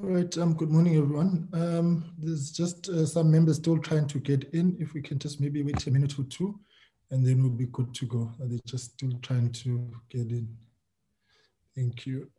All right, um, good morning, everyone. Um, there's just uh, some members still trying to get in. If we can just maybe wait a minute or two, and then we'll be good to go. They're just still trying to get in. Thank you.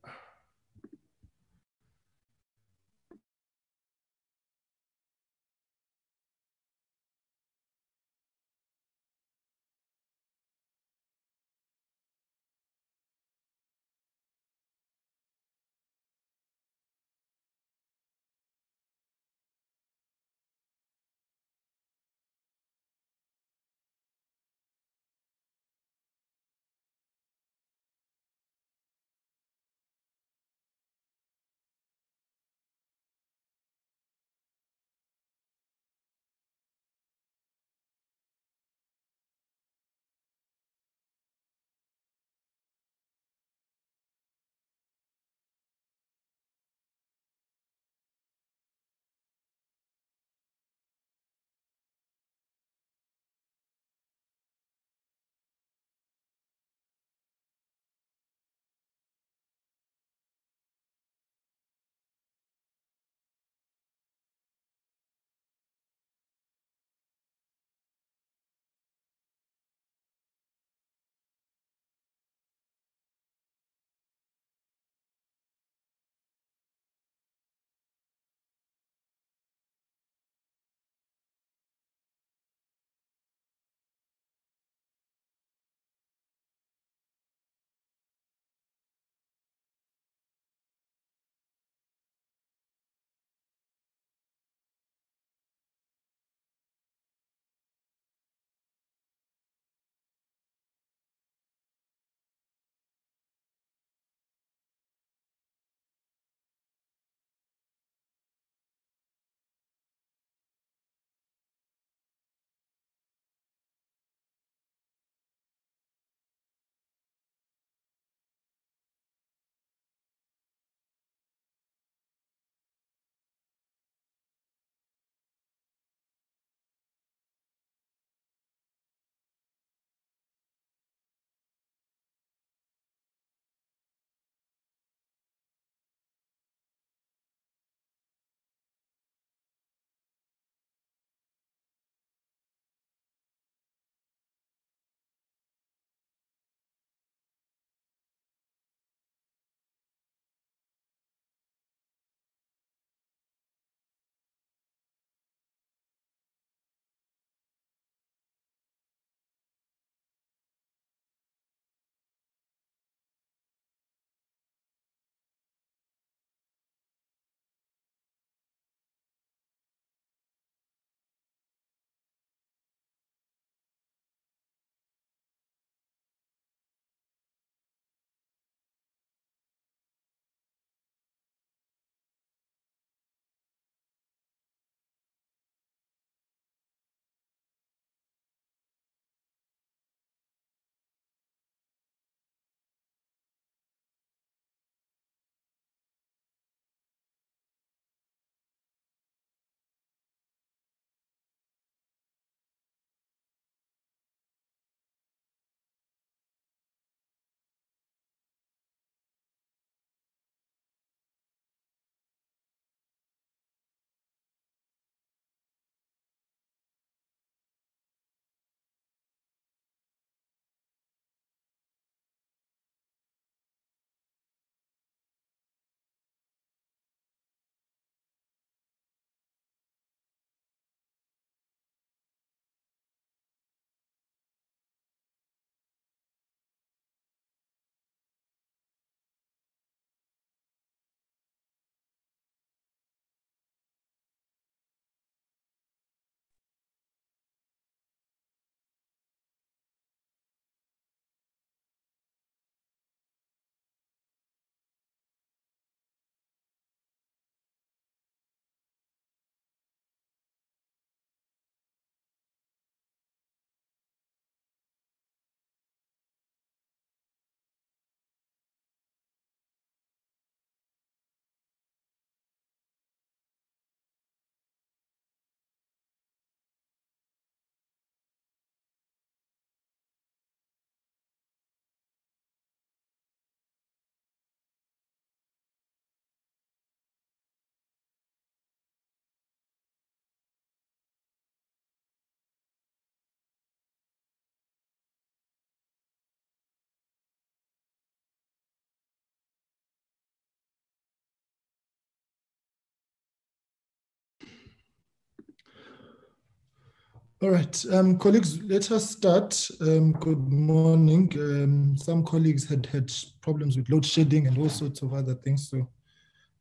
All right, um, colleagues, let us start. Um, good morning. Um, some colleagues had had problems with load shedding and all sorts of other things. So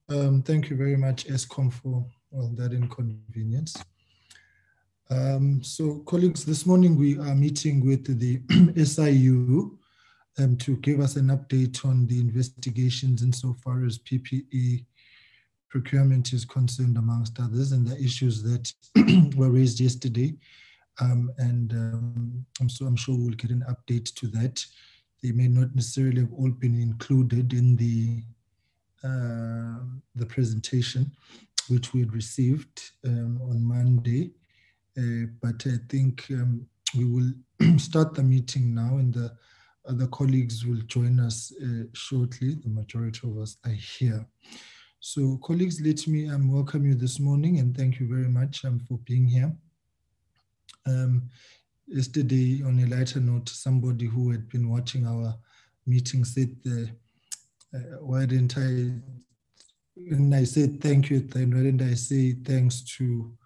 um, thank you very much, Eskom, for all that inconvenience. Um, so colleagues, this morning we are meeting with the SIU um, to give us an update on the investigations insofar as PPE procurement is concerned, amongst others, and the issues that were raised yesterday um, and um, I'm, so I'm sure we'll get an update to that. They may not necessarily have all been included in the uh, the presentation, which we had received um, on Monday. Uh, but I think um, we will start the meeting now, and the other colleagues will join us uh, shortly. The majority of us are here. So, colleagues, let me um, welcome you this morning and thank you very much um, for being here. Um, yesterday, on a lighter note, somebody who had been watching our meeting said, uh, "Why didn't I?" And I said, "Thank you." Then why didn't I say thanks to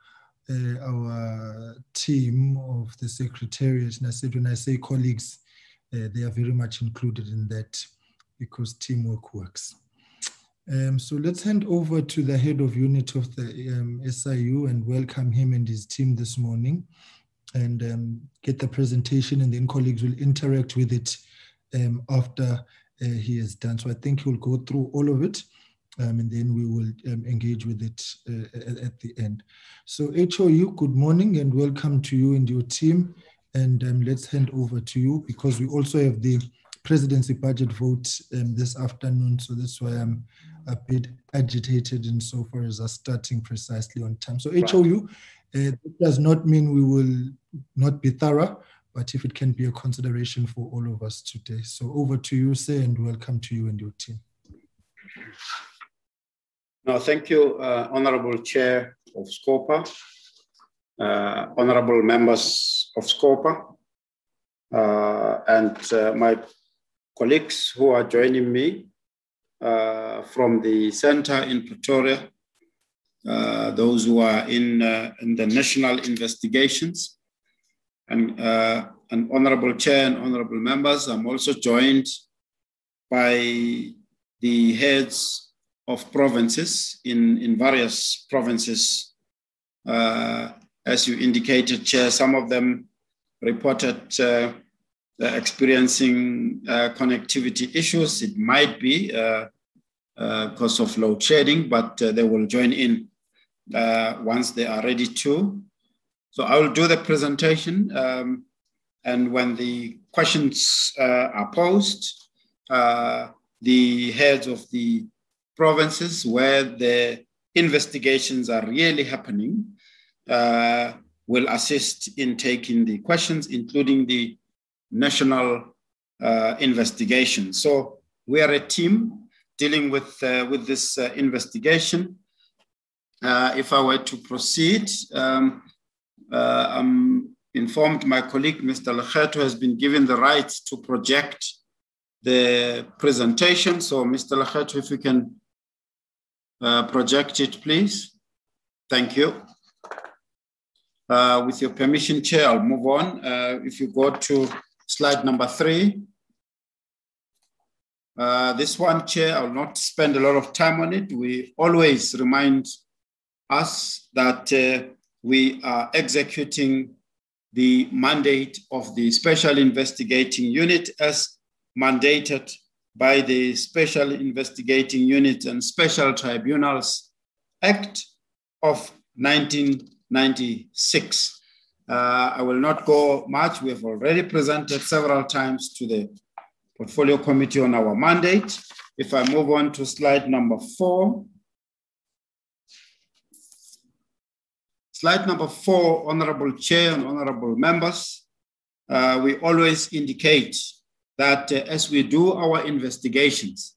uh, our team of the secretariat? And I said, when I say colleagues, uh, they are very much included in that because teamwork works. Um, so let's hand over to the head of unit of the um, SIU and welcome him and his team this morning and um, get the presentation, and then colleagues will interact with it um, after uh, he has done. So I think he'll go through all of it. Um, and then we will um, engage with it uh, at, the end. So HOU, good morning and welcome to you and your team. And um, let's hand over to you because we also have the presidency budget vote um, this afternoon. So that's why I'm a bit agitated insofar as us starting precisely on time. So right. HOU, uh, it does not mean we will not be thorough, but if it can be a consideration for all of us today. So over to you, Sir, and welcome to you and your team. No, thank you, uh, Honorable Chair of SCOPA, uh, Honorable members of SCOPA, uh, and uh, my colleagues who are joining me uh, from the center in Pretoria uh, those who are in, uh, in the national investigations. And, uh, an honorable chair and honorable members, I'm also joined by the heads of provinces in, in various provinces. Uh, as you indicated, Chair, some of them reported uh, experiencing uh, connectivity issues. It might be because of load shedding, but they will join in uh, once they are ready to. So I will do the presentation um, and when the questions uh, are posed, uh, the heads of the provinces where the investigations are really happening uh, will assist in taking the questions, including the national uh, investigation. So we are a team dealing with, uh, with this investigation uh, if I were to proceed, um, uh, I'm informed my colleague, Mr. Lekgetho, has been given the right to project the presentation. So Mr. Lekgetho, if you can uh, project it, please. Thank you. Uh, with your permission, Chair, I'll move on. Uh, if you go to slide number three. Uh, this one, Chair, I'll not spend a lot of time on it. We always remind us that uh, we are executing the mandate of the Special Investigating Unit as mandated by the Special Investigating Unit and Special Tribunals Act of 1996. Uh, I will not go much. We have already presented several times to the Portfolio Committee on our mandate. If I move on to slide number four, Slide number four, Honorable Chair and Honorable Members, uh, we always indicate that uh, as we do our investigations,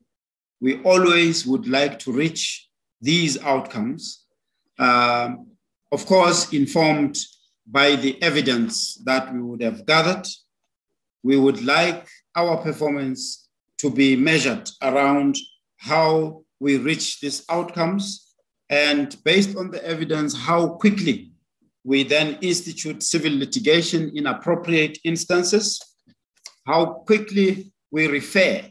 we always would like to reach these outcomes, um, of course, informed by the evidence that we would have gathered. We would like our performance to be measured around how we reach these outcomes and based on the evidence, how quickly we then institute civil litigation in appropriate instances, how quickly we refer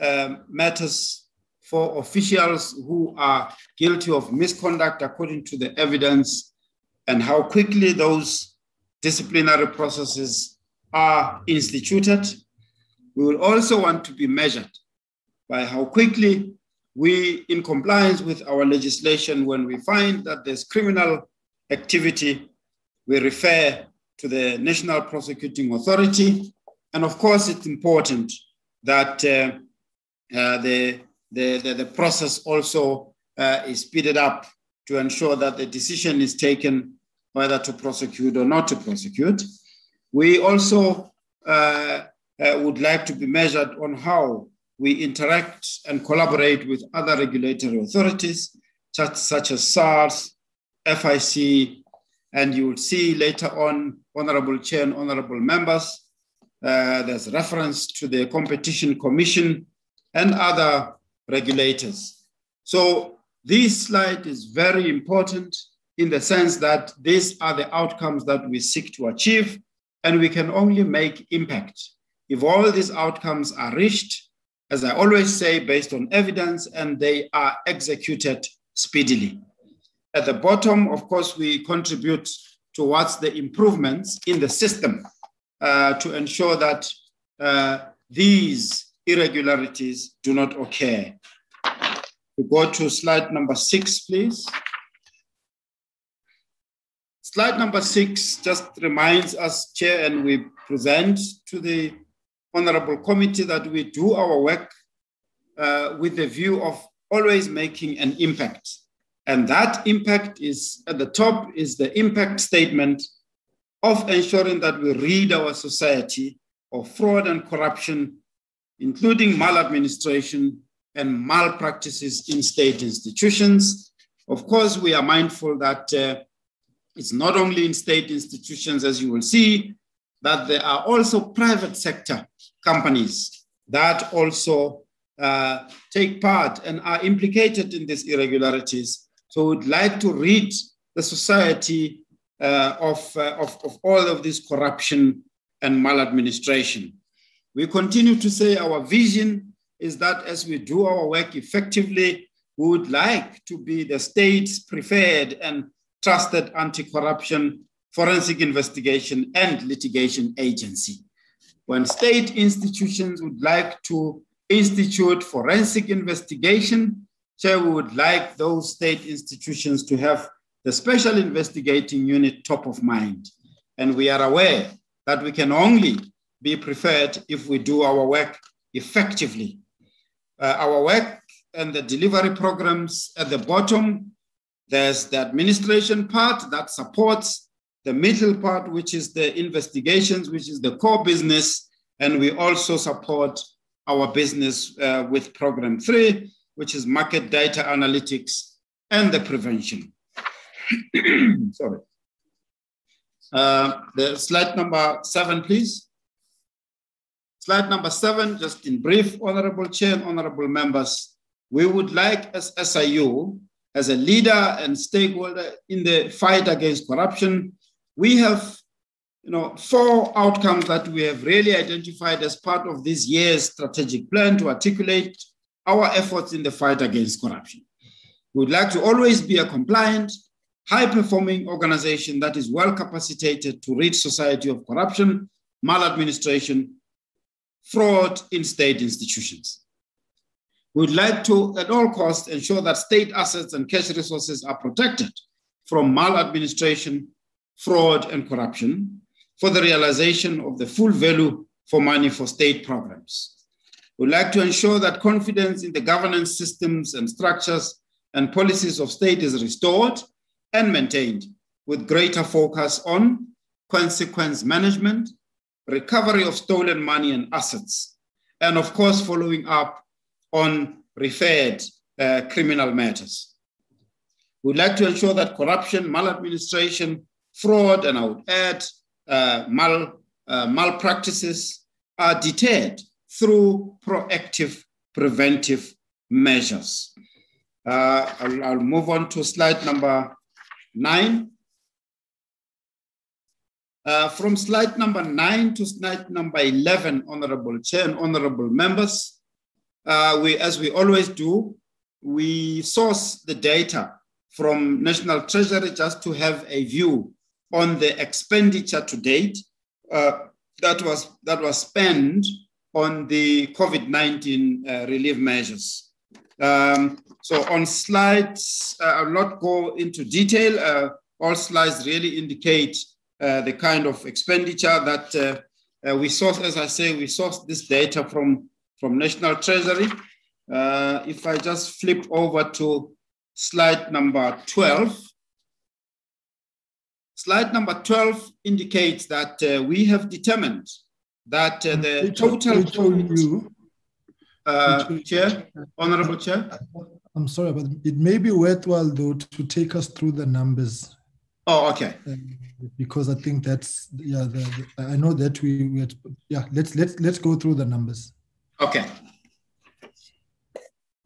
um, matters for officials who are guilty of misconduct according to the evidence, and how quickly those disciplinary processes are instituted. We will also want to be measured by how quickly we, in compliance with our legislation, when we find that there's criminal activity, we refer to the National Prosecuting Authority. And of course, it's important that uh, uh, the, the, the, the, process also uh, is speeded up to ensure that the decision is taken whether to prosecute or not to prosecute. We also uh, uh, would like to be measured on how we interact and collaborate with other regulatory authorities, such, such as SARS, FIC, and you will see later on, Honorable Chair and Honorable Members, uh, there's reference to the Competition Commission and other regulators. So this slide is very important in the sense that these are the outcomes that we seek to achieve, and we can only make impact if all these outcomes are reached, as I always say, based on evidence and they are executed speedily. At the bottom, of course, we contribute towards the improvements in the system uh, to ensure that uh, these irregularities do not occur. We go to slide number six, please. Slide number six just reminds us, Chair, and we present to the Honorable Committee that we do our work uh, with the view of always making an impact. And that impact is at the top is the impact statement of ensuring that we rid our society of fraud and corruption, including maladministration and malpractices in state institutions. Of course, we are mindful that uh, it's not only in state institutions, as you will see, that there are also private sector companies that also uh, take part and are implicated in these irregularities. So we'd like to rid the society uh, of, uh, of, of all of this corruption and maladministration. We continue to say our vision is that as we do our work effectively, we would like to be the state's preferred and trusted anti-corruption, forensic investigation, and litigation agency. When state institutions would like to institute forensic investigation, Chair, we would like those state institutions to have the special investigating unit top of mind. And we are aware that we can only be preferred if we do our work effectively. Uh, our work and the delivery programs at the bottom there's the administration part that supports the middle part, which is the investigations, which is the core business. And we also support our business uh, with program three, which is market data analytics and the prevention. Sorry. Uh, the slide number seven, please. Slide number seven, just in brief, Honorable Chair and Honorable Members, we would like as SIU as a leader and stakeholder in the fight against corruption, we have you know, four outcomes that we have really identified as part of this year's strategic plan to articulate our efforts in the fight against corruption. We would like to always be a compliant, high performing organization that is well capacitated to rid society of corruption, maladministration, fraud in state institutions. We would like to, at all costs, ensure that state assets and cash resources are protected from maladministration, fraud, and corruption for the realization of the full value for money for state programs. We'd like to ensure that confidence in the governance systems and structures and policies of state is restored and maintained with greater focus on consequence management, recovery of stolen money and assets, and of course, following up on referred uh, criminal matters. We'd like to ensure that corruption, maladministration, fraud, and I would add uh, mal, uh, malpractices are deterred through proactive preventive measures. Uh, I'll, I'll, move on to slide number nine. Uh, from slide number nine to slide number 11, Honorable Chair and Honorable Members, uh, we, as we always do, we source the data from National Treasury just to have a view on the expenditure to date uh, that was that was spent on the COVID-19 uh, relief measures. Um, so on slides, uh, I'll not go into detail. Uh, all slides really indicate uh, the kind of expenditure that we source, as I say, we source this data from, from National Treasury. if I just flip over to slide number 12, Slide number 12 indicates that uh, we have determined that uh, the which, total which you, uh, Chair, Honorable Chair. I'm sorry, but it may be worthwhile though to take us through the numbers. Oh, okay. Uh, because I think that's yeah. The, the, I know that we, we had, yeah. Let's let's let's go through the numbers. Okay.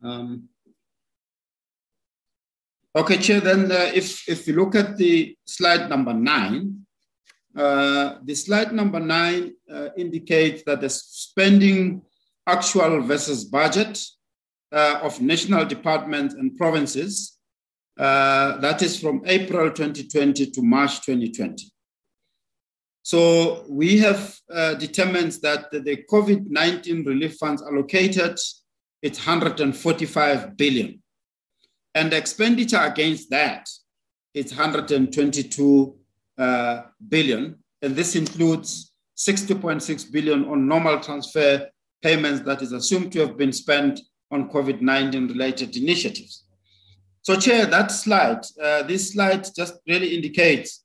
Um, Okay, Chair, then uh, if, if you look at the slide number nine, uh, the slide number nine uh, indicates that the spending actual versus budget uh, of national departments and provinces, uh, that is from April 2020 to March 2020. So we have uh, determined that the COVID-19 relief funds allocated, it's 145 billion. And expenditure against that is 122 uh, billion. And this includes 60.6 billion on normal transfer payments that is assumed to have been spent on COVID-19 related initiatives. So Chair, that slide, uh, this slide just really indicates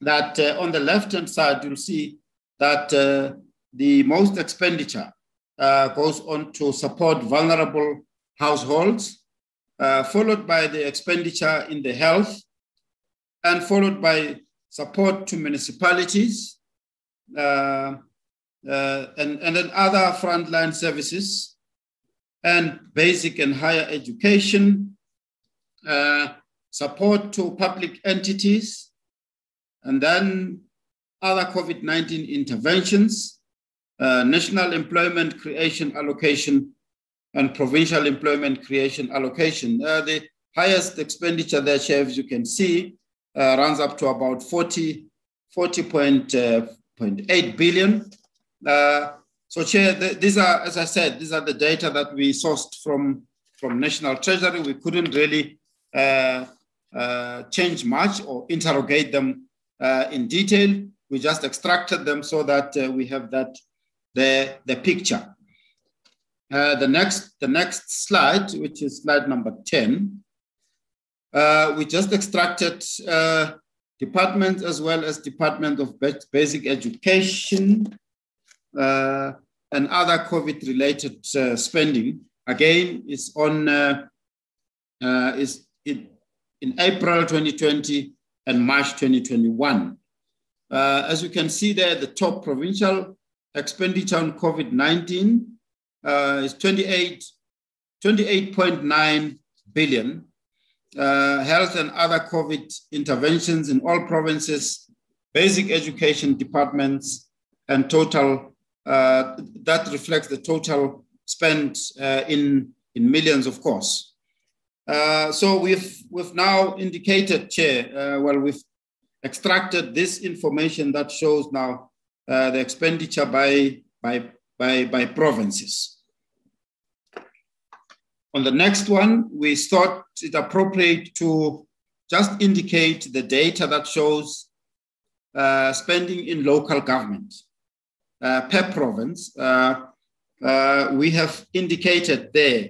that uh, on the left-hand side, you'll see that uh, the most expenditure uh, goes on to support vulnerable households uh, followed by the expenditure in the health, and followed by support to municipalities, uh, uh, and, and then other frontline services, and basic and higher education, uh, support to public entities, and then other COVID-19 interventions, uh, national employment creation allocation, and provincial employment creation allocation. Uh, the highest expenditure there, as you can see, uh, runs up to about 40, 40.8 uh, billion. Uh, so Chair, the, these are, as I said, these are the data that we sourced from, from National Treasury. We couldn't really uh, uh, change much or interrogate them in detail. We just extracted them so that we have that the, the picture. Uh, the next the next slide, which is slide number 10, uh, we just extracted uh, departments as well as Department of Basic Education uh, and other COVID-related uh, spending. Again, it's on is in, in April 2020 and March 2021. as you can see there, the top provincial expenditure on COVID-19 uh, is 28, 28.9 billion. Uh, health and other COVID interventions in all provinces, basic education departments, and total, uh, that reflects the total spent uh, in, in millions, of course. Uh, so we've, we've now indicated, Chair, uh, well, we've extracted this information that shows now the expenditure by, by, by, by provinces. On the next one, we thought it appropriate to just indicate the data that shows uh, spending in local government uh, per province. Uh, uh we have indicated there.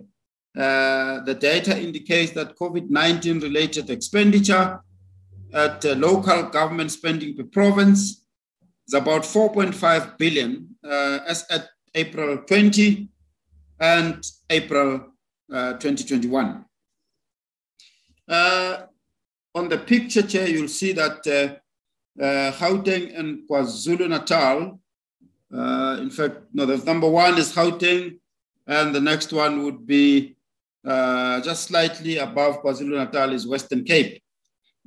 Uh, the data indicates that COVID-19 related expenditure at uh, local government spending per province is about 4.5 billion as at April 20 and April 2021. Uh, uh, on the picture here, you'll see that uh, uh, Gauteng and KwaZulu-Natal, in fact, no, the number one is Gauteng, and the next one would be just slightly above KwaZulu-Natal is Western Cape.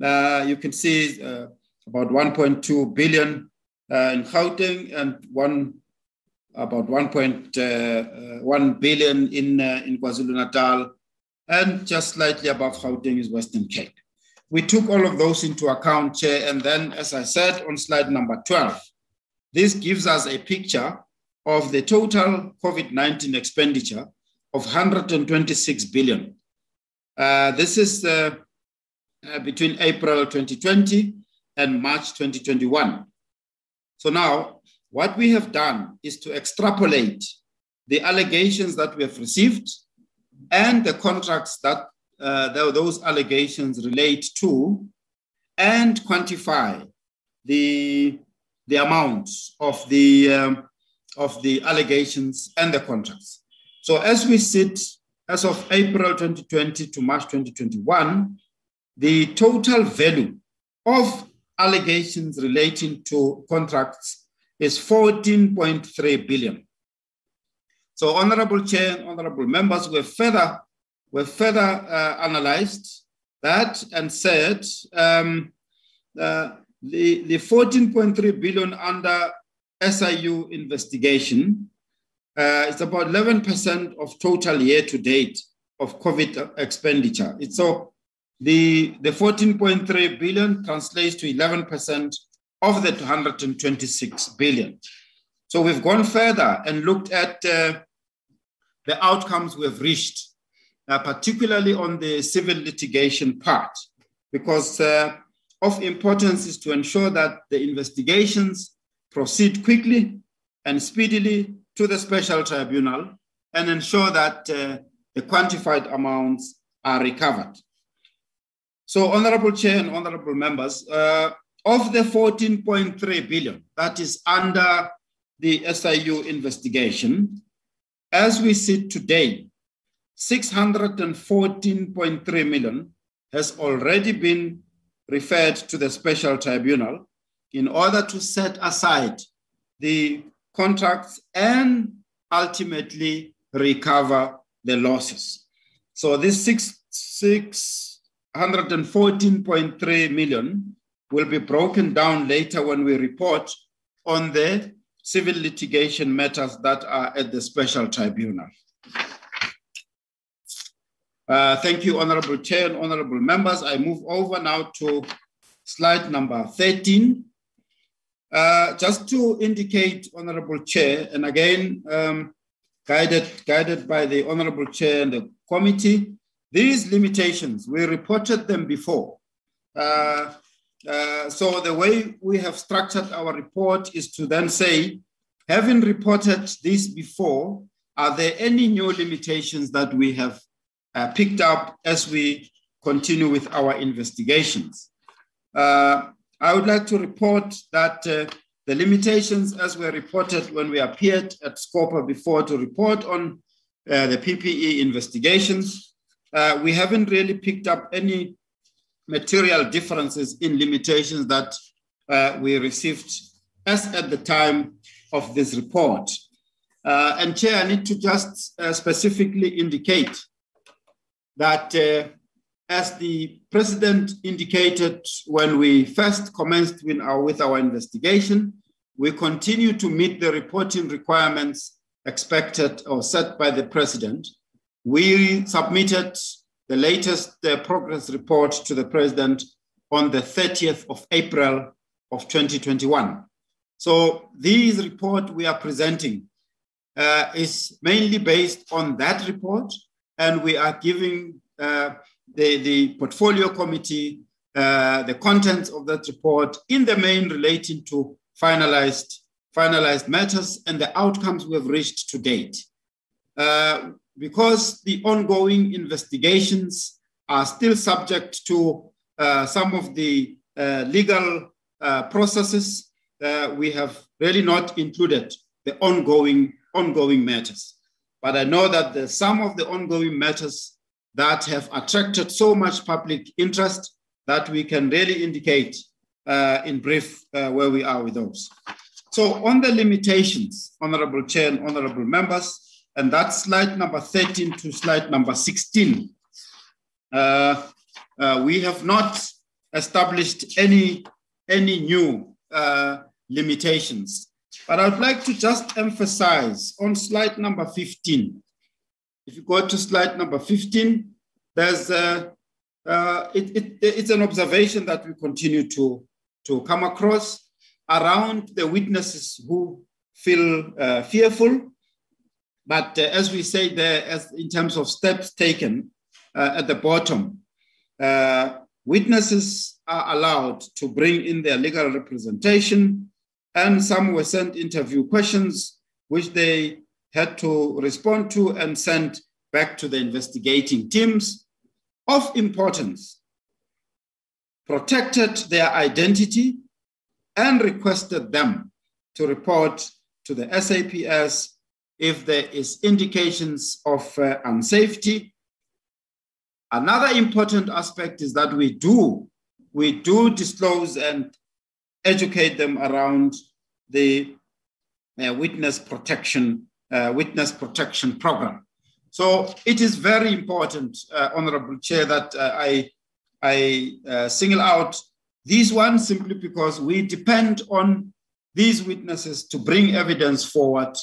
you can see about 1.2 billion uh, in Gauteng and one about 1.1 uh, in, uh, in KwaZulu-Natal and just slightly above Gauteng is Western Cape. We took all of those into account, Chair, and then, as I said on slide number 12, this gives us a picture of the total COVID-19 expenditure of 126 billion. Uh, this is uh, uh, between April 2020 and March 2021. So now, what we have done is to extrapolate the allegations that we have received and the contracts that uh, those allegations relate to and quantify the, the amounts of the, um, of the allegations and the contracts. So as we sit, as of April 2020 to March 2021, the total value of allegations relating to contracts is 14.3 billion. So Honorable Chair and Honorable Members, we have further we further uh, analyzed that and said um, uh, the, the 14.3 billion under SIU investigation uh, is about 11% of total year to date of COVID expenditure. It's so the, the 14.3 billion translates to 11% of the 226 billion. So we've gone further and looked at uh, the outcomes we've reached uh, particularly on the civil litigation part, because uh, of importance is to ensure that the investigations proceed quickly and speedily to the special tribunal and ensure that uh, the quantified amounts are recovered. So, Honorable Chair and Honorable Members, uh, of the 14.3 billion that is under the SIU investigation, as we sit today, 614.3 million has already been referred to the special tribunal in order to set aside the contracts and ultimately recover the losses. So this six, 614.3 million will be broken down later when we report on the civil litigation matters that are at the special tribunal. Uh, thank you, Honorable Chair and Honorable Members. I move over now to slide number 13. Uh, just to indicate, Honorable Chair, and again, um, guided, guided by the Honorable Chair and the committee, these limitations, we reported them before. Uh, uh, so the way we have structured our report is to then say, having reported this before, are there any new limitations that we have uh, picked up as we continue with our investigations. Uh, I would like to report that uh, the limitations as were reported when we appeared at SCOPA before to report on uh, the PPE investigations, we haven't really picked up any material differences in limitations that uh, we received as at the time of this report. and Chair, I need to just specifically indicate that uh, as the president indicated when we first commenced with our, with our investigation, we continue to meet the reporting requirements expected or set by the president. We submitted the latest uh, progress report to the president on the 30th of April of 2021. So this report we are presenting uh, is mainly based on that report and we are giving uh, the, the portfolio committee uh, the contents of that report in the main relating to finalized, finalized matters and the outcomes we have reached to date. Uh, because the ongoing investigations are still subject to uh, some of the uh, legal uh, processes, we have really not included the ongoing, ongoing matters. But I know that the, some of the ongoing matters that have attracted so much public interest that we can really indicate uh, in brief uh, where we are with those. So on the limitations, Honorable Chair and Honorable Members, and that's slide number 13 to slide number 16. Uh, uh we have not established any any new uh, limitations. But I'd like to just emphasize on slide number 15. If you go to slide number 15, there's a, uh, it, it, it's an observation that we continue to, to come across around the witnesses who feel uh, fearful. But uh, as we say there, as in terms of steps taken uh, at the bottom, uh, witnesses are allowed to bring in their legal representation, and some were sent interview questions, which they had to respond to and sent back to the investigating teams. Of importance, protected their identity and requested them to report to the SAPS if there is indications of uh, unsafety. Another important aspect is that we do, we do disclose and educate them around the uh, witness protection, uh, witness protection program. So it is very important, uh, Honorable Chair, that uh, I, I uh, single out these ones simply because we depend on these witnesses to bring evidence forward.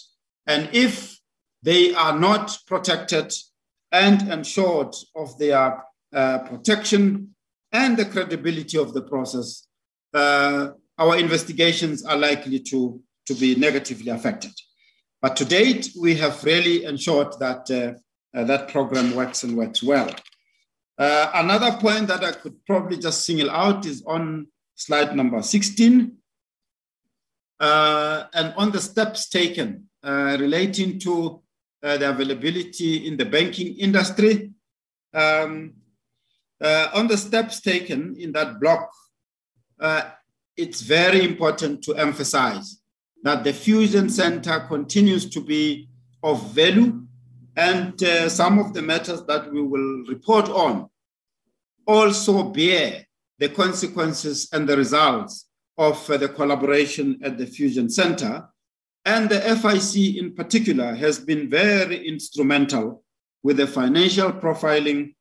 And if they are not protected and ensured of their uh, protection and the credibility of the process, uh, our investigations are likely to, to be negatively affected. But to date, we have really ensured that uh, uh that program works and works well. Uh, another point that I could probably just single out is on slide number 16. Uh, and on the steps taken relating to uh, the availability in the banking industry. Um, uh, on the steps taken in that block, uh, it's very important to emphasize that the Fusion Center continues to be of value and uh, some of the matters that we will report on also bear the consequences and the results of uh, the collaboration at the Fusion Center. And the FIC in particular has been very instrumental with the financial profiling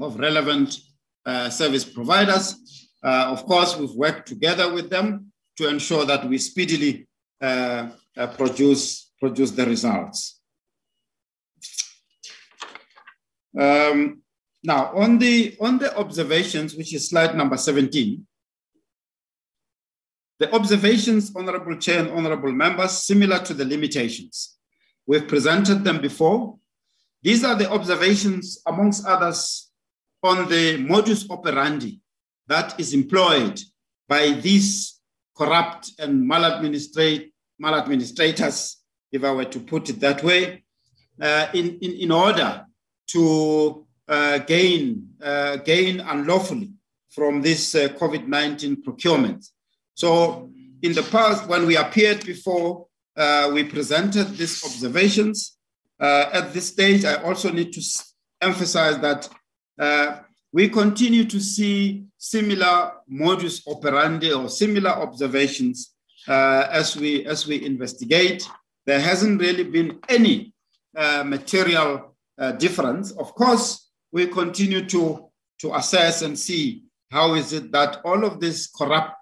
of relevant uh, service providers. Uh, of course, we've worked together with them to ensure that we speedily uh, uh produce, produce the results. Um, now, on the, on the observations, which is slide number 17, the observations, Honorable Chair and Honorable Members, similar to the limitations. We've presented them before. These are the observations, amongst others, on the modus operandi that is employed by these corrupt and maladministrators, if I were to put it that way, uh, in, in, in order to uh, gain, uh, gain unlawfully from this uh, COVID-19 procurement. So in the past, when we appeared before, uh, we presented these observations. Uh, at this stage, I also need to emphasize that uh, we continue to see similar modus operandi or similar observations as, we, as we investigate. There hasn't really been any material difference. Of course, we continue to, to assess and see how is it that all of these corrupt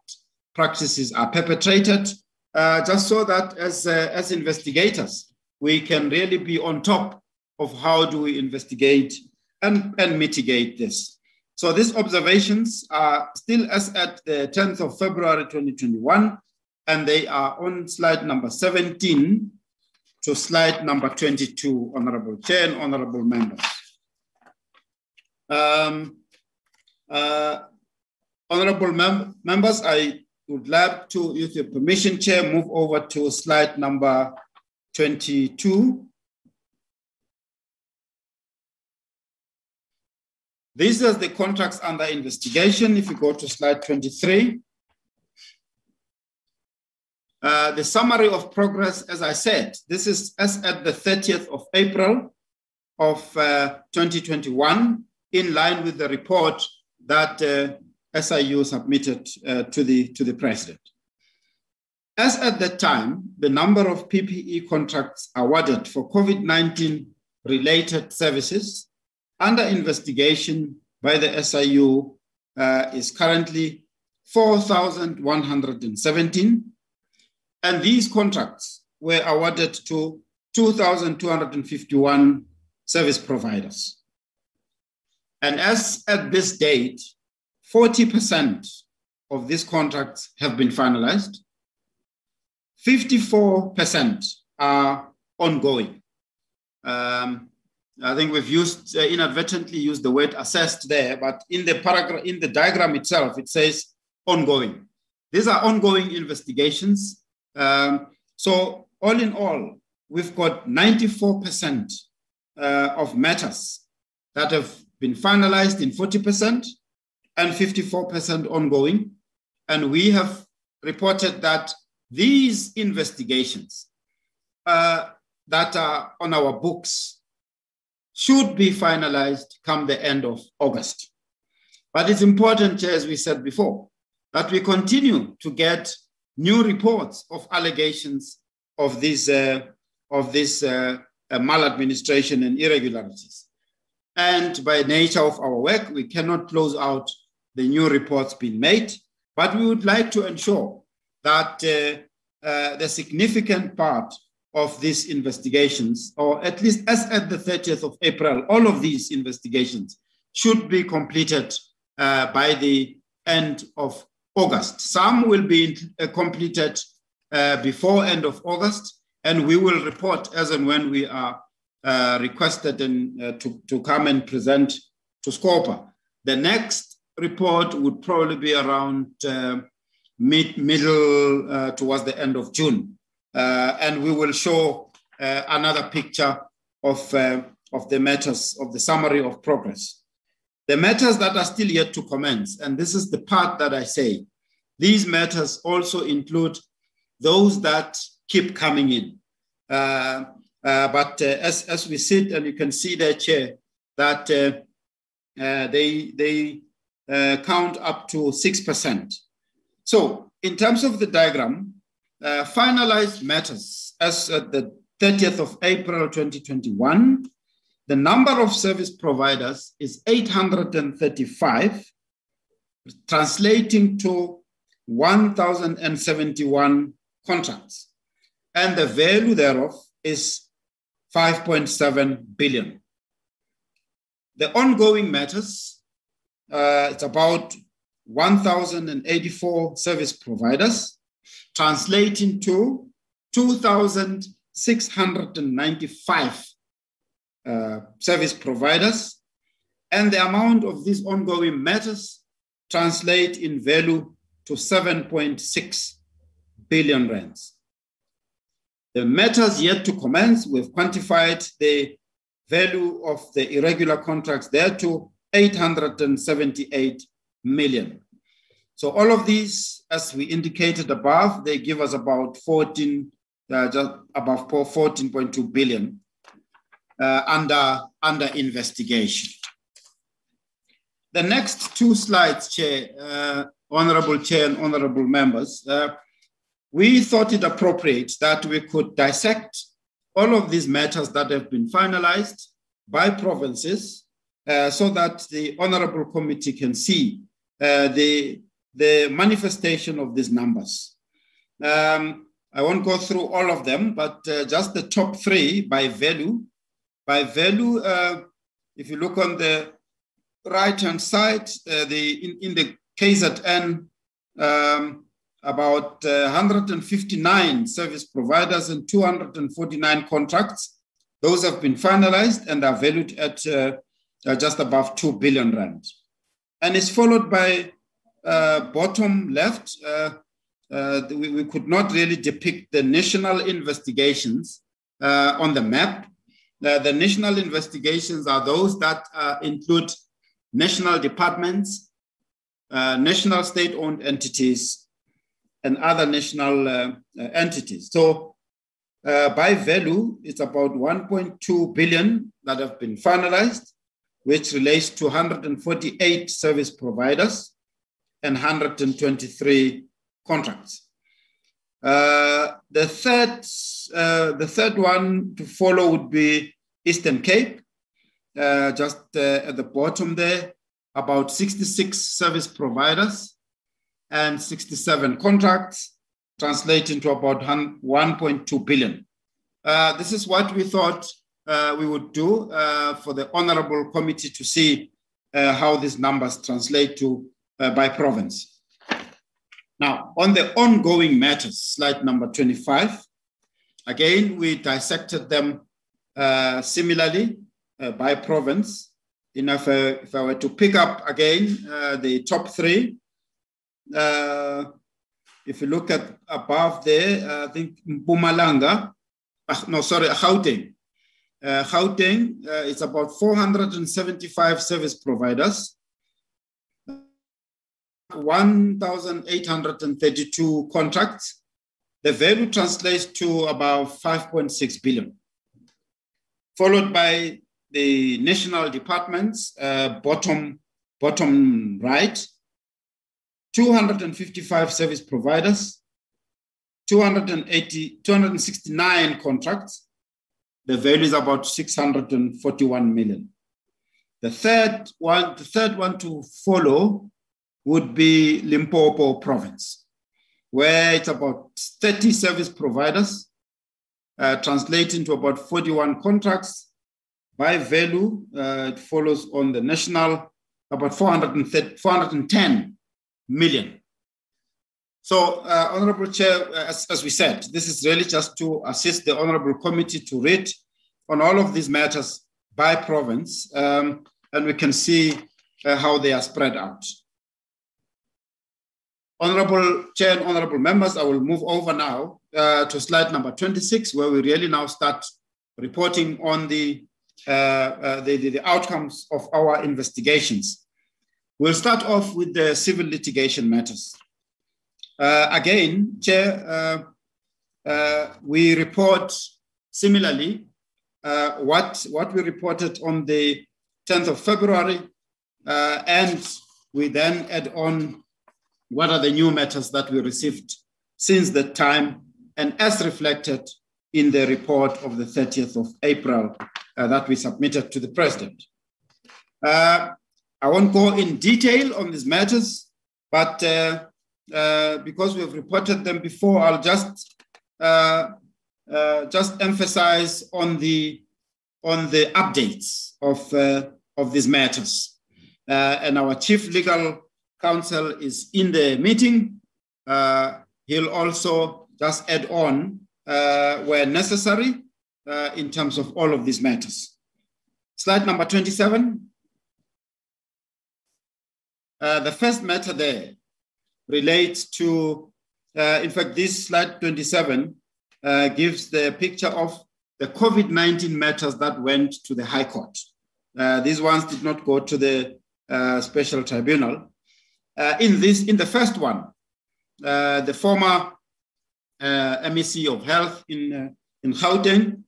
practices are perpetrated, uh, just so that as, uh, as investigators, we can really be on top of how do we investigate and, and mitigate this. So these observations are still as at the 10th of February 2021, and they are on slide number 17 to slide number 22, Honorable Chair and Honorable Members. Um, uh, honorable mem members, I would like to, with your permission, Chair, move over to slide number 22. This is the contracts under investigation. If you go to slide 23. Uh, the summary of progress, as I said, this is as at the 30th of April of uh, 2021 in line with the report that uh, SIU submitted uh, to, the, to the president. As at that time, the number of PPE contracts awarded for COVID-19 related services under investigation by the SIU uh, is currently 4,117. And these contracts were awarded to 2,251 service providers. And as at this date, 40% of these contracts have been finalized. 54% are ongoing. Um, I think we've used uh, inadvertently used the word assessed there, but in the paragraph, in the diagram itself, it says ongoing. These are ongoing investigations. Um, so all in all, we've got 94% uh, of matters that have been finalized in 40% and 54% ongoing. And we have reported that these investigations uh, that are on our books should be finalized come the end of August. But it's important, as we said before, that we continue to get new reports of allegations of this, uh, of this uh, uh, maladministration and irregularities. And by nature of our work, we cannot close out the new reports being made, but we would like to ensure that uh, uh, the significant part of these investigations, or at least as at the 30th of April, all of these investigations should be completed uh, by the end of August. Some will be uh, completed uh, before end of August, and we will report as and when we are uh, requested and, to, to come and present to SCOPA. The next report would probably be around uh, mid, middle uh, towards the end of June. and we will show another picture of, of the matters, of the summary of progress. The matters that are still yet to commence, and this is the part that I say, these matters also include those that keep coming in. Uh, uh, but uh, as, as we sit, and you can see there, Chair, that uh, uh, they, they uh, count up to 6%. So in terms of the diagram, finalized matters as at the 30th of April 2021, the number of service providers is 835, translating to 1,071 contracts. And the value thereof is 5.7 billion. The ongoing matters, uh, it's about 1,084 service providers, translating to 2,695 uh, service providers, and the amount of these ongoing matters translate in value to 7.6 billion rands. The matters yet to commence, we've quantified the value of the irregular contracts there to 878 million. So all of these, as we indicated above, they give us about 14, uh, just above 14.2 billion uh, under, under investigation. The next two slides, Chair, uh, Honorable Chair and Honorable Members, uh, we thought it appropriate that we could dissect all of these matters that have been finalized by provinces so that the Honorable Committee can see uh, the, the manifestation of these numbers. Um, I won't go through all of them, but uh, just the top three by value by value, uh, if you look on the right-hand side, uh, the in, in, the KZN, um, about uh, 159 service providers and 249 contracts. Those have been finalized and are valued at uh, uh, just above 2 billion rand. And it's followed by uh, bottom left. We, we, could not really depict the national investigations on the map, uh, the national investigations are those that uh, include national departments, uh, national state-owned entities, and other national uh, uh, entities. So uh, by value, it's about 1.2 billion that have been finalized, which relates to 148 service providers and 123 contracts. Uh, the third, uh, the third one to follow would be Eastern Cape, uh, just uh, at the bottom there, about 66 service providers and 67 contracts, translating to about 1.2 billion. Uh, this is what we thought uh, we would do uh, for the honorable committee to see uh, how these numbers translate to uh, by province. Now, on the ongoing matters, slide number 25, again, we dissected them uh, similarly by province. Enough, if I were to pick up again the top three, if you look at above there, I think Mpumalanga, uh, no, sorry, Gauteng. Uh, Gauteng uh, is about 475 service providers, 1,832 contracts. The value translates to about 5.6 billion. Followed by the national departments, uh, bottom, bottom right, 255 service providers, 280, 269 contracts. The value is about 641 million. The third one, the third one to follow would be Limpopo province, where it's about 30 service providers, uh, translating to about 41 contracts. By value, uh, it follows on the national, about 410 million. So, uh, Honorable Chair, uh, as, as, we said, this is really just to assist the Honorable Committee to read on all of these matters by province, um, and we can see uh, how they are spread out. Honorable Chair and Honorable Members, I will move over now uh, to slide number 26, where we really now start reporting on the, uh, uh, the, the, the outcomes of our investigations. We'll start off with the civil litigation matters. Uh, again, Chair, uh, uh, we report similarly uh, what, what we reported on the 10th of February, uh, and we then add on what are the new matters that we received since that time, and as reflected in the report of the 30th of April uh, that we submitted to the President. I won't go in detail on these matters, but uh, uh, because we have reported them before, I'll just uh, uh just emphasize on the on the updates of uh, of these matters. Uh, and our chief legal counsel is in the meeting. he'll also just add on where necessary in terms of all of these matters. Slide number 27. Uh, the first matter there relates to, uh, in fact, this slide 27 uh, gives the picture of the COVID-19 matters that went to the High Court. Uh, these ones did not go to the uh, special tribunal. in this, in the first one, the former MEC of Health in, in Gauteng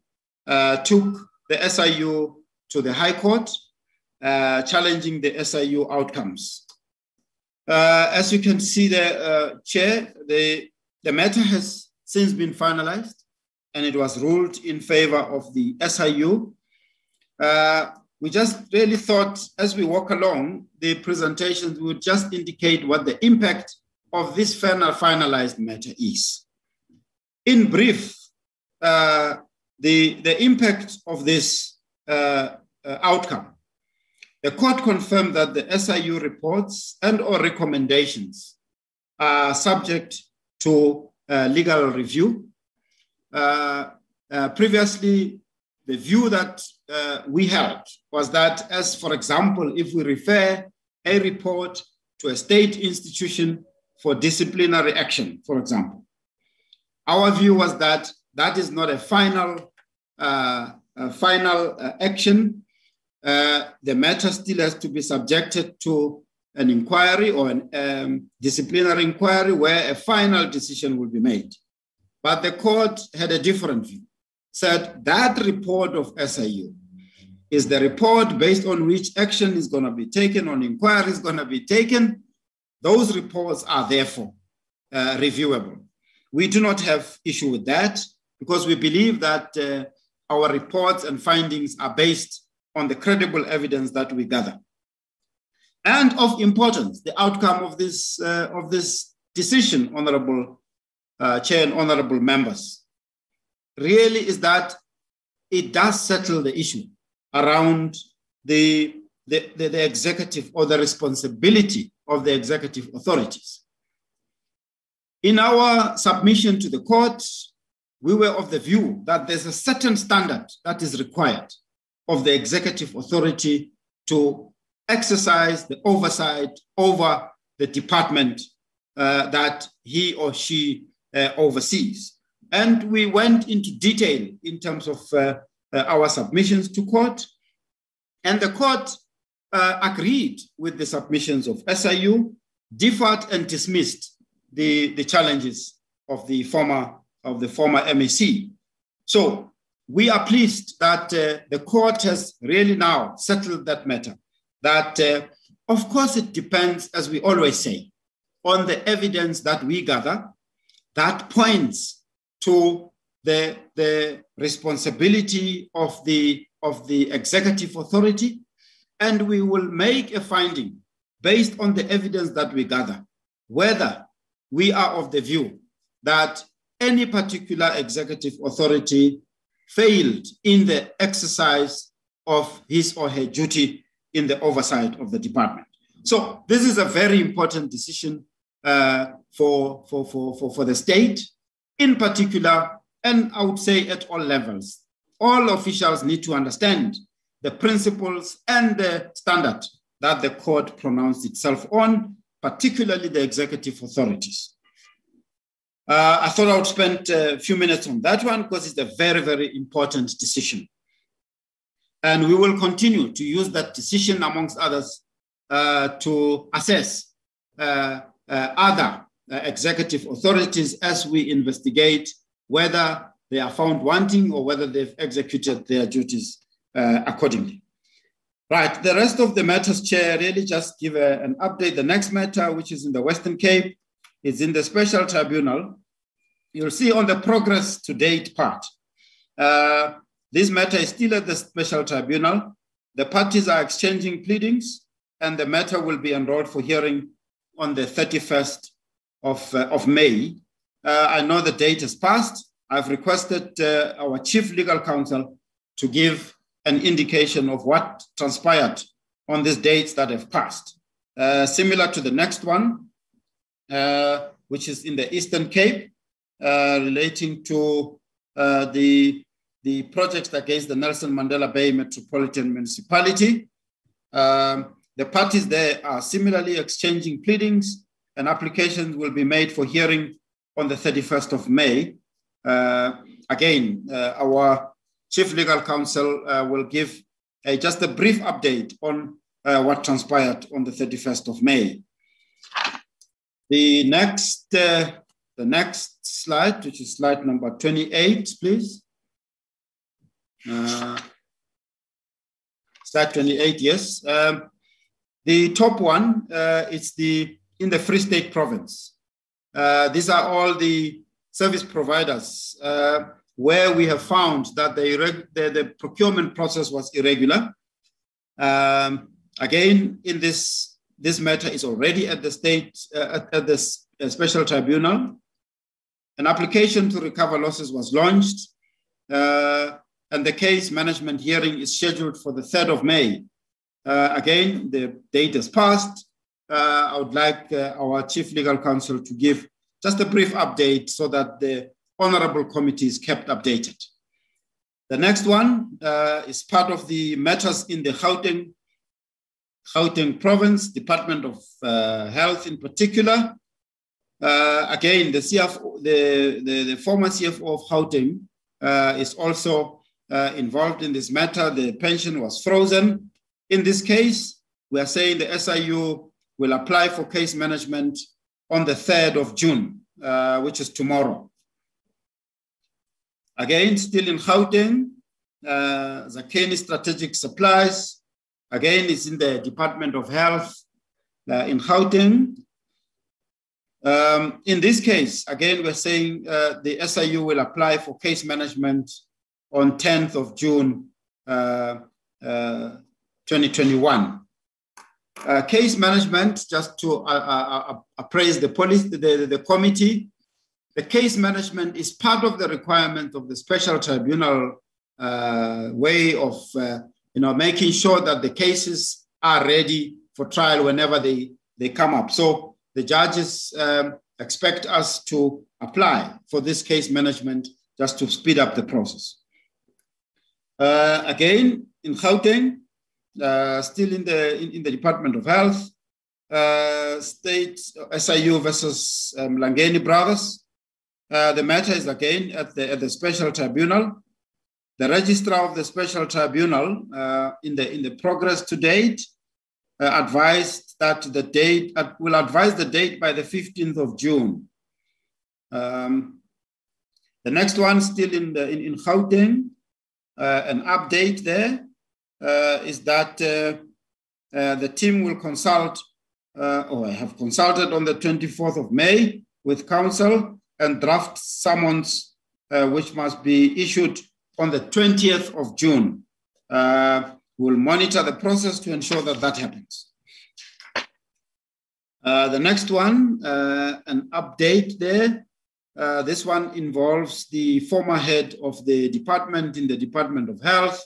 took the SIU to the High Court, challenging the SIU outcomes. Uh, as you can see there, uh, Chair, the, the matter has since been finalized and it was ruled in favor of the SIU. Uh, we just really thought as we walk along, the presentations would just indicate what the impact of this final finalized matter is. In brief, uh, the, the impact of this uh, uh, outcome the court confirmed that the SIU reports and or recommendations are subject to uh, legal review. Uh, uh, previously, the view that uh, we held was that, as for example, if we refer a report to a state institution for disciplinary action, for example, our view was that that is not a final, uh, a final uh, action uh, the matter still has to be subjected to an inquiry or a um, disciplinary inquiry where a final decision will be made. But the court had a different view, said that report of SIU is the report based on which action is going to be taken, on inquiry is going to be taken. Those reports are therefore uh, reviewable. We do not have issue with that because we believe that uh, our reports and findings are based on the credible evidence that we gather. And of importance, the outcome of this, uh, of this decision, Honorable uh, Chair and Honorable members, really is that it does settle the issue around the, the, the, the executive or the responsibility of the executive authorities. In our submission to the court, we were of the view that there's a certain standard that is required of the executive authority to exercise the oversight over the department uh, that he or she uh, oversees. And we went into detail in terms of uh, uh our submissions to court. And the court uh, agreed with the submissions of SIU, differed and dismissed the, the challenges of the former of the former MEC. So we are pleased that uh, the court has really now settled that matter. That, uh, of course, it depends, as we always say, on the evidence that we gather that points to the, the responsibility of the, of the executive authority. And we will make a finding based on the evidence that we gather, whether we are of the view that any particular executive authority failed in the exercise of his or her duty in the oversight of the department. So this is a very important decision uh, for, for, for, for, for the state in particular, and I would say at all levels. All officials need to understand the principles and the standard that the court pronounced itself on, particularly the executive authorities. Uh, I thought I would spend a few minutes on that one because it's a very, very important decision. And we will continue to use that decision, amongst others, uh, to assess uh, uh other uh, executive authorities as we investigate whether they are found wanting or whether they've executed their duties uh, accordingly. Right, the rest of the matters, Chair, really just give a, an update. The next matter, which is in the Western Cape, is in the special tribunal. You'll see on the progress to date part. Uh, this matter is still at the special tribunal. The parties are exchanging pleadings, and the matter will be enrolled for hearing on the 31st of, uh, of May. Uh, I know the date has passed. I've requested uh, our chief legal counsel to give an indication of what transpired on these dates that have passed. Uh, similar to the next one, uh, which is in the Eastern Cape, relating to uh, the, the project against the Nelson Mandela Bay Metropolitan Municipality. Um, the parties there are similarly exchanging pleadings and applications will be made for hearing on the 31st of May. Uh, again, uh, our chief legal counsel uh, will give just a brief update on uh, what transpired on the 31st of May. The next, uh, the next slide, which is slide number 28, please. Uh, slide 28, yes. Um, the top one uh, is the in the Free State province. Uh, these are all the service providers uh, where we have found that the, the, the procurement process was irregular. Um, again, in this this matter is already at the state, uh, at, at the uh, special tribunal. An application to recover losses was launched, uh, and the case management hearing is scheduled for the 3rd of May. Uh, again, the date has passed. Uh, I would like uh, our chief legal counsel to give just a brief update so that the honorable committee is kept updated. The next one is part of the matters in the Gauteng Gauteng Province, Department of uh, Health in particular. Uh, again, the, CFO, the, the, the, former CFO of Gauteng uh, is also uh, involved in this matter. The pension was frozen. In this case, we are saying the SIU will apply for case management on the 3rd of June, uh, which is tomorrow. Again, still in Gauteng, uh, Zakheni Strategic Supplies Again, it's in the Department of Health uh, in Gauteng. Um, in this case, again, we're saying uh, the SIU will apply for case management on 10th of June, uh, 2021. Uh, Uh, case management, just to uh, appraise the police, the, the, committee, the case management is part of the requirement of the special tribunal uh, way of uh, you know making sure that the cases are ready for trial whenever they they come up so the judges um, expect us to apply for this case management just to speed up the process uh, again in Gauteng uh, still in the in, in, the department of health uh, state SIU versus um, Langeni brothers uh, the matter is again at the, at the special tribunal. The registrar of the special tribunal uh, in, the, in the progress to date uh, advised that the date, uh, will advise the date by the 15th of June. Um, the next one still in, the, in, in Gauteng, uh, an update there is that the team will consult or have consulted on the 24th of May with counsel and draft summons, uh, which must be issued on the 20th of June. Uh, we'll monitor the process to ensure that that happens. Uh, the next one, uh, an update there. Uh, this one involves the former head of the department in the Department of Health.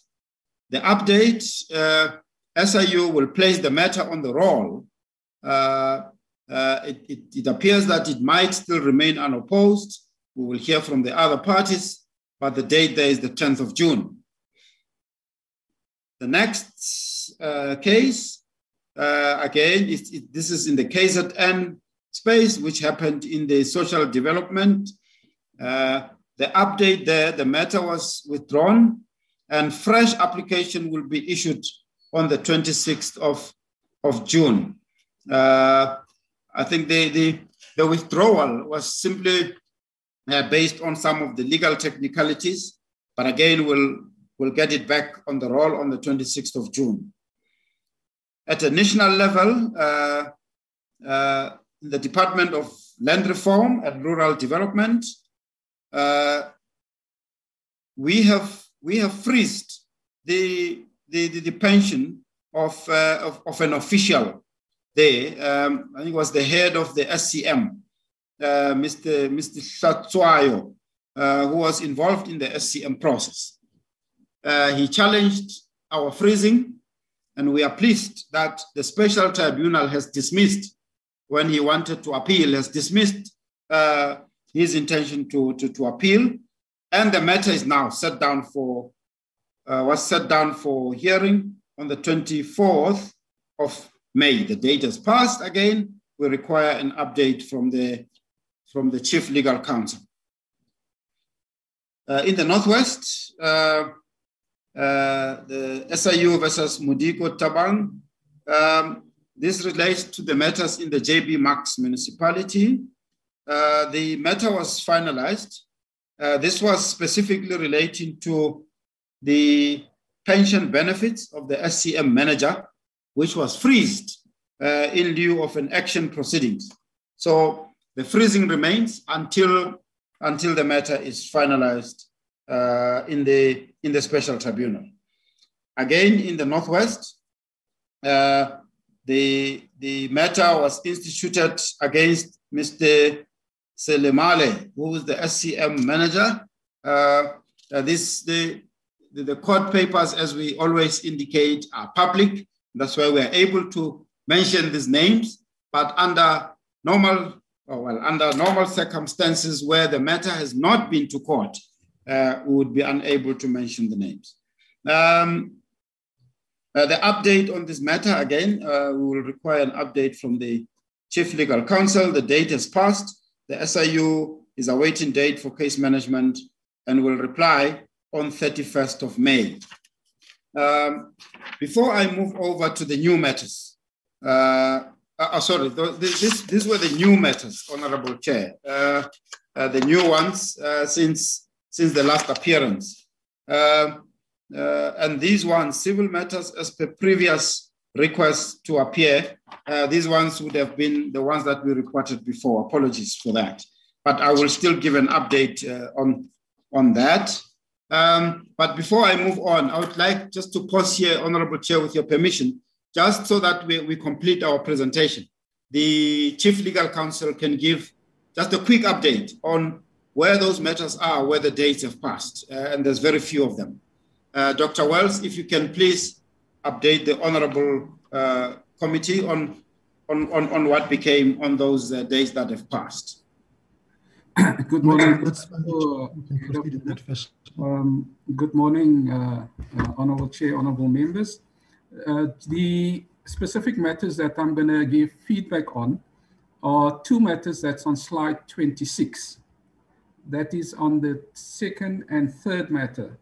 The update, uh, SIU will place the matter on the roll uh, it, it, it, appears that it might still remain unopposed. We will hear from the other parties, but the date there is the 10th of June. The next uh, case, uh, again, it, this is in the KZN space, which happened in the social development. Uh, the update there, the matter was withdrawn and fresh application will be issued on the 26th of, of June. Uh, I think the, the, the withdrawal was simply uh, based on some of the legal technicalities, but again, we'll, we'll get it back on the roll on the 26th of June. At a national level, uh, uh, the Department of Land Reform and Rural Development, uh, we have we have freezed the the, the, the pension of, uh, of, of an official there, um, I think was the head of the SCM, uh, Mr. Mr. Satsuayo, uh, who was involved in the SCM process. He challenged our freezing, and we are pleased that the special tribunal has dismissed, when he wanted to appeal, has dismissed uh, his intention to, to, to appeal, and the matter is now set down for, uh, was set down for hearing on the 24th of May. The date has passed again. We require an update from the, from the Chief Legal Counsel. Uh, in the Northwest, uh, the SIU versus Mudiko Thabang. Um, this relates to the matters in the JB Marks municipality. Uh, the matter was finalized. Uh, this was specifically relating to the pension benefits of the SCM manager which was freezed uh, in lieu of an action proceedings. So the freezing remains until, until the matter is finalized uh, in, the, in the special tribunal. Again, in the Northwest, uh, the, the matter was instituted against Mr. Selemale, who is the SCM manager. Uh, uh, this, the, the court papers, as we always indicate, are public. That's why we're able to mention these names, but under normal, oh, well, under normal circumstances where the matter has not been to court, uh, would be unable to mention the names. Um, uh, the update on this matter, again, uh, we will require an update from the Chief Legal Counsel. The date has passed. The SIU is awaiting date for case management and will reply on 31st of May. Um, before I move over to the new matters, uh, uh, sorry, this, these were the new matters, Honorable Chair, uh, uh the new ones uh, since, since the last appearance. Um, uh, and these ones, civil matters as per previous requests to appear, these ones would have been the ones that we reported before. Apologies for that. But I will still give an update on, on that. Um, but before I move on, I would like just to pause here, Honorable Chair, with your permission, just so that we, we complete our presentation, the Chief Legal Counsel can give just a quick update on where those matters are, where the dates have passed, uh, and there's very few of them. Uh, Dr. Wells, if you can please update the Honorable uh, Committee on, on, on, on, what became on those uh, days that have passed. good morning. Um, good morning, uh, uh, Honorable Chair, Honorable members. Uh, the specific matters that I'm going to give feedback on are two matters that's on slide 26. That is on the second and third matter.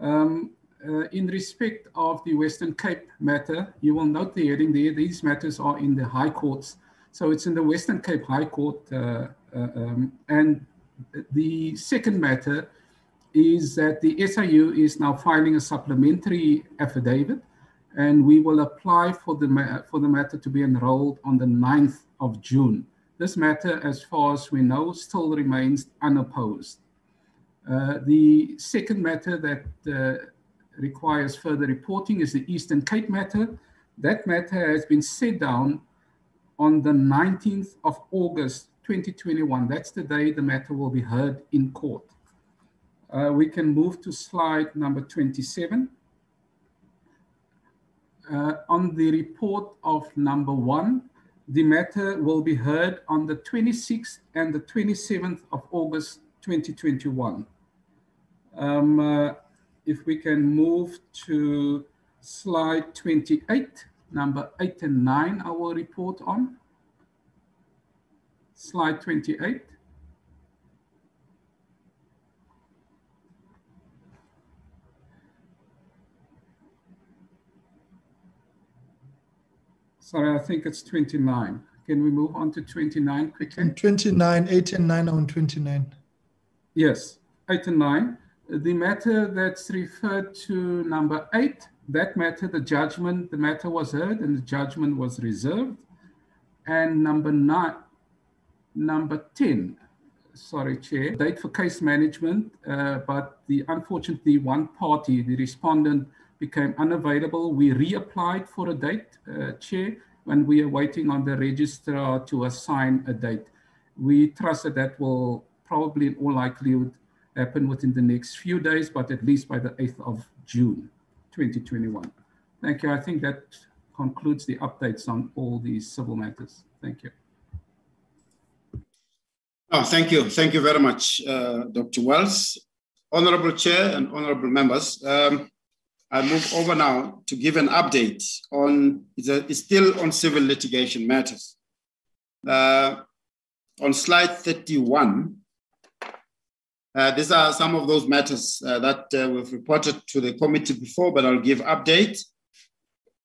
Um, uh, in respect of the Western Cape matter, you will note the heading there. These matters are in the High Courts. So it's in the Western Cape High Court. Uh, uh, um, and the second matter is that the SIU is now filing a supplementary affidavit and we will apply for the, for the matter to be enrolled on the 9th of June. This matter, as far as we know, still remains unopposed. Uh, the second matter that uh, requires further reporting is the Eastern Cape matter. That matter has been set down on the 19th of August 2021. That's the day the matter will be heard in court. Uh, we can move to slide number 27 uh, on the report of number one, the matter will be heard on the 26th and the 27th of August 2021. Um, uh, if we can move to slide 28, number eight and nine, I will report on. Slide 28. Sorry, I think it's 29. Can we move on to 29 quickly? 29, 8 and 9 on 29. Yes, 8 and 9. The matter that's referred to number 8, that matter, the judgment, the matter was heard and the judgment was reserved. And number 9, number 10, sorry, Chair, date for case management, uh, but the unfortunately one party, the respondent, became unavailable. We reapplied for a date, uh, Chair, when we are waiting on the registrar to assign a date. We trust that that will probably in all likelihood happen within the next few days, but at least by the 8th of June, 2021. Thank you. I think that concludes the updates on all these civil matters. Thank you. Oh, thank you. Thank you very much, uh, Dr. Wells. Honorable Chair and honorable members, um, I move over now to give an update on, it's, a, still on civil litigation matters. Uh, on slide 31, uh, these are some of those matters uh, that uh, we've reported to the committee before, but I'll give update.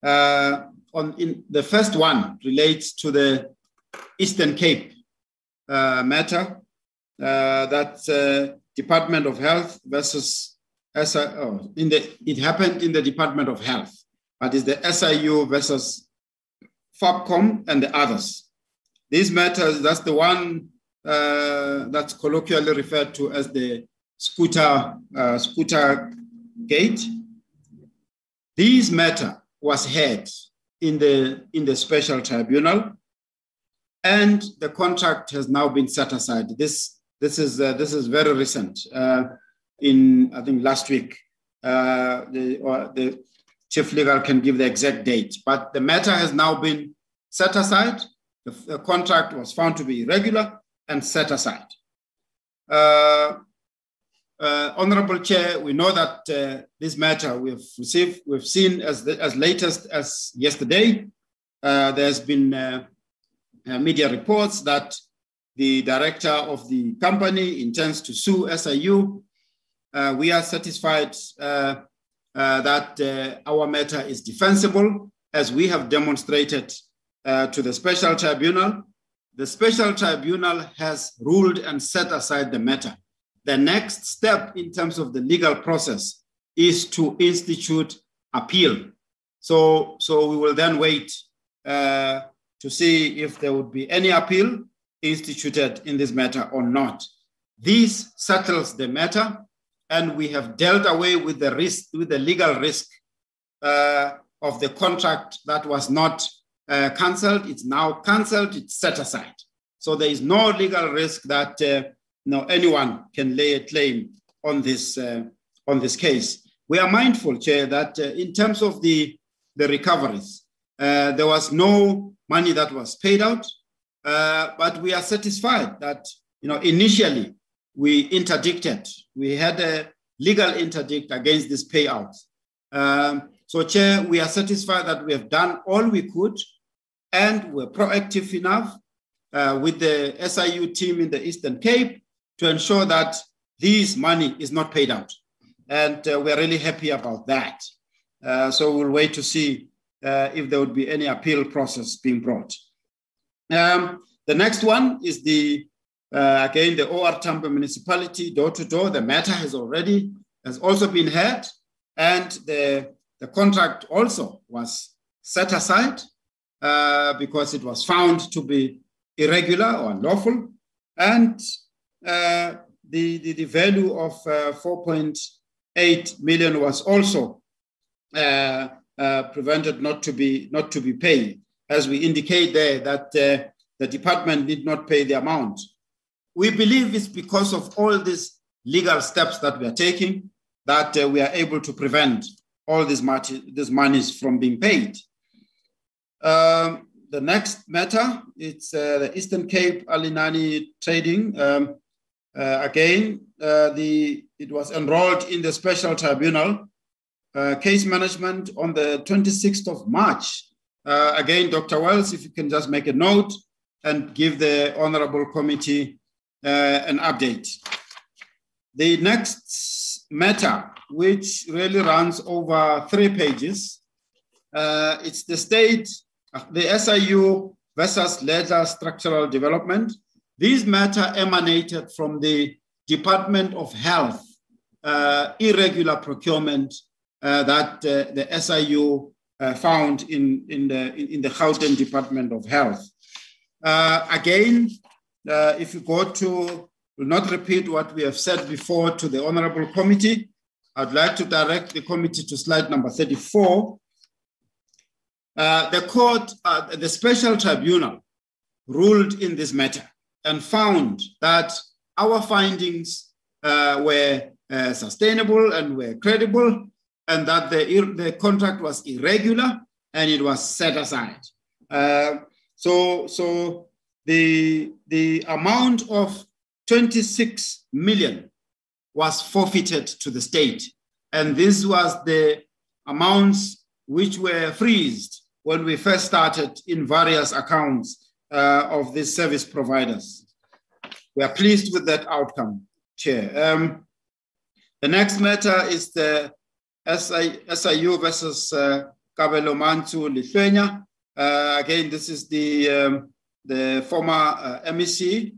Uh, on in, the first one relates to the Eastern Cape uh, matter, that Department of Health versus oh, in the, it happened in the Department of Health, but it's the SIU versus Fobcom and the others. These matters, that's the one uh, that's colloquially referred to as the scooter, uh, scooter gate. This matter was heard in the, in the special tribunal and the contract has now been set aside. This, this, is, uh, this is very recent. In, I think, last week. Uh, the, or the chief legal can give the exact date, but the matter has now been set aside. The, the contract was found to be irregular and set aside. Uh, uh, Honorable Chair, we know that uh, this matter we've received, we've seen as, the, as latest as yesterday, uh, there's been uh, uh, media reports that the director of the company intends to sue SIU we are satisfied uh, uh, that our matter is defensible, as we have demonstrated to the special tribunal. The special tribunal has ruled and set aside the matter. The next step in terms of the legal process is to institute appeal. So, so we will then wait uh, to see if there would be any appeal instituted in this matter or not. This settles the matter and we have dealt away with the risk, with the legal risk uh, of the contract that was not uh, cancelled. It's now cancelled, it's set aside. So there is no legal risk that uh, no, anyone can lay a claim on this, uh, on this case. We are mindful, Chair, that uh, in terms of the, the recoveries, uh, there was no money that was paid out, but we are satisfied that you know initially we interdicted, we had a legal interdict against this payout. Um, so, Chair, we are satisfied that we have done all we could and we're proactive enough uh, with the SIU team in the Eastern Cape to ensure that this money is not paid out. And uh, we're really happy about that. Uh, so we'll wait to see uh, if there would be any appeal process being brought. Um, the next one is the, uh, again, the OR Tambo municipality door to door. The matter has already, has also been heard and the, the contract also was set aside uh, because it was found to be irregular or unlawful. And uh, the, the, the, value of uh, 4.8 million was also uh, uh, prevented not to be not to be paid, as we indicate there that the department did not pay the amount. We believe it's because of all these legal steps that we are taking that we are able to prevent all these, these monies from being paid. Um, the next matter, it's uh, the Eastern Cape Alinani Trading. Um, uh, again, uh, the, it was enrolled in the special tribunal uh, case management on the 26th of March. Uh, again, Dr. Wells, if you can just make a note and give the honorable committee uh, an update. The next matter, which really runs over three pages, it's the state the SIU versus Ledla structural development. This matter emanated from the Department of Health uh, irregular procurement uh, that uh, the SIU uh, found in, in, the, in the Gauteng Department of Health. Uh, again, uh, if you go to, will not repeat what we have said before to the Honorable Committee, I'd like to direct the committee to slide number 34, uh, the court, uh, the special tribunal ruled in this matter and found that our findings uh, were uh, sustainable and were credible, and that the, the contract was irregular and it was set aside. Uh, so, so the, the amount of 26 million was forfeited to the state. And this was the amounts which were freezed when we first started in various accounts uh, of these service providers. We are pleased with that outcome, Chair. Um, the next matter is the SI, SIU versus uh, Kabelo Mantu Lithuania. Uh, again, this is the, um, the former uh, MEC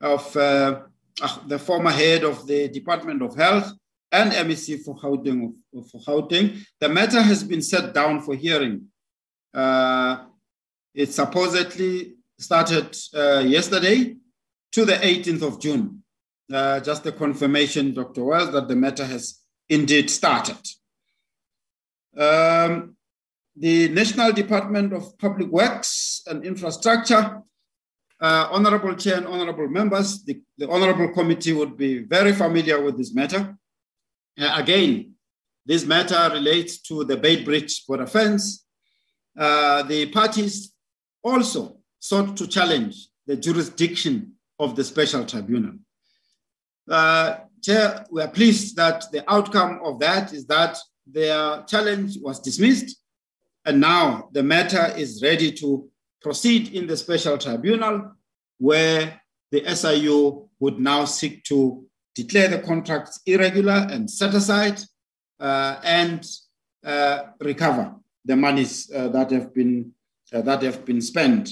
of uh, uh, the former head of the Department of Health and MEC for Gauteng, for Gauteng. The matter has been set down for hearing uh, it supposedly started uh, yesterday to the 18th of June. Uh, just a confirmation, Dr. Wells, that the matter has indeed started. Um, the National Department of Public Works and Infrastructure, uh, Honorable Chair and Honorable Members, the, the, Honorable Committee would be very familiar with this matter. Uh, again, this matter relates to the Beitbridge border fence uh, the parties also sought to challenge the jurisdiction of the special tribunal. Uh, Chair, we are pleased that the outcome of that is that their challenge was dismissed, and now the matter is ready to proceed in the special tribunal, where the SIU would now seek to declare the contracts irregular and set aside uh, and uh, recover the monies uh, that have been uh, that have been spent.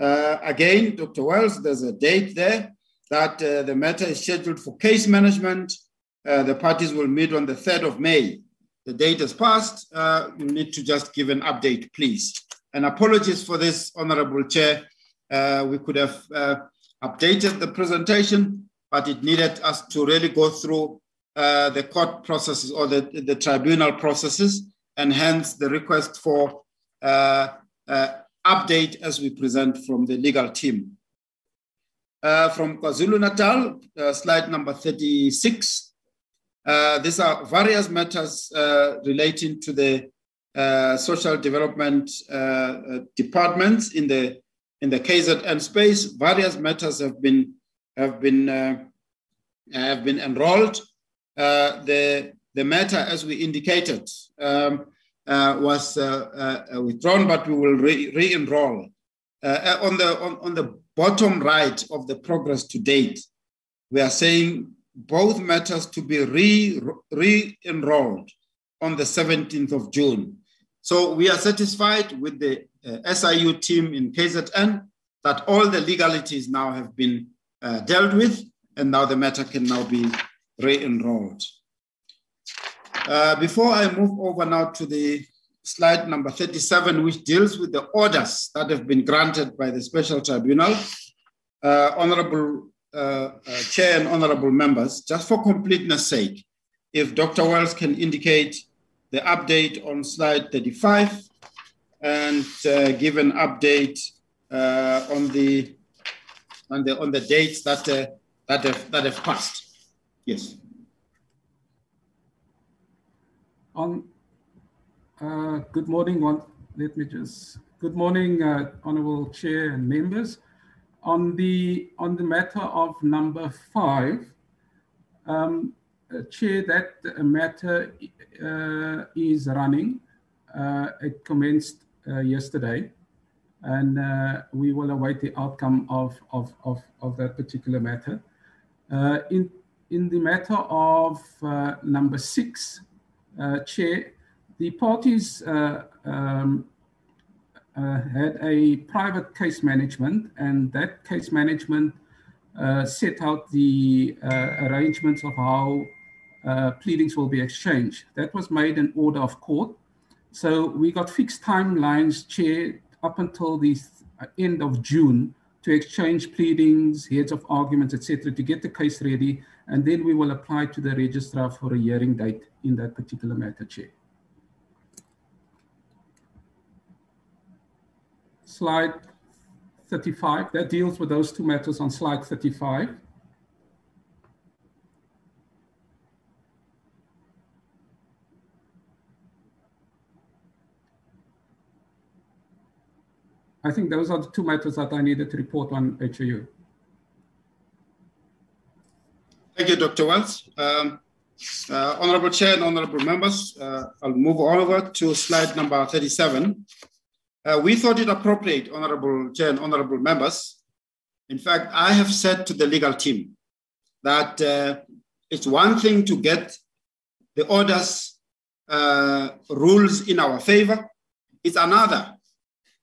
Uh, again, Dr. Wells, there's a date there that the matter is scheduled for case management. the parties will meet on the 3rd of May. The date has passed. you need to just give an update, please. And apologies for this, Honorable Chair. we could have updated the presentation, but it needed us to really go through uh, the court processes or the, the tribunal processes and hence the request for uh, uh, update as we present from the legal team. Uh, from KwaZulu-Natal, uh, slide number 36. Uh, these are various matters uh, relating to the social development departments in the in the KZN space. Various matters have been have been have been enrolled. the the matter, as we indicated, um, uh, was uh, uh, withdrawn, but we will re, enroll on, the, on, on the bottom right of the progress to date, we are saying both matters to be re, re-enrolled on the 17th of June. So we are satisfied with the uh, SIU team in KZN that all the legalities now have been uh, dealt with, and now the matter can now be re-enrolled. Uh, before I move over now to the slide number 37, which deals with the orders that have been granted by the Special Tribunal, uh, Honorable uh, uh Chair and Honorable Members, just for completeness sake, if Dr. Wells can indicate the update on slide 35 and uh, give an update on the on the on the dates that that have that have passed. Yes. on uh, good morning one let me just good morning uh, honorable chair and members on the on the matter of number five um, uh, chair that matter uh, is running. Uh, it commenced uh, yesterday. And we will await the outcome of of of, of that particular matter. In in the matter of number six uh, Chair, the parties uh, um, uh, had a private case management, and that case management set out the arrangements of how Uh, pleadings will be exchanged. That was made an order of court. So we got fixed timelines, Chair, up until the uh, end of June to exchange pleadings, heads of arguments, etc., to get the case ready, and then we will apply to the registrar for a hearing date in that particular matter, Chair. Slide 35, that deals with those two matters on slide 35. I think those are the two matters that I needed to report on HAU. Thank you, Dr. Wells. Um, uh, Honorable Chair and Honorable Members, uh, I'll move on over to slide number 37. Uh, we thought it appropriate, Honorable Chair and Honorable Members. In fact, I have said to the legal team that uh, it's one thing to get the orders uh, rules in our favor. It's another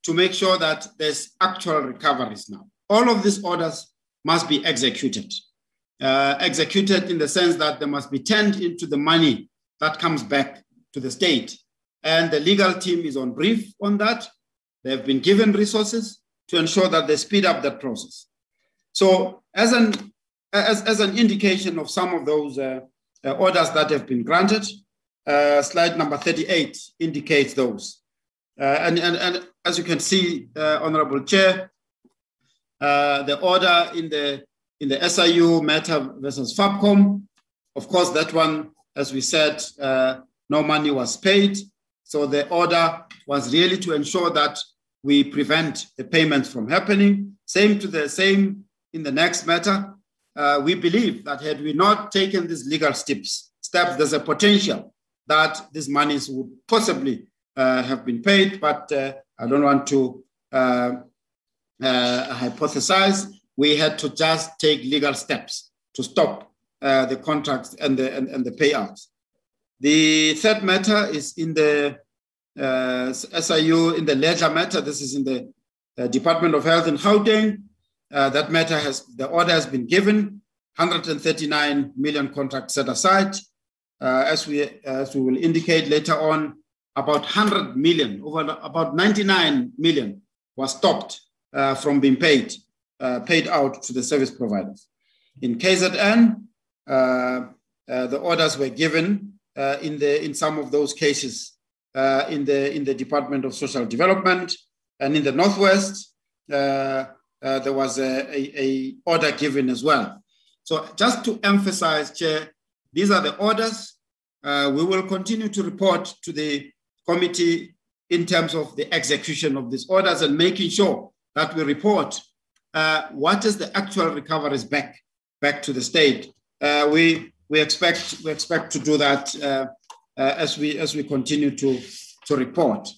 to make sure that there's actual recoveries now. All of these orders must be executed. Uh, executed in the sense that they must be turned into the money that comes back to the state. And the legal team is on brief on that. They have been given resources to ensure that they speed up that process. So, as an, as, as an indication of some of those uh, uh, orders that have been granted, uh, slide number 38 indicates those. Uh, and, and, and as you can see, uh, Honorable Chair, the order in the in the SIU Meta versus Fobcom. Of course, that one, as we said, uh, no money was paid. So the order was really to ensure that we prevent the payments from happening. Same to the same in the next matter. Uh, we believe that had we not taken these legal steps, steps, there's a potential that these monies would possibly uh, have been paid, but uh, I don't want to uh, uh, hypothesize we had to just take legal steps to stop uh, the contracts and the, and, and, the payouts. The third matter is in the uh, SIU, in the Ledla matter. This is in the uh, Department of Health in Gauteng. Uh, that matter has, the order has been given, 139 million contracts set aside. Uh, as, we, as we will indicate later on, about 100 million, over about 99 million was stopped uh, from being paid uh, paid out to the service providers. In KZN, uh, uh, the orders were given in, the, in some of those cases uh, in, the, in the Department of Social Development. And in the Northwest, uh, uh, there was a, a, a, order given as well. So just to emphasize, Chair, these are the orders. Uh, we will continue to report to the committee in terms of the execution of these orders and making sure that we report uh, what is the actual recoveries back back to the state. Uh, we we expect we expect to do that uh, uh as we as we continue to to report.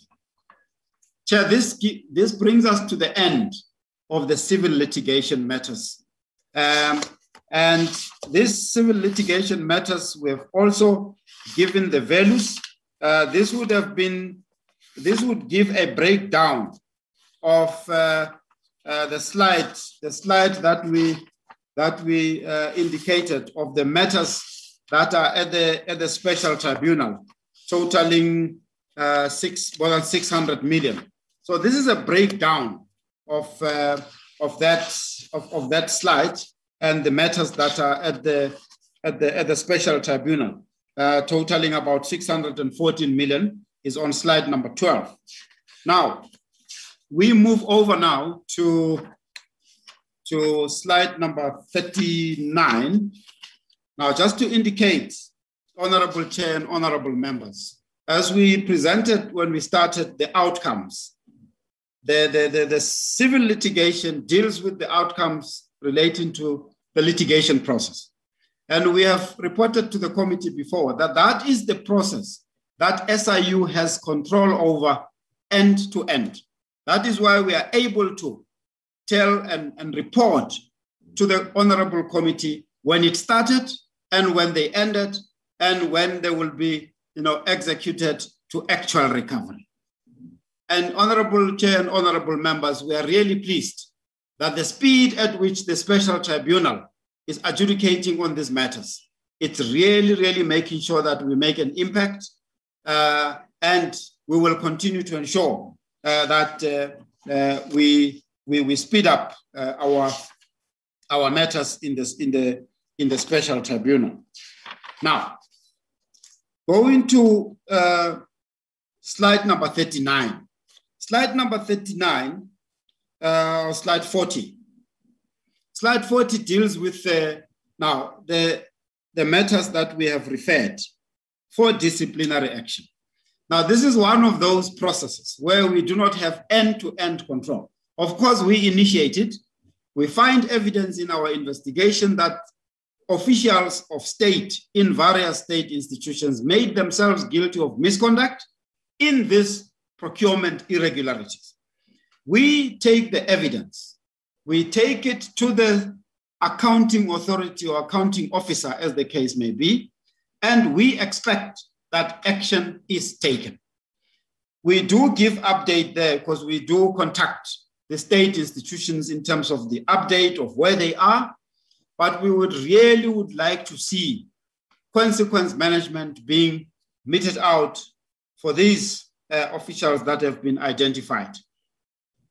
Chair, this this brings us to the end of the civil litigation matters. Um, and these civil litigation matters, we have also given the values. Uh, this would have been, this would give a breakdown of uh, uh, the slide, the slide that we that we uh, indicated of the matters that are at the at the special tribunal, totaling uh, six more than 600 million. So this is a breakdown of of that of, of that slide and the matters that are at the at the at the special tribunal, uh, totaling about 614 million, is on slide number 12. Now, we move over now to to slide number 39. Now, just to indicate, Honorable Chair and Honorable Members, as we presented when we started the outcomes, the, the, the, the civil litigation deals with the outcomes relating to the litigation process. And we have reported to the committee before that that is the process that SIU has control over end to end. That is why we are able to tell and, and report to the honorable committee when it started and when they ended and when they will be you know, executed to actual recovery. And honorable chair and honorable members, we are really pleased that the speed at which the special tribunal is adjudicating on these matters, it's really, really making sure that we make an impact uh, and we will continue to ensure uh, that uh, uh we, we, we speed up uh, our, our matters in, this, in, the, in the special tribunal. Now, going to uh, slide number 39. Slide number 39, uh, slide 40. Slide 40 deals with uh, now the, the matters that we have referred for disciplinary action. Now, this is one of those processes where we do not have end to end control. Of course, we initiate it. We find evidence in our investigation that officials of state in various state institutions made themselves guilty of misconduct in this procurement irregularities. We take the evidence, we take it to the accounting authority or accounting officer, as the case may be, and we expect that action is taken. We do give update there because we do contact the state institutions in terms of the update of where they are, but we would really would like to see consequence management being meted out for these uh, officials that have been identified.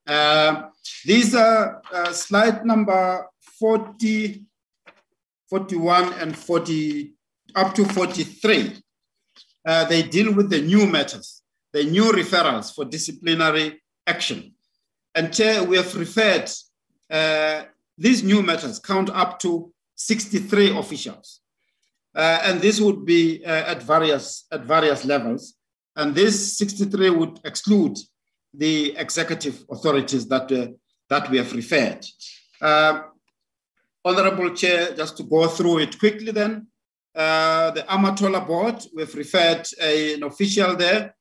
Uh, these are uh, slide number 40, 41 and 40, up to 43. Uh, they deal with the new matters, the new referrals for disciplinary action. And Chair, we have referred, uh, these new matters count up to 63 officials. Uh, and this would be at, various, at various levels. And this 63 would exclude the executive authorities that, uh, that we have referred. Uh, Honorable Chair, just to go through it quickly then, uh, the Amatola board, we've referred an official there.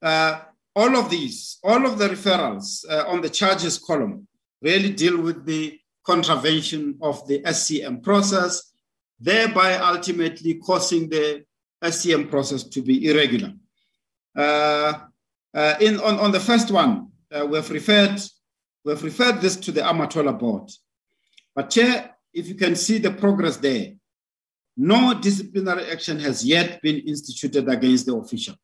Uh, all of these, all of the referrals uh, on the charges column really deal with the contravention of the SCM process, thereby ultimately causing the SCM process to be irregular. Uh, uh, in, on, on the first one, uh, we've referred we've referred this to the Amatola board. But Chair, if you can see the progress there, no disciplinary action has yet been instituted against the official.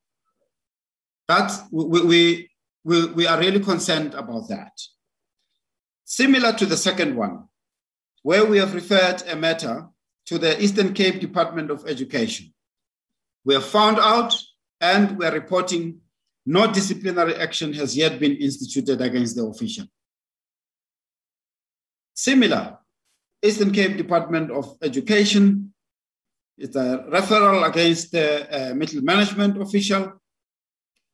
That we, we, we, we are really concerned about that. Similar to the second one, where we have referred a matter to the Eastern Cape Department of Education. We have found out and we're reporting no disciplinary action has yet been instituted against the official. Similar, Eastern Cape Department of Education is a referral against the uh, middle management official.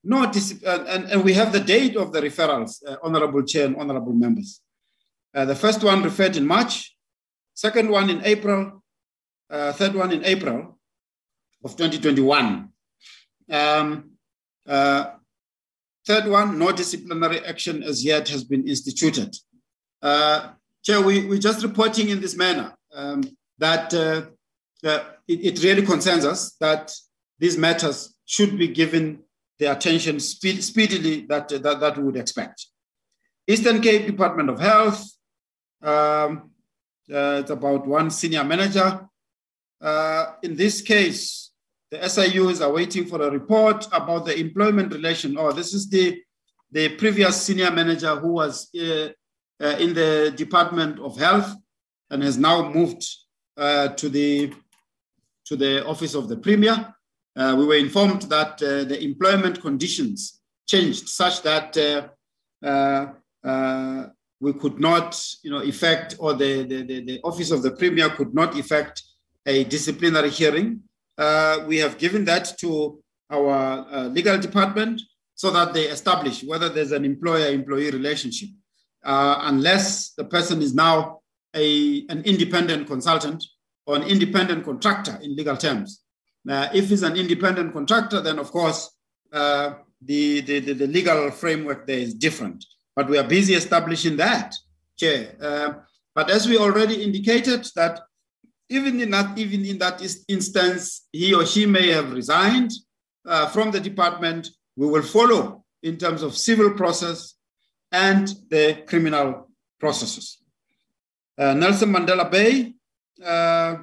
No, and, and we have the date of the referrals, uh, Honorable Chair and Honorable Members. Uh, the first one referred in March, second one in April, uh, third one in April of 2021. Um, uh, third one, no disciplinary action as yet has been instituted. Uh, Chair, we, we're just reporting in this manner um, that uh, it, it, really concerns us that these matters should be given the attention speed, speedily that, that, that we would expect. Eastern Cape Department of Health, um, uh, it's about one senior manager. Uh, in this case, the SIU is awaiting for a report about the employment relation. Oh, this is the, the previous senior manager who was uh, uh in the Department of Health and has now moved uh, to, the, to the office of the Premier. Uh, we were informed that the employment conditions changed such that we could not, you know, effect, or the, the, the, the, office of the premier could not effect a disciplinary hearing. Uh, we have given that to our uh, legal department so that they establish whether there's an employer-employee relationship. Uh, unless the person is now a, an independent consultant or an independent contractor in legal terms. Uh, if he's an independent contractor, then of course, uh, the, the, the, legal framework there is different but we are busy establishing that, Chair. But as we already indicated, that even in that, even in that instance, he or she may have resigned uh, from the department. We will follow in terms of civil process and the criminal processes. Uh, Nelson Mandela Bay uh,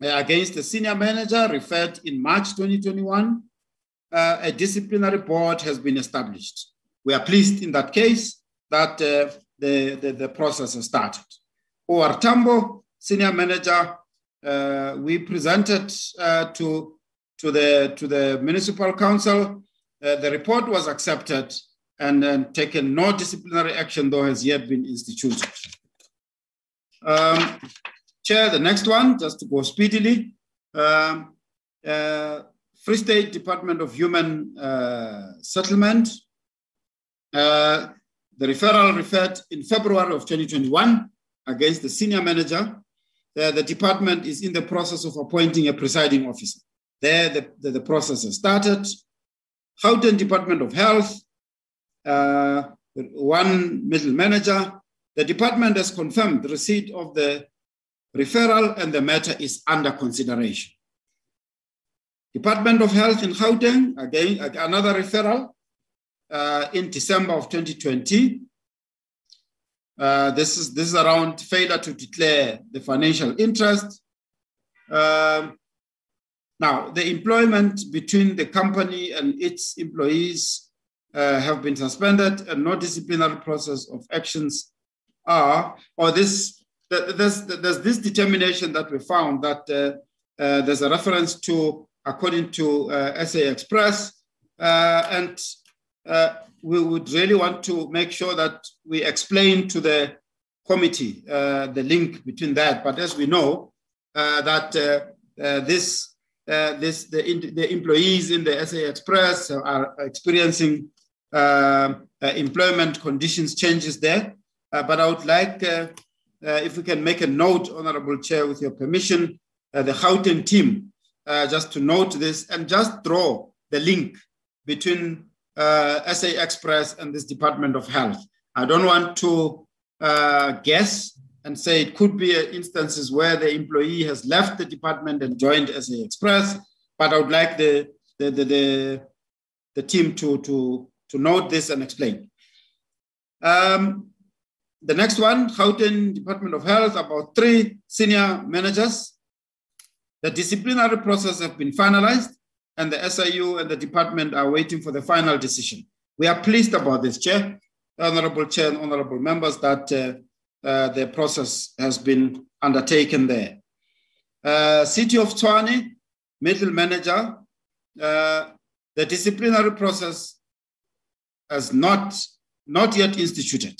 against the senior manager referred in March 2021, uh, a disciplinary board has been established. We are pleased in that case that uh, the, the, the, process has started. OR Tambo, senior manager, uh, we presented uh, to, to, the, to the municipal council. Uh, the report was accepted and, then taken no disciplinary action, though has yet been instituted. Um, Chair, the next one, just to go speedily. Um, uh, Free State Department of Human uh, Settlement uh, the referral referred in February of 2021 against the senior manager. Uh, the department is in the process of appointing a presiding officer. There, the, the, the process has started. Gauteng Department of Health, uh, one middle manager. The department has confirmed the receipt of the referral and the matter is under consideration. Department of Health in Gauteng, again, another referral uh, in December of 2020. Uh, this is this is around failure to declare the financial interest. Um, now, the employment between the company and its employees uh, have been suspended, and no disciplinary process of actions are, or this there's, there's this determination that we found that uh, uh, there's a reference to, according to uh, SA Express, and we would really want to make sure that we explain to the committee uh, the link between that. But as we know, uh, that uh, uh, this, uh, this the, the employees in the SA Express are experiencing employment conditions changes there. but I would like, if we can make a note, Honorable Chair, with your permission, the Gauteng team, just to note this and just draw the link between uh, SA Express and this Department of Health. I don't want to uh, guess and say it could be instances where the employee has left the department and joined SA Express, but I would like the, the, the, the, the team to, to, to note this and explain. Um, the next one, Gauteng Department of Health, about three senior managers. The disciplinary process have been finalized and the SIU and the department are waiting for the final decision. We are pleased about this, Chair, Honorable Chair and Honorable Members, that uh, uh, the process has been undertaken there. Uh, City of Tshwane, middle manager, uh, the disciplinary process has not, not yet instituted.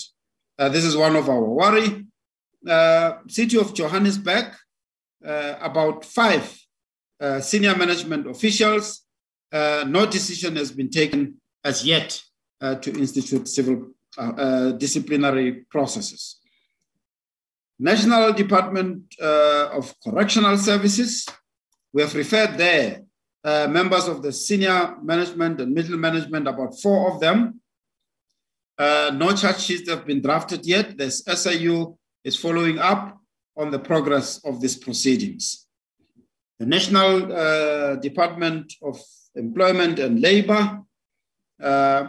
Uh, this is one of our worry. Uh, City of Johannesburg, about five uh, senior management officials, uh, no decision has been taken as yet to institute civil disciplinary processes. National Department of Correctional Services, we have referred there uh, members of the senior management and middle management, about four of them. Uh, no charge sheets have been drafted yet. The SIU is following up on the progress of these proceedings. The National uh, Department of Employment and Labor, uh,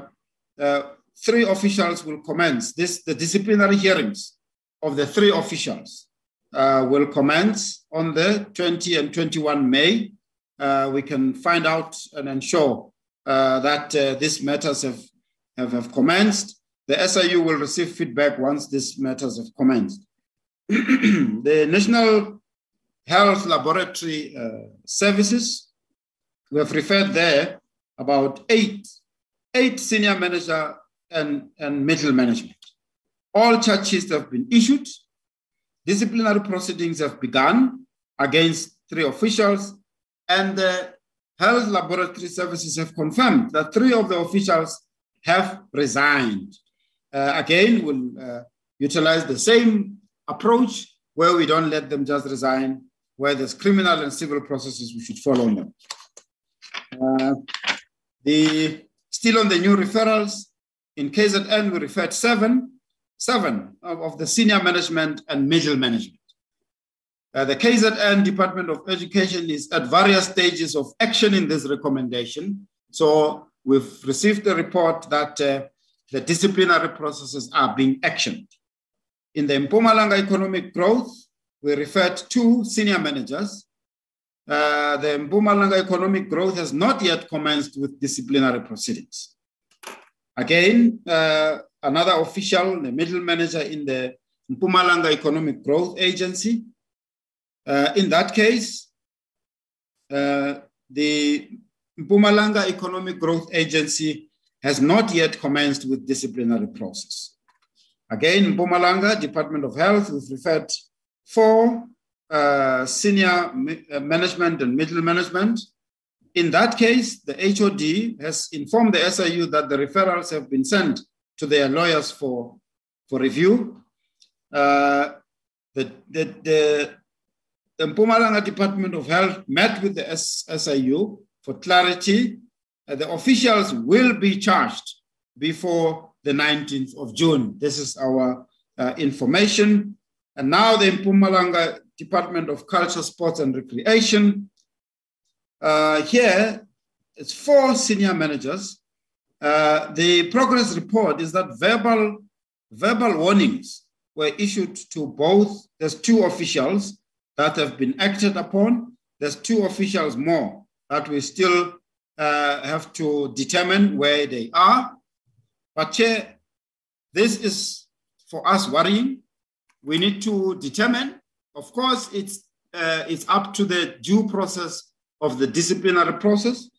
uh, three officials will commence this, the disciplinary hearings of the three officials uh, will commence on the 20 and 21 May uh, we can find out and ensure uh, that these matters have, have, have, commenced. The SIU will receive feedback once these matters have commenced. the National Health Laboratory uh, Services, we have referred there about eight, eight senior manager and, and middle management. All charges have been issued. Disciplinary proceedings have begun against three officials and the health laboratory services have confirmed that three of the officials have resigned. Uh, again, we'll uh, utilize the same approach where we don't let them just resign, where there's criminal and civil processes, we should follow them. Uh, the, still on the new referrals, in KZN, we referred seven, seven of, of the senior management and middle management. Uh, the KZN Department of Education is at various stages of action in this recommendation. So we've received a report that uh, the disciplinary processes are being actioned. In the Mpumalanga economic growth, we referred to senior managers. Uh, the Mpumalanga economic growth has not yet commenced with disciplinary proceedings. Again, uh, another official, the middle manager in the Mpumalanga Economic Growth Agency, uh, in that case, uh, the Mpumalanga Economic Growth Agency has not yet commenced with disciplinary process. Again, Mpumalanga Department of Health, we've referred for uh, senior uh, management and middle management. In that case, the HOD has informed the SIU that the referrals have been sent to their lawyers for, for review. Uh, the, the, the, the Mpumalanga Department of Health met with the SIU for clarity. Uh, the officials will be charged before the 19th of June. This is our uh, information. And now the Mpumalanga Department of Culture, Sports and Recreation. Uh, here, it's four senior managers. Uh, the progress report is that verbal, verbal warnings were issued to both, there's two officials, that have been acted upon. There's two officials more that we still uh, have to determine where they are. But Chair, this is for us worrying. We need to determine, of course, it's, uh, it's up to the due process of the disciplinary process,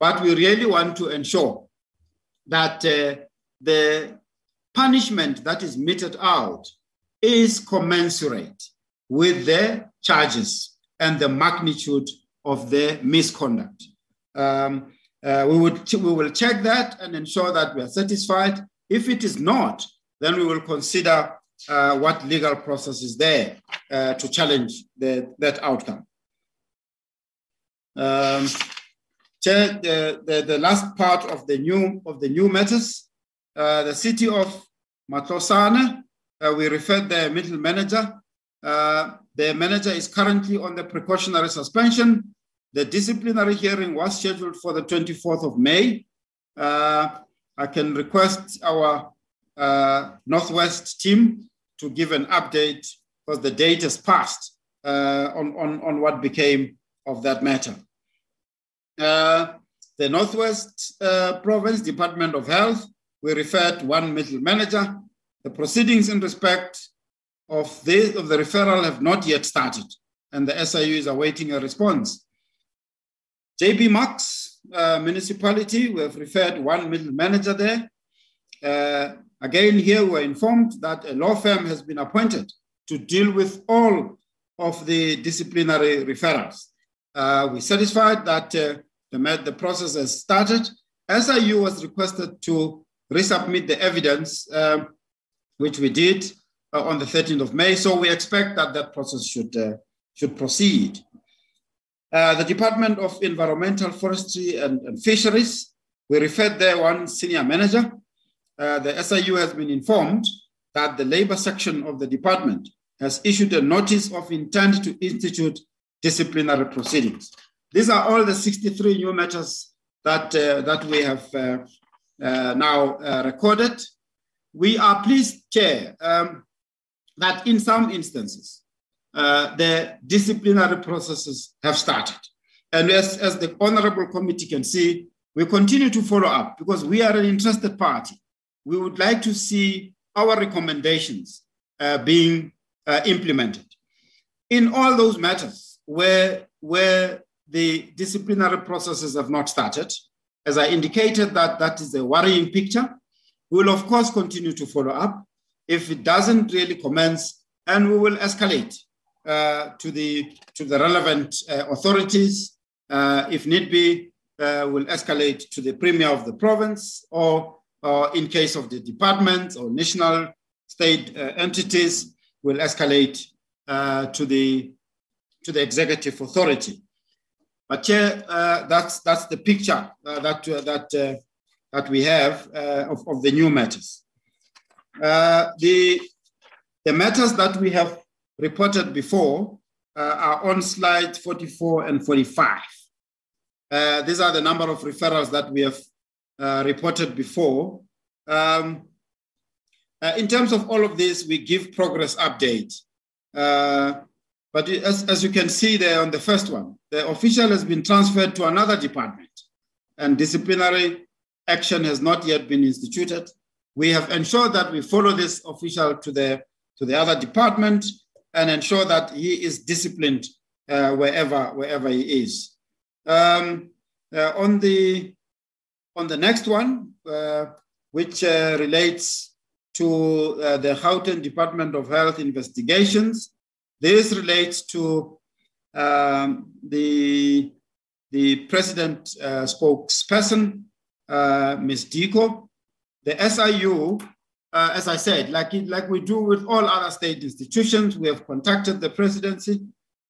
but we really want to ensure that uh, the punishment that is meted out is commensurate with the charges and the magnitude of the misconduct. Um, uh, we, would, we will check that and ensure that we are satisfied. If it is not, then we will consider uh, what legal process is there uh, to challenge the, that outcome. Um, the, the, the, last part of the new of the new matters, uh, the city of Matlosana, uh, we referred the middle manager uh, the manager is currently on the precautionary suspension. The disciplinary hearing was scheduled for the 24th of May. Uh, I can request our uh, Northwest team to give an update because the date has passed uh, on, on, on what became of that matter. Uh, the Northwest uh, Province Department of Health, we referred one middle manager. The proceedings in respect of the, of the referral have not yet started, and the SIU is awaiting a response. JB Marks uh, municipality, we have referred one middle manager there. Uh, again, here we're informed that a law firm has been appointed to deal with all of the disciplinary referrals. Uh, we're satisfied that uh, the, the process has started. SIU was requested to resubmit the evidence, um, which we did uh, on the 13th of May. So we expect that that process should, uh, should proceed. Uh, the Department of Environmental Forestry and, and, Fisheries, we referred there one senior manager. Uh, the SIU has been informed that the labor section of the department has issued a notice of intent to institute disciplinary proceedings. These are all the 63 new matters that, uh, that we have uh, uh, now uh, recorded. We are pleased, Chair, um, that in some instances, the disciplinary processes have started. And as, as the Honorable Committee can see, we continue to follow up because we are an interested party. We would like to see our recommendations uh, being uh, implemented. In all those matters where, where the disciplinary processes have not started, as I indicated that that is a worrying picture, we will of course continue to follow up. If it doesn't really commence, and we will escalate uh, to, the, to the relevant uh, authorities. Uh, if need be, uh, we'll escalate to the premier of the province or, or in case of the departments or national state uh, entities, will escalate uh, to the to the executive authority. But Chair, uh, that's that's the picture uh, that uh, that uh, that we have uh, of, of the new matters. the the matters that we have reported before are on slide 44 and 45. these are the number of referrals that we have reported before. Um, uh, in terms of all of this, we give progress update. Uh, but as, as you can see there on the first one, the official has been transferred to another department and disciplinary action has not yet been instituted. We have ensured that we follow this official to the, to the other department and ensure that he is disciplined uh, wherever, wherever he is. Um, uh, on, the, on the next one, uh, which uh, relates to uh, the Gauteng Department of Health investigations. This relates to um, the, the president spokesperson, Ms. Diko. The SIU, uh, as I said, like, like we do with all other state institutions, we have contacted the presidency.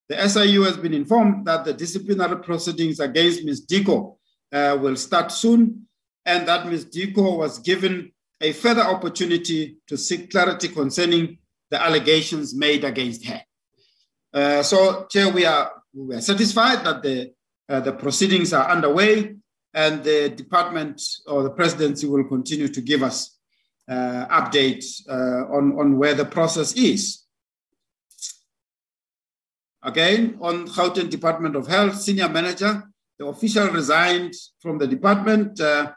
The SIU has been informed that the disciplinary proceedings against Ms. Diko uh, will start soon, and that Ms. Diko was given a further opportunity to seek clarity concerning the allegations made against her. Uh, so, Chair, we are, we are satisfied that the, uh, the proceedings are underway and the department or the presidency will continue to give us uh, updates uh, on, on where the process is. Again, on Gauteng Department of Health, senior manager, the official resigned from the department uh,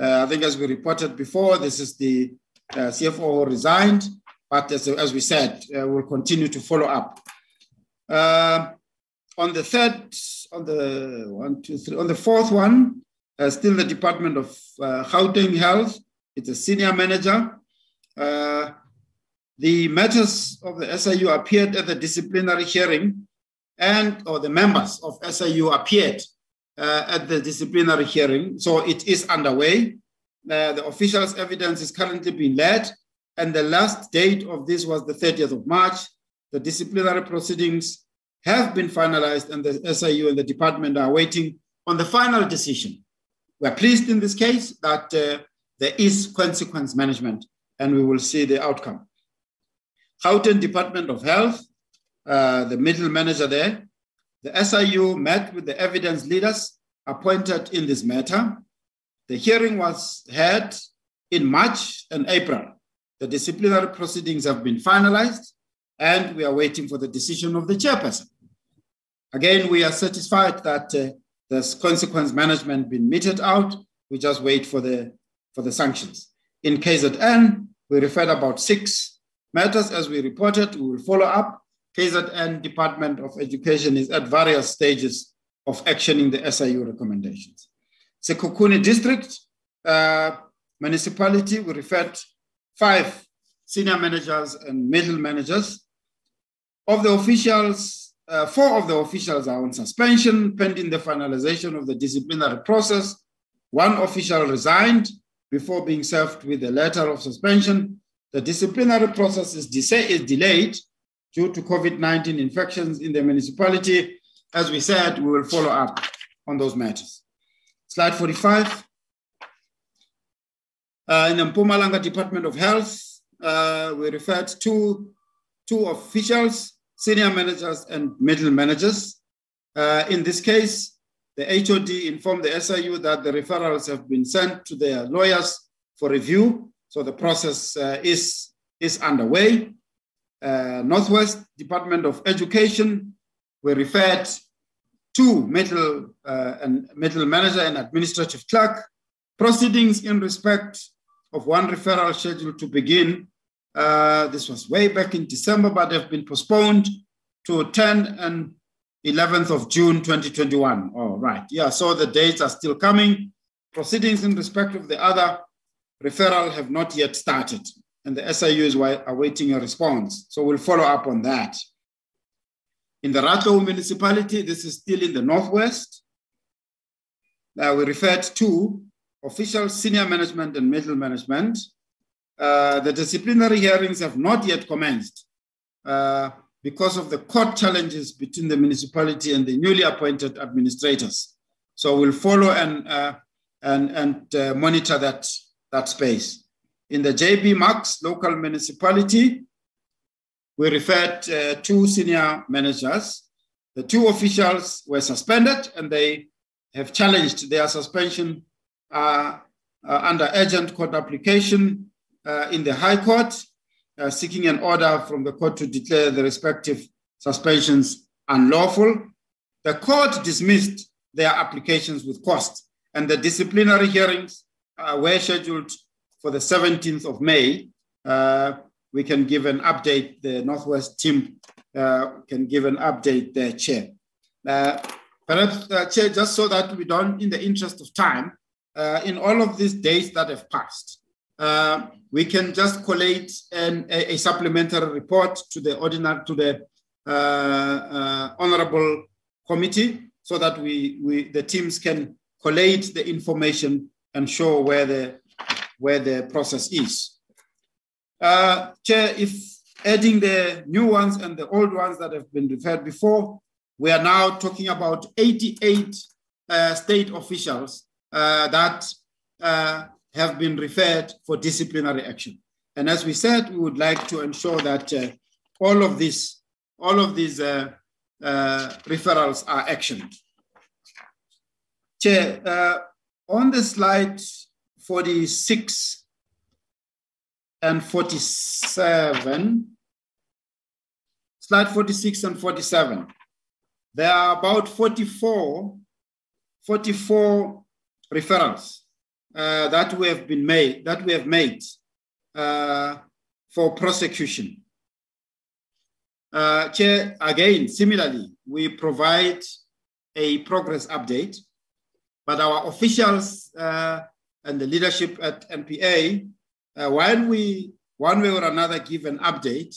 uh, I think as we reported before, this is the uh, CFO who resigned, but as, as we said, uh, we'll continue to follow up. on the third, on the one, two, three, on the fourth one, still the Department of uh, Gauteng Health, it's a senior manager. Uh, the matters of the SIU appeared at the disciplinary hearing and or the members of SIU appeared uh, at the disciplinary hearing. So it is underway. Uh, the official's evidence is currently being led, and the last date of this was the 30th of March. The disciplinary proceedings have been finalized, and the SIU and the department are waiting on the final decision. We're pleased in this case that uh, there is consequence management, and we will see the outcome. Gauteng Department of Health, uh, the middle manager there, the SIU met with the evidence leaders appointed in this matter. The hearing was held in March and April. The disciplinary proceedings have been finalized, and we are waiting for the decision of the chairperson. Again, we are satisfied that uh, there's consequence management been meted out. We just wait for the, for the sanctions. In KZN, we referred about six matters as we reported. We will follow up KZN Department of Education is at various stages of actioning the SIU recommendations. The Sekhukhune District, uh, municipality, we referred five senior managers and middle managers. Of the officials, uh, four of the officials are on suspension pending the finalization of the disciplinary process. One official resigned before being served with a letter of suspension. The disciplinary process is, is delayed due to COVID-19 infections in the municipality. As we said, we will follow up on those matters. Slide 45. Uh, in the Mpumalanga Department of Health, uh, we referred to two officials, senior managers and middle managers. Uh, in this case, the HOD informed the SIU that the referrals have been sent to their lawyers for review. So the process uh, is, is underway. Uh, Northwest Department of Education, were referred to metal uh, and middle manager and administrative clerk. Proceedings in respect of one referral scheduled to begin. Uh, this was way back in December, but have been postponed to 10 and 11th of June 2021. All right. Yeah, so the dates are still coming. Proceedings in respect of the other referral have not yet started, and the SIU is awaiting a response. So we'll follow up on that. In the Rato municipality, this is still in the Northwest. Uh, we referred to official senior management and middle management. Uh, the disciplinary hearings have not yet commenced uh, because of the court challenges between the municipality and the newly appointed administrators. So we'll follow and, uh, and, and uh, monitor that, that space. In the JB Marks local municipality, we referred uh, two senior managers. The two officials were suspended and they have challenged their suspension uh, uh, under urgent court application uh, in the High Court, uh, seeking an order from the court to declare the respective suspensions unlawful. The court dismissed their applications with cost, and the disciplinary hearings uh, were scheduled for the 17th of May. we can give an update. The Northwest team can give an update there, Chair. Perhaps, uh, Chair, just so that we don't, in the interest of time, uh, in all of these days that have passed, uh, we can just collate an, a, a, supplementary report to the ordinary to the uh, uh, honorable committee so that we, we the teams can collate the information and show where the where the process is. Uh, Chair, if adding the new ones and the old ones that have been referred before, we are now talking about 88 uh, state officials uh, that uh, have been referred for disciplinary action. And as we said, we would like to ensure that uh, all of this, all of these uh, referrals are actioned. Chair, on the slide 46 and 47, slide 46 and 47, there are about 44, 44 referrals uh, that we have been made, that we have made uh, for prosecution. Uh, Chair, again, similarly, we provide a progress update, but our officials uh, and the leadership at NPA, uh, while we one way or another give an update,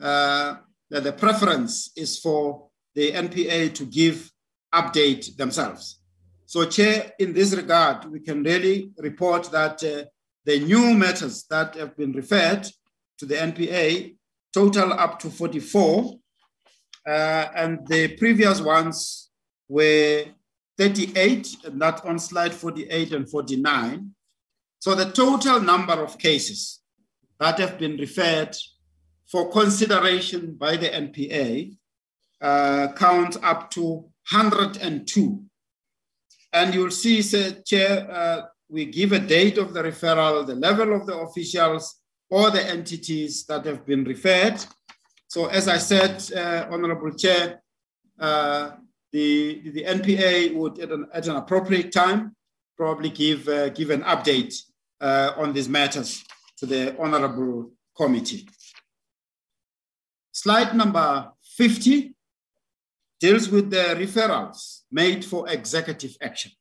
uh, that the preference is for the NPA to give update themselves. So, Chair, in this regard, we can really report that uh, the new matters that have been referred to the NPA total up to 44, uh, and the previous ones were 38, and on slide 48 and 49. So the total number of cases that have been referred for consideration by the NPA uh, count up to 102 and you'll see, say, Chair, uh, we give a date of the referral, the level of the officials, or the entities that have been referred. So as I said, uh, Honorable Chair, uh, the, the NPA would, at an, at an appropriate time, probably give, uh, give an update uh, on these matters to the Honorable Committee. Slide number 50 deals with the referrals made for executive action.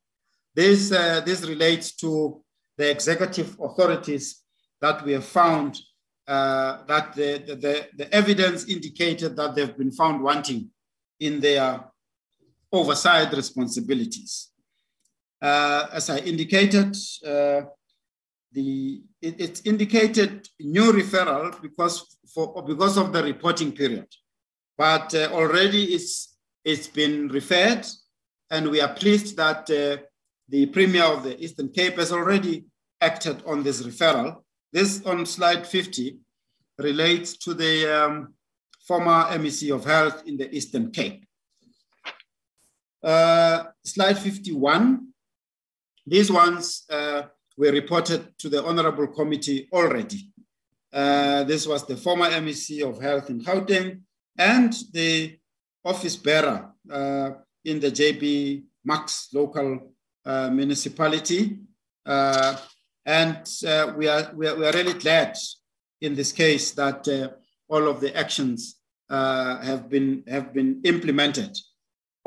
This, uh, this relates to the executive authorities that we have found uh, that the, the, the, evidence indicated that they've been found wanting in their oversight responsibilities. Uh, as I indicated, uh, the, it, it, indicated new referral because, for, because of the reporting period. But uh, already it's, it's been referred and we are pleased that uh, the Premier of the Eastern Cape has already acted on this referral. This on slide 50 relates to the um, former MEC of Health in the Eastern Cape. Uh, slide 51, these ones uh, were reported to the Honorable Committee already. Uh, this was the former MEC of Health in Gauteng and the office bearer uh, in the JB Marks local uh, municipality. And we, are, we, are, we are really glad in this case that all of the actions have, been, have been implemented.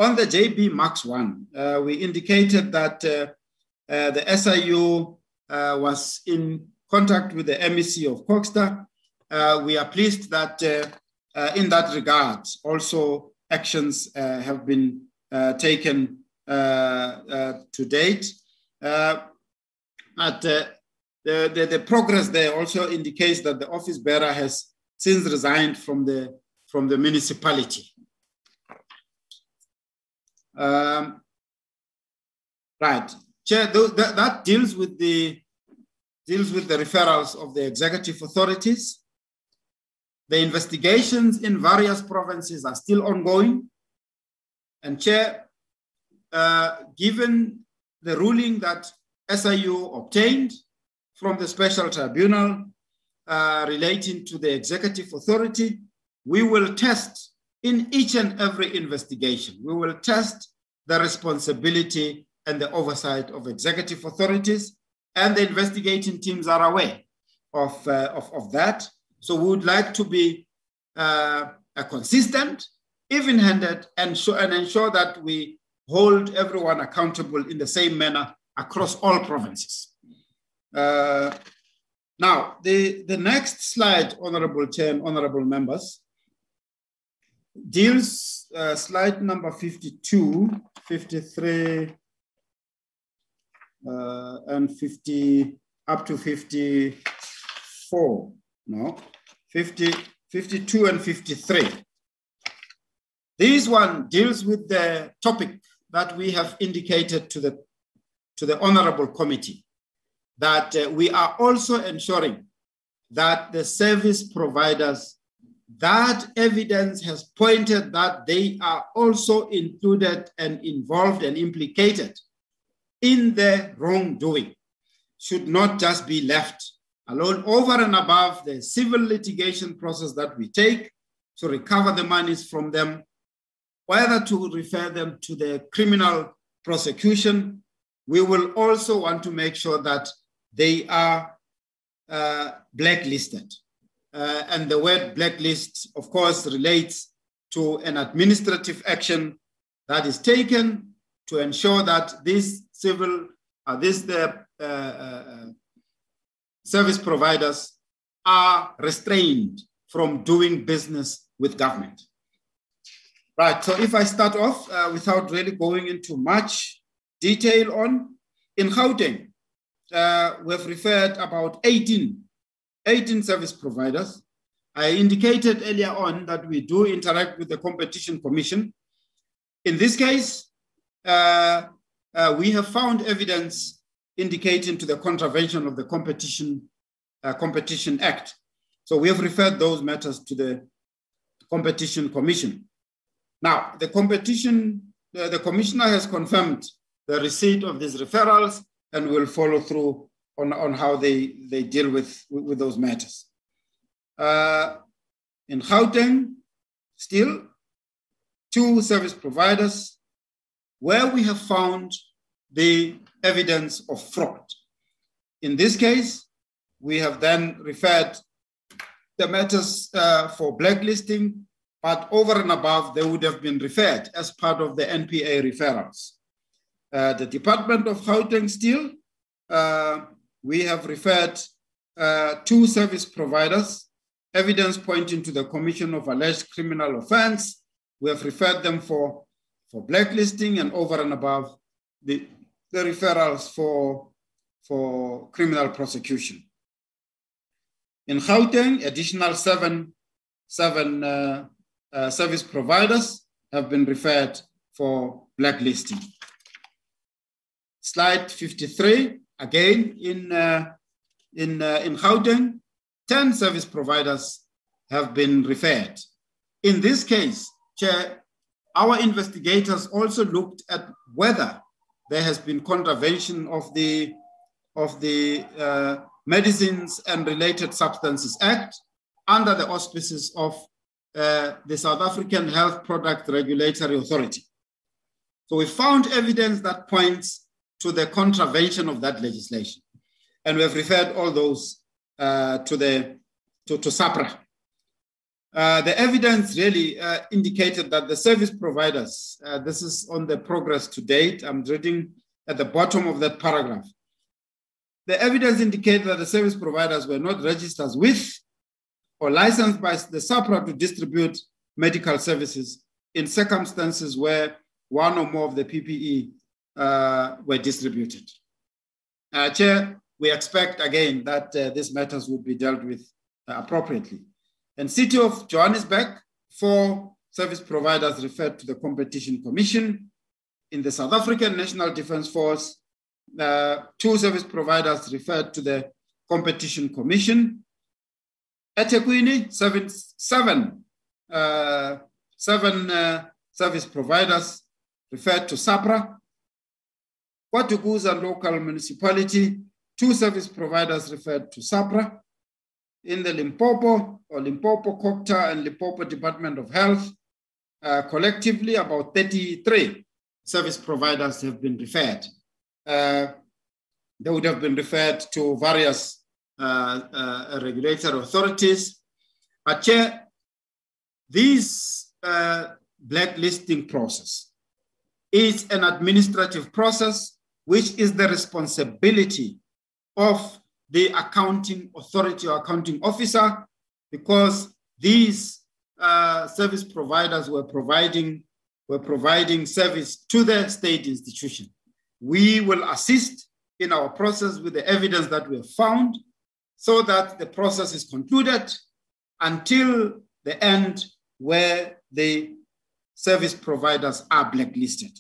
On the JB Marks 1, we indicated that the SIU was in contact with the MEC of Koksta. Uh, we are pleased that uh, uh, in that regard, also actions have been taken uh, uh, to date. Uh, but the, the, the progress there also indicates that the office bearer has since resigned from the, from the municipality. Um, right, Chair, that, that deals with the deals with the referrals of the executive authorities. The investigations in various provinces are still ongoing. And Chair, uh, given the ruling that SIU obtained from the special tribunal uh, relating to the executive authority, we will test in each and every investigation, we will test the responsibility and the oversight of executive authorities, and the investigating teams are aware of, uh, of, of, that. So we would like to be uh, consistent, even-handed, and, and ensure that we hold everyone accountable in the same manner across all provinces. Uh, now, the, the next slide, Honorable Chair and Honorable Members, deals, uh, slide number 52, 53, uh, and 50, up to 54, no, 50, 52 and 53. This one deals with the topic that we have indicated to the, to the Honorable Committee that uh, we are also ensuring that the service providers, that evidence has pointed that they are also included and involved and implicated in the wrongdoing should not just be left alone over and above the civil litigation process that we take to recover the monies from them whether to refer them to the criminal prosecution. We will also want to make sure that they are uh, blacklisted. Uh, and the word blacklist, of course, relates to an administrative action that is taken to ensure that these civil, uh, these the uh, uh, service providers are restrained from doing business with government. Right, so if I start off uh, without really going into much detail on, in Gauteng, uh, we've referred about 18, 18 service providers. I indicated earlier on that we do interact with the Competition Commission. In this case, uh, uh we have found evidence indicating to the contravention of the Competition, uh, Competition Act. So we have referred those matters to the Competition Commission. Now, the competition, the, the commissioner has confirmed the receipt of these referrals and will follow through on, on how they, they deal with, with those matters. Uh, in Gauteng, still two service providers where we have found the evidence of fraud. In this case, we have then referred the matters uh, for blacklisting but over and above, they would have been referred as part of the NPA referrals. Uh, the Department of Gauteng Steel uh, we have referred uh, two service providers, evidence pointing to the commission of alleged criminal offense. We have referred them for, for blacklisting and over and above the, the referrals for, for criminal prosecution. In Gauteng, additional seven, seven uh, uh, service providers have been referred for blacklisting. Slide 53, again in, uh, in, uh, in Gauteng, 10 service providers have been referred. In this case, Chair, our investigators also looked at whether there has been contravention of the, of the uh, Medicines and Related Substances Act under the auspices of uh, the South African Health Product Regulatory Authority. So we found evidence that points to the contravention of that legislation. And we have referred all those uh, to, the, to, to SAHPRA. Uh, the evidence really uh, indicated that the service providers, uh, this is on the progress to date, I'm reading at the bottom of that paragraph. The evidence indicated that the service providers were not registered with or licensed by the SAHPRA to distribute medical services in circumstances where one or more of the PPE uh, were distributed. Uh, Chair, we expect again that uh, these matters will be dealt with uh, appropriately. And City of Johannesburg, four service providers referred to the Competition Commission. In the South African National Defence Force, uh, two service providers referred to the Competition Commission. eThekwini, seven, seven, uh, seven service providers referred to SAHPRA. KwaDukuza local municipality, two service providers referred to SAHPRA. In the Limpopo or Limpopo, COCTA and Limpopo Department of Health, uh, collectively about 33 service providers have been referred. Uh, they would have been referred to various uh, uh, regulatory authorities. But Chair, this uh, blacklisting process is an administrative process which is the responsibility of the accounting authority or accounting officer because these uh, service providers were providing were providing service to the state institution. We will assist in our process with the evidence that we have found so that the process is concluded until the end where the service providers are blacklisted.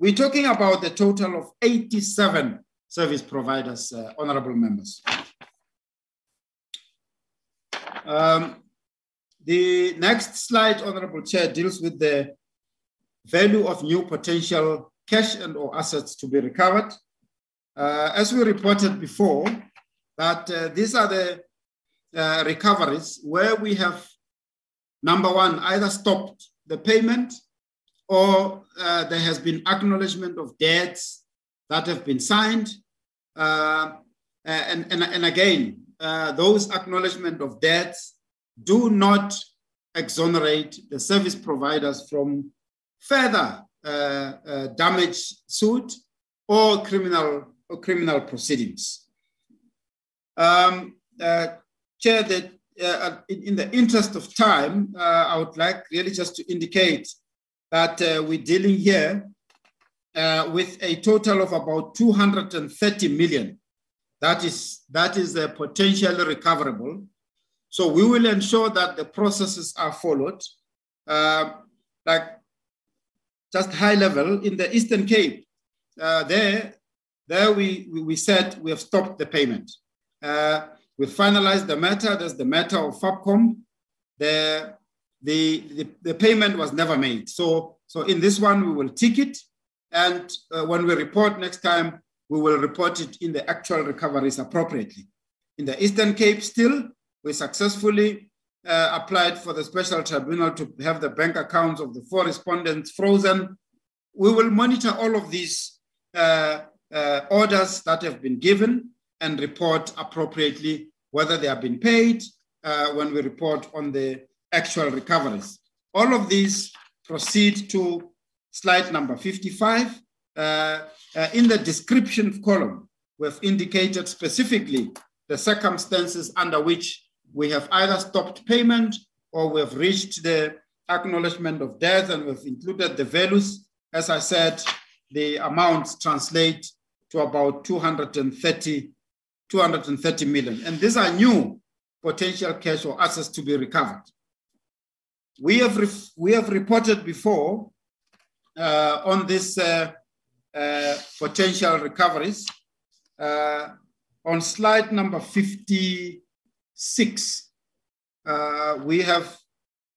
We're talking about the total of 87 service providers, uh, honorable members. Um, the next slide, honorable chair, deals with the value of new potential cash and or assets to be recovered. Uh, as we reported before, that uh, these are the uh, recoveries where we have, number one, either stopped the payment or uh, there has been acknowledgement of debts that have been signed. Uh, and, and, and again, uh, those acknowledgement of debts do not exonerate the service providers from further uh, uh, damage suit or criminal, or criminal proceedings. Um, uh, Chair, that in, in, the interest of time, I would like really just to indicate that uh, we're dealing here uh, with a total of about 230 million. That is, that is uh, potentially recoverable. So we will ensure that the processes are followed. Uh, like just high level in the Eastern Cape, uh, there, there we, we said we have stopped the payment. Uh, we finalized the matter. There's the matter of Fobcom. The the, the, the, payment was never made. So, so in this one, we will tick it. And uh, when we report next time, we will report it in the actual recoveries appropriately. In the Eastern Cape still, we successfully uh, applied for the special tribunal to have the bank accounts of the four respondents frozen. We will monitor all of these uh, uh orders that have been given and report appropriately whether they have been paid uh, when we report on the actual recoveries. All of these proceed to slide number 55. Uh, uh, in the description column, we have indicated specifically the circumstances under which we have either stopped payment or we have reached the acknowledgement of death and we've included the values. As I said, the amounts translate to about 230, 230 million. And these are new potential cash or assets to be recovered. We have, we have reported before uh, on this uh, uh, potential recoveries. Uh, on slide number 56, uh, we have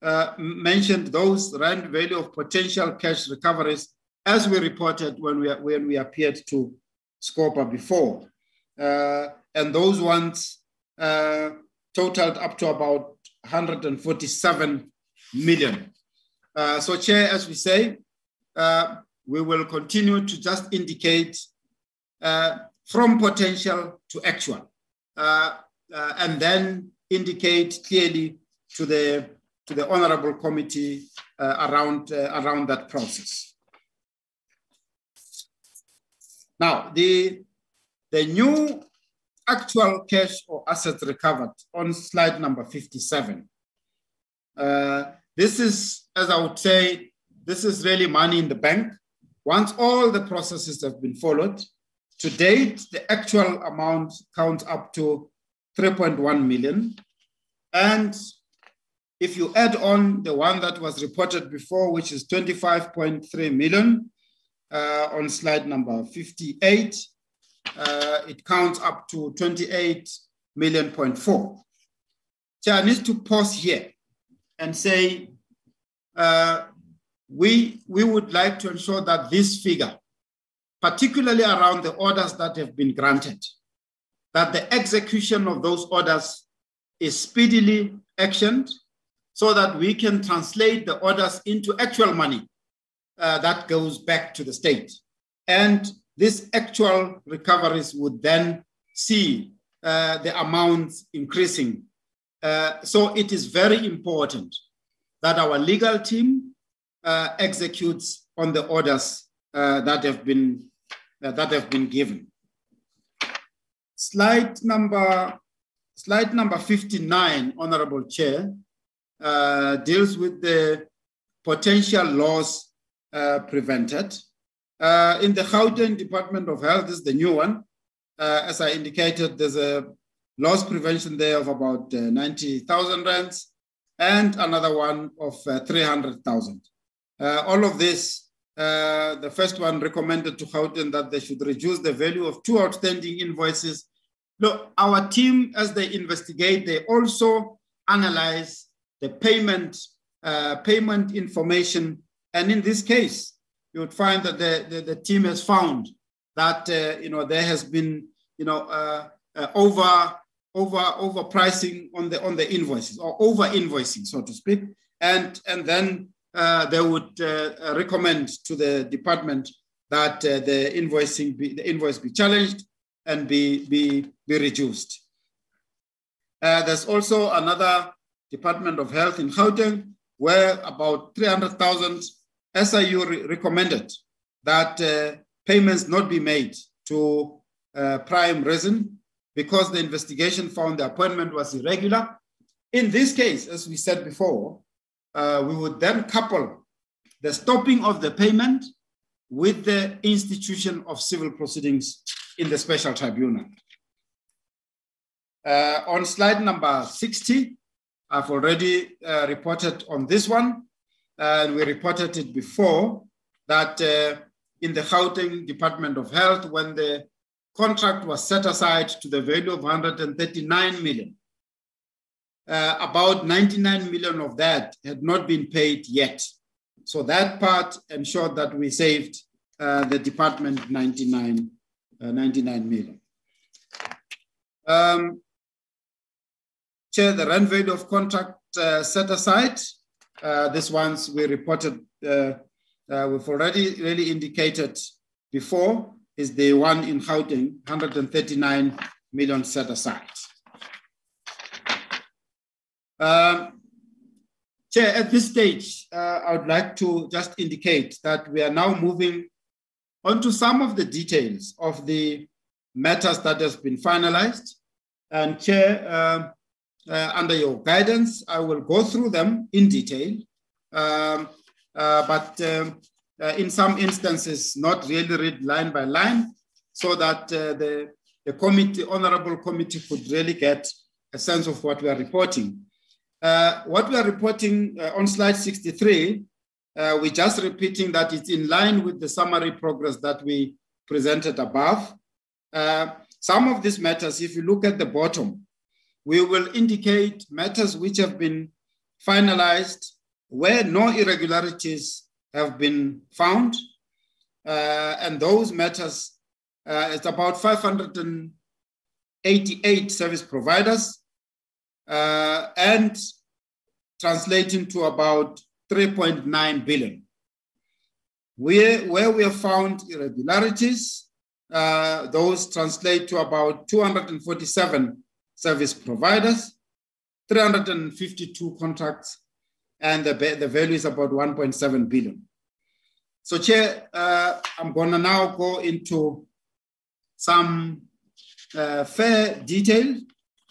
uh, mentioned those rand value of potential cash recoveries as we reported when we, when we appeared to SCOPA before. And those ones totaled up to about 147 million. Uh, so Chair, as we say, uh, we will continue to just indicate uh, from potential to actual, uh, and then indicate clearly to the to the honorable committee around around that process. Now, the, the new actual cash or assets recovered on slide number 57. Uh, this is, as I would say, this is really money in the bank. Once all the processes have been followed, to date, the actual amount counts up to 3.1 million. And if you add on the one that was reported before, which is 25.3 million, uh, on slide number 58, uh, it counts up to 28 million point four. So I need to pause here and say, uh, we, we would like to ensure that this figure, particularly around the orders that have been granted, that the execution of those orders is speedily actioned so that we can translate the orders into actual money uh, that goes back to the state. And these actual recoveries would then see uh, the amounts increasing. Uh, so it is very important that our legal team uh, executes on the orders uh, that have been uh, that have been given. Slide number slide number 59, Honorable Chair, deals with the potential loss uh, prevented. Uh, in the Gauteng Department of Health, this is the new one. Uh, as I indicated, there's a loss prevention there of about 90,000 rands and another one of 300,000. all of this uh, the first one recommended to Gauteng that they should reduce the value of two outstanding invoices. Look, our team, as they investigate, they also analyze the payment, uh, payment information and in this case, you would find that the, the, the team has found that uh, you know there has been you know uh, uh, over over overpricing on the on the invoices or over invoicing, so to speak, and and then uh, they would uh, recommend to the department that uh, the invoicing be, the invoice be challenged and be be be reduced. there's also another Department of Health in Gauteng where about 300,000 SIU re recommended that uh, payments not be made to uh, prime resin because the investigation found the appointment was irregular. In this case, as we said before, uh, we would then couple the stopping of the payment with the institution of civil proceedings in the special tribunal. Uh, on slide number 60, I've already uh, reported on this one and we reported it before, that uh, in the Gauteng Department of Health, when the contract was set aside to the value of 139 million, uh, about 99 million of that had not been paid yet. So that part ensured that we saved uh, the department 99, uh, 99 million. Um, Chair, the rent value of contract uh, set aside uh, this ones we reported, uh, we've already really indicated before, is the one in Gauteng, 139 million set aside. Um, Chair, at this stage, uh, I would like to just indicate that we are now moving onto some of the details of the matters that has been finalized. And Chair, uh, uh, under your guidance, I will go through them in detail. Um, uh, but um, uh, in some instances, not really read line by line, so that uh, the, the committee, honorable committee could really get a sense of what we are reporting. Uh, what we are reporting uh, on slide 63, uh, we're just repeating that it's in line with the summary progress that we presented above. some of these matters, if you look at the bottom, we will indicate matters which have been finalized where no irregularities have been found. Uh, and those matters, uh, it's about 588 service providers uh, and translating to about 3.9 billion. Where, where we have found irregularities, uh, those translate to about 247 service providers, 352 contracts, and the, the value is about 1.7 billion. So Chair, uh, I'm gonna now go into some uh, fair detail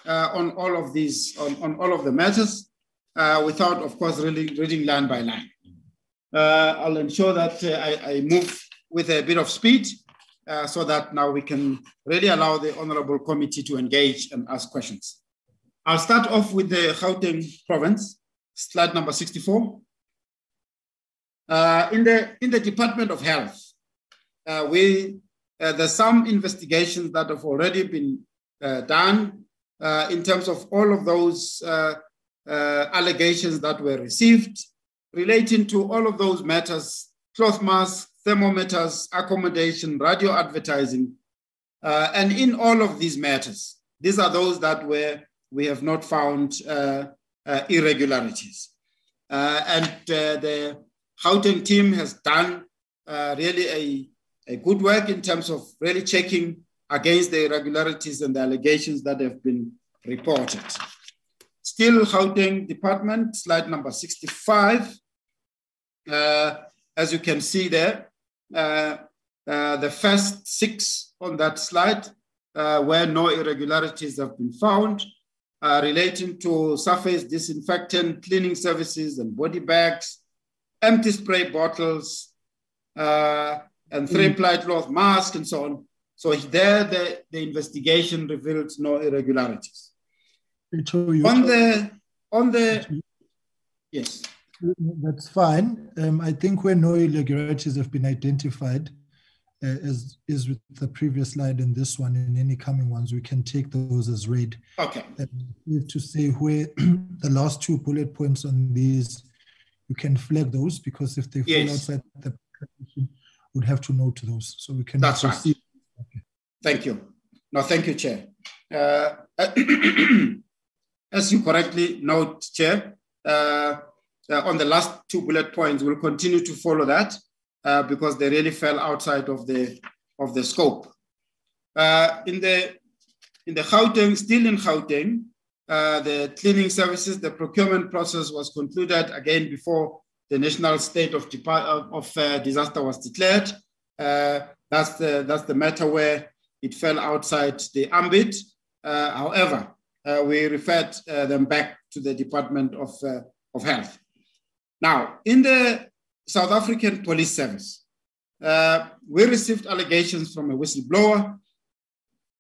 uh, on all of these, on, on all of the matters, uh, without, of course, really reading line by line. Uh, I'll ensure that uh, I, I, move with a bit of speed so that now we can really allow the Honorable Committee to engage and ask questions. I'll start off with the Gauteng province, slide number 64. Uh, in, the, in the Department of Health, uh, we, uh, there's some investigations that have already been uh, done uh, in terms of all of those uh, allegations that were received relating to all of those matters, cloth masks, thermometers, accommodation, radio advertising. and in all of these matters, these are those that were we have not found irregularities. and the Gauteng team has done uh, really a, a good work in terms of really checking against the irregularities and the allegations that have been reported. Still Gauteng department, slide number 65. Uh, as you can see there, uh, uh, the first six on that slide uh, where no irregularities have been found uh, relating to surface disinfectant, cleaning services and body bags, empty spray bottles, uh, and three-ply mm. cloth masks, and so on. So there, the, the investigation revealed no irregularities. on the, on the, yes. That's fine. Um, I think where no irregularities have been identified, as is with the previous slide and this one and any coming ones, we can take those as read. Okay. Uh, to say where the last two bullet points on these you can flag those because if they fall outside the would have to note those. So we can That's proceed. right. Okay. Thank you. No, thank you, Chair. Uh, as you correctly note, Chair, uh, uh, on the last two bullet points, we'll continue to follow that uh, because they really fell outside of the of the scope. Uh, in the in the Gauteng, still in Gauteng, uh, the cleaning services, the procurement process was concluded again before the national state of, of uh, disaster was declared. Uh, that's, the, that's the matter where it fell outside the ambit. Uh, however, uh, we referred them back to the Department of, of Health. Now, in the South African Police Service, we received allegations from a whistleblower.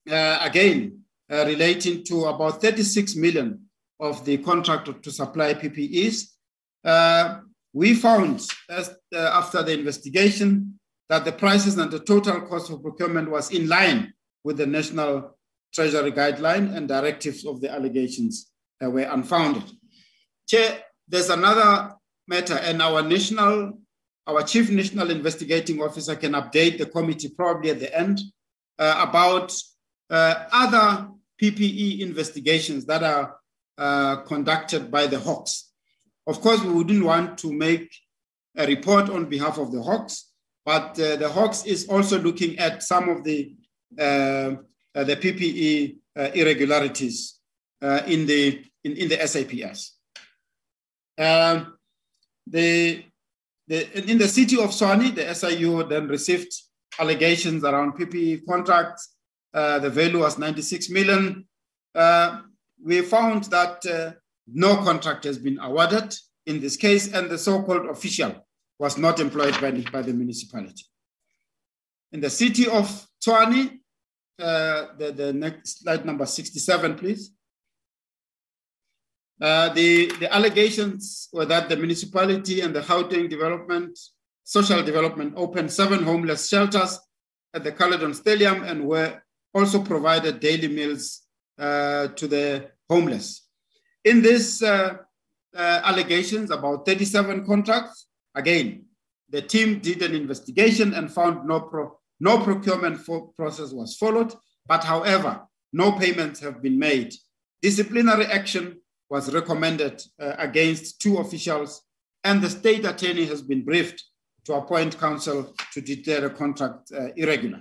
again, uh, relating to about 36 million of the contract to supply PPEs. Uh, we found as, uh, after the investigation that the prices and the total cost of procurement was in line with the National Treasury guideline and directives of the allegations were unfounded. Chair, there's another matter and our national, our chief national investigating officer can update the committee probably at the end uh, about uh, other PPE investigations that are uh, conducted by the Hawks. Of course, we wouldn't want to make a report on behalf of the Hawks, but uh, the Hawks is also looking at some of the, uh, uh the PPE irregularities in, the, in, in the SAPS. The, the, in the city of Tshwane, the SIU then received allegations around PPE contracts Uh, the value was 96 million. Uh, we found that uh, no contract has been awarded in this case, and the so-called official was not employed by the, by the municipality. In the city of Tshwane, uh, the, the next slide number 67, please. Uh, the, the allegations were that the municipality and the Gauteng Development, Social Development opened seven homeless shelters at the Caledon Stadium and were also provided daily meals uh, to the homeless. In these uh, uh, allegations, about 37 contracts, again, the team did an investigation and found no, pro no procurement process was followed, but however, no payments have been made. Disciplinary action was recommended uh, against two officials and the state attorney has been briefed to appoint counsel to declare a contract uh, irregular.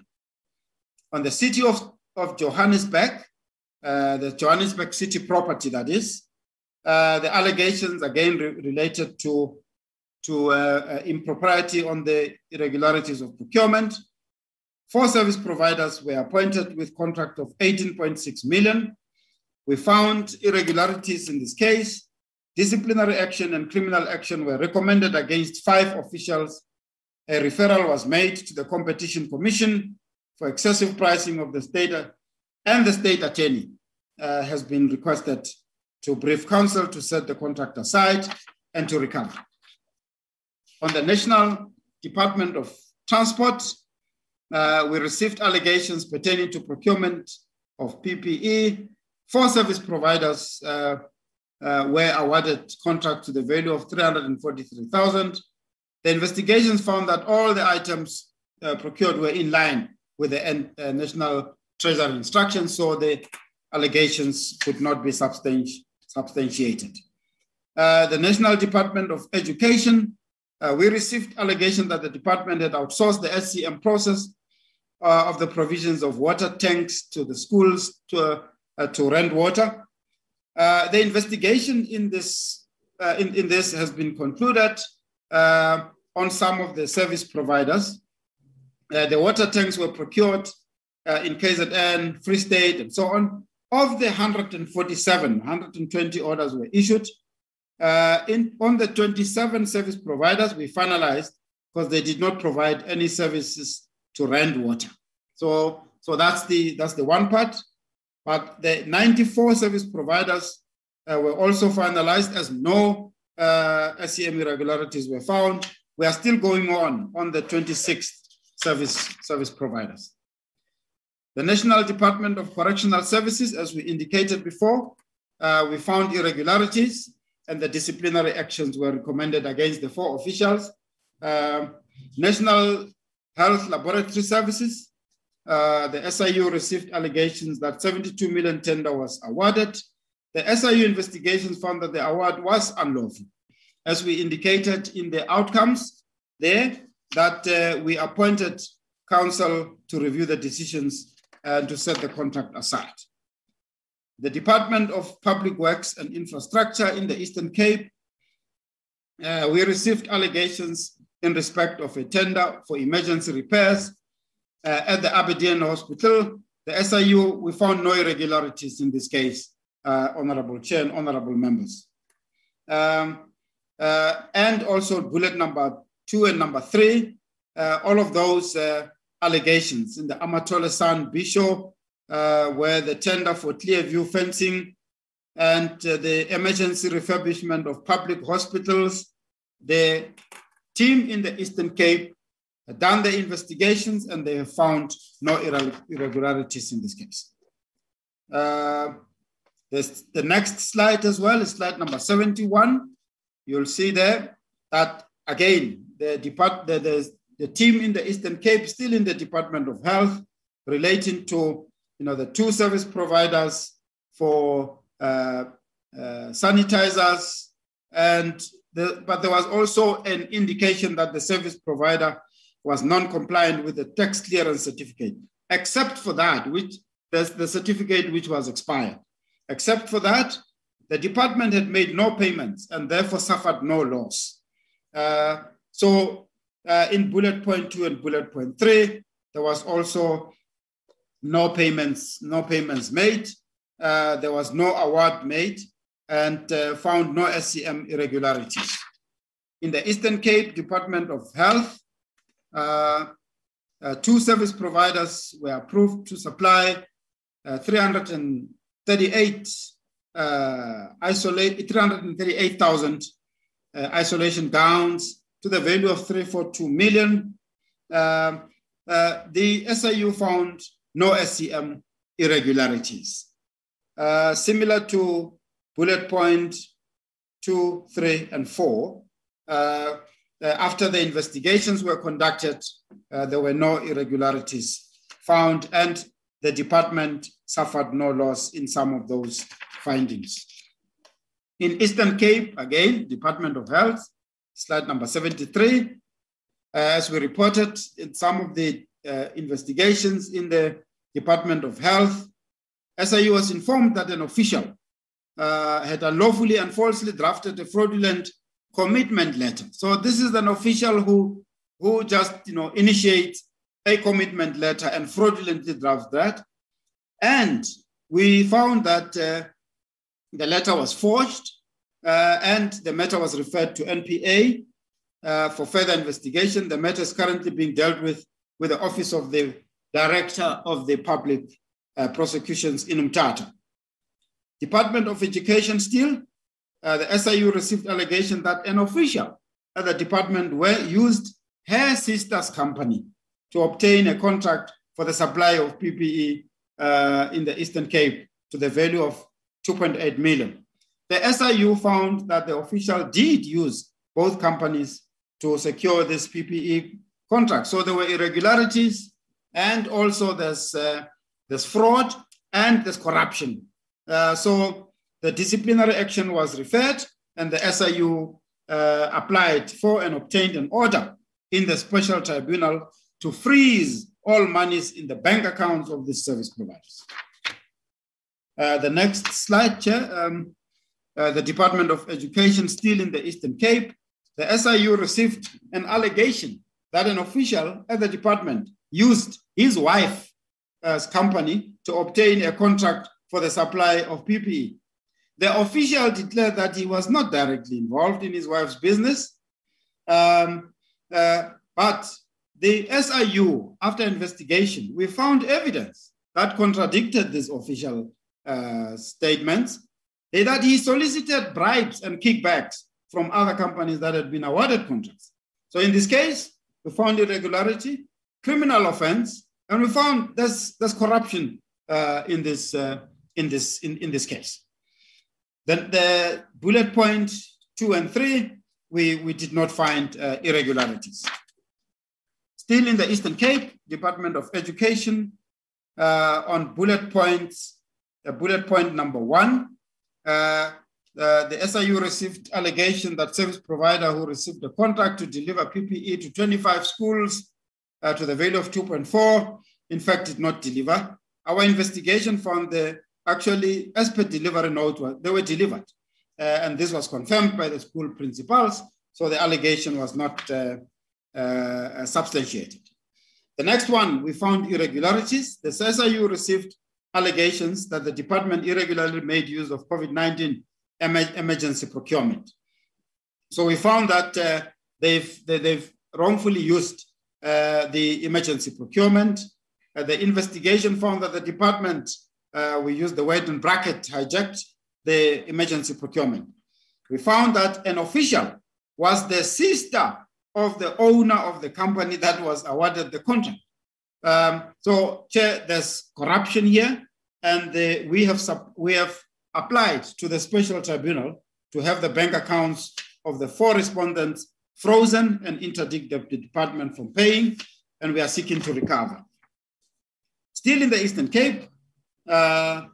On the city of, of Johannesburg, uh, the Johannesburg city property that is, uh, the allegations again re related to, to uh, uh, impropriety on the irregularities of procurement. Four service providers were appointed with contract of 18.6 million. We found irregularities in this case. Disciplinary action and criminal action were recommended against five officials a referral was made to the Competition Commission for excessive pricing of the state, and the state attorney uh, has been requested to brief counsel to set the contract aside and to recover. On the National Department of Transport, uh, we received allegations pertaining to procurement of PPE. Four service providers uh, uh, were awarded contracts to the value of 343,000 the investigations found that all the items uh, procured were in line with the uh, National Treasury instructions, so the allegations could not be substanti substantiated. Uh, the National Department of Education, uh, we received allegations that the department had outsourced the SCM process uh, of the provisions of water tanks to the schools to, uh, to rent water. the investigation in this, in, in this has been concluded uh, on some of the service providers. Uh, the water tanks were procured uh, in KZN, Free State, and so on. Of the 147, 120 orders were issued. Uh, in, on the 27 service providers, we finalized because they did not provide any services to rent water. So, so that's the that's the one part. But the 94 service providers uh, were also finalized as no uh, SCM irregularities were found. We are still going on on the 26th service, service providers. The National Department of Correctional Services, as we indicated before, uh, we found irregularities and the disciplinary actions were recommended against the four officials. Uh, National Health Laboratory Services, uh, the SIU received allegations that 72 million tender was awarded the SIU investigations found that the award was unlawful. As we indicated in the outcomes there, that uh, we appointed counsel to review the decisions and to set the contract aside. The Department of Public Works and Infrastructure in the Eastern Cape, uh, we received allegations in respect of a tender for emergency repairs uh, at the Aberdeen Hospital. The SIU, we found no irregularities in this case uh, Honorable Chair and Honorable Members. Um, uh, and also bullet number two and number three, uh, all of those allegations in the Amatole San Bisho, where the tender for Clearview fencing and the emergency refurbishment of public hospitals, the team in the Eastern Cape done the investigations and they have found no irregularities in this case. Uh, the next slide as well is slide number 71. You'll see there that again, the, depart, the, the, the team in the Eastern Cape, still in the Department of Health, relating to you know, the two service providers for uh, uh, sanitizers. And the, but there was also an indication that the service provider was non-compliant with the tax clearance certificate, except for that, which the certificate which was expired. Except for that, the department had made no payments and therefore suffered no loss. Uh, so uh, in bullet point two and bullet point three, there was also no payments, no payments made. Uh, there was no award made and uh, found no SCM irregularities. In the Eastern Cape Department of Health, two service providers were approved to supply uh, 338 uh, isolate 338,000 isolation gowns to the value of 342 million. Um, the SIU found no SCM irregularities. Uh, similar to bullet point two, three, and four, uh, uh, after the investigations were conducted, uh, there were no irregularities found, and the department suffered no loss in some of those findings. In Eastern Cape, again, Department of Health, slide number 73, uh, as we reported in some of the uh, investigations in the Department of Health, SIU was informed that an official uh, had unlawfully and falsely drafted a fraudulent commitment letter. So this is an official who, who just you know initiates a commitment letter and fraudulently drafts that. And we found that uh, the letter was forged uh, and the matter was referred to NPA uh, for further investigation. The matter is currently being dealt with with the Office of the Director of the Public uh, Prosecutions in Umtata. Department of Education still, uh, the SIU received allegation that an official at the department were used her sister's company to obtain a contract for the supply of PPE uh, in the Eastern Cape to the value of 2.8 million. The SIU found that the official did use both companies to secure this PPE contract. So there were irregularities and also there's, uh, there's fraud and there's corruption. Uh, so the disciplinary action was referred and the SIU uh, applied for and obtained an order in the special tribunal to freeze all monies in the bank accounts of the service providers. Uh, the next slide, Chair. Um, uh, the Department of Education, still in the Eastern Cape, the SIU received an allegation that an official at the department used his wife's company to obtain a contract for the supply of PPE. The official declared that he was not directly involved in his wife's business, um, uh, but the SIU, after investigation, we found evidence that contradicted these official uh, statements, that he solicited bribes and kickbacks from other companies that had been awarded contracts. So in this case, we found irregularity, criminal offense, and we found there's, there's corruption uh, in, this, uh, in, this, in, in this case. Then the bullet point two and three, we, we did not find uh, irregularities. Still in the Eastern Cape, Department of Education, uh, on bullet points, uh, bullet point number one, uh, the SIU received allegation that service provider who received a contract to deliver PPE to 25 schools uh, to the value of 2.4, in fact, did not deliver. Our investigation found the actually, as per delivery note, they were delivered. Uh, and this was confirmed by the school principals. So the allegation was not uh, uh, substantiated. The next one, we found irregularities. The SIU received allegations that the department irregularly made use of COVID-19 emergency procurement. So we found that uh, they've, they, have they have wrongfully used uh, the emergency procurement. Uh, the investigation found that the department, uh, we used the word in bracket, hijacked the emergency procurement. We found that an official was the sister of the owner of the company that was awarded the contract. Um, so, Chair, there's corruption here, and the, we have we have applied to the special tribunal to have the bank accounts of the four respondents frozen and interdict the department from paying, and we are seeking to recover. Still in the Eastern Cape, uh,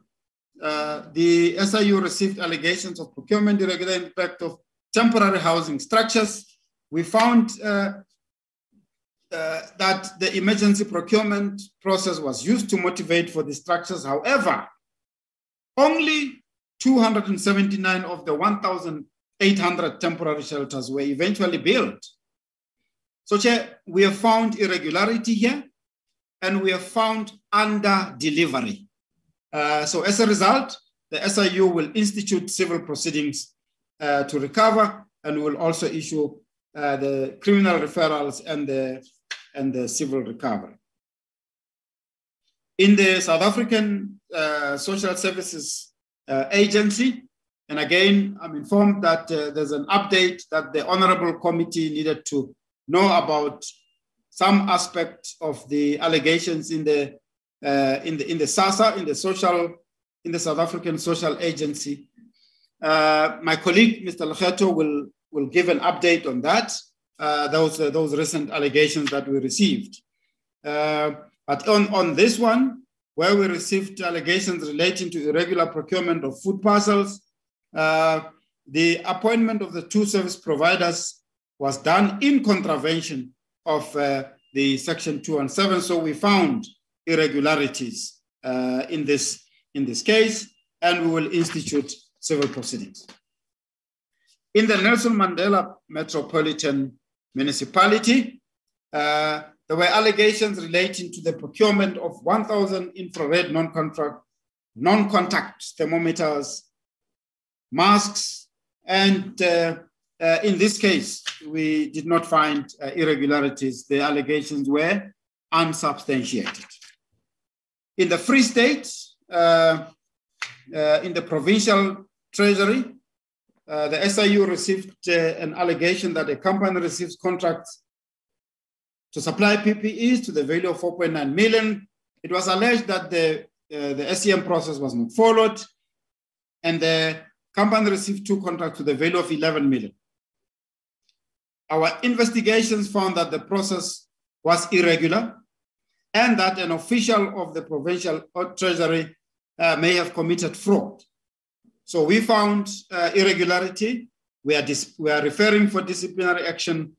uh, the SIU received allegations of procurement irregular impact of temporary housing structures. We found uh, uh, that the emergency procurement process was used to motivate for the structures. However, only 279 of the 1,800 temporary shelters were eventually built. So, Chair, we have found irregularity here. and we have found under delivery. Uh, so as a result, the SIU will institute civil proceedings uh, to recover and will also issue uh, the criminal referrals and the, and the civil recovery. In the South African uh, Social Services uh, Agency, and again, I'm informed that there's an update that the Honorable Committee needed to know about some aspect of the allegations in the uh, in the in the SASA, in the social, in the South African Social Agency. Uh, my colleague, Mr. Lekgetho, will will give an update on that. Uh, those uh, those recent allegations that we received. Uh, but on on this one, where we received allegations relating to irregular procurement of food parcels, the appointment of the two service providers was done in contravention of the section 217. So we found irregularities uh, in, this, in this case, and we will institute civil proceedings. In the Nelson Mandela Metropolitan Municipality, uh, there were allegations relating to the procurement of 1,000 infrared non-contract, non-contact thermometers masks. And uh, uh, in this case, we did not find uh, irregularities. The allegations were unsubstantiated. In the Free State, uh, uh, in the provincial treasury, uh, the SIU received an allegation that a company receives contracts to supply PPEs to the value of 4.9 million. It was alleged that the, the SCM process was not followed and the company received two contracts to the value of 11 million. Our investigations found that the process was irregular and that an official of the provincial treasury uh, may have committed fraud. So we found uh, irregularity. We are, we are referring for disciplinary action.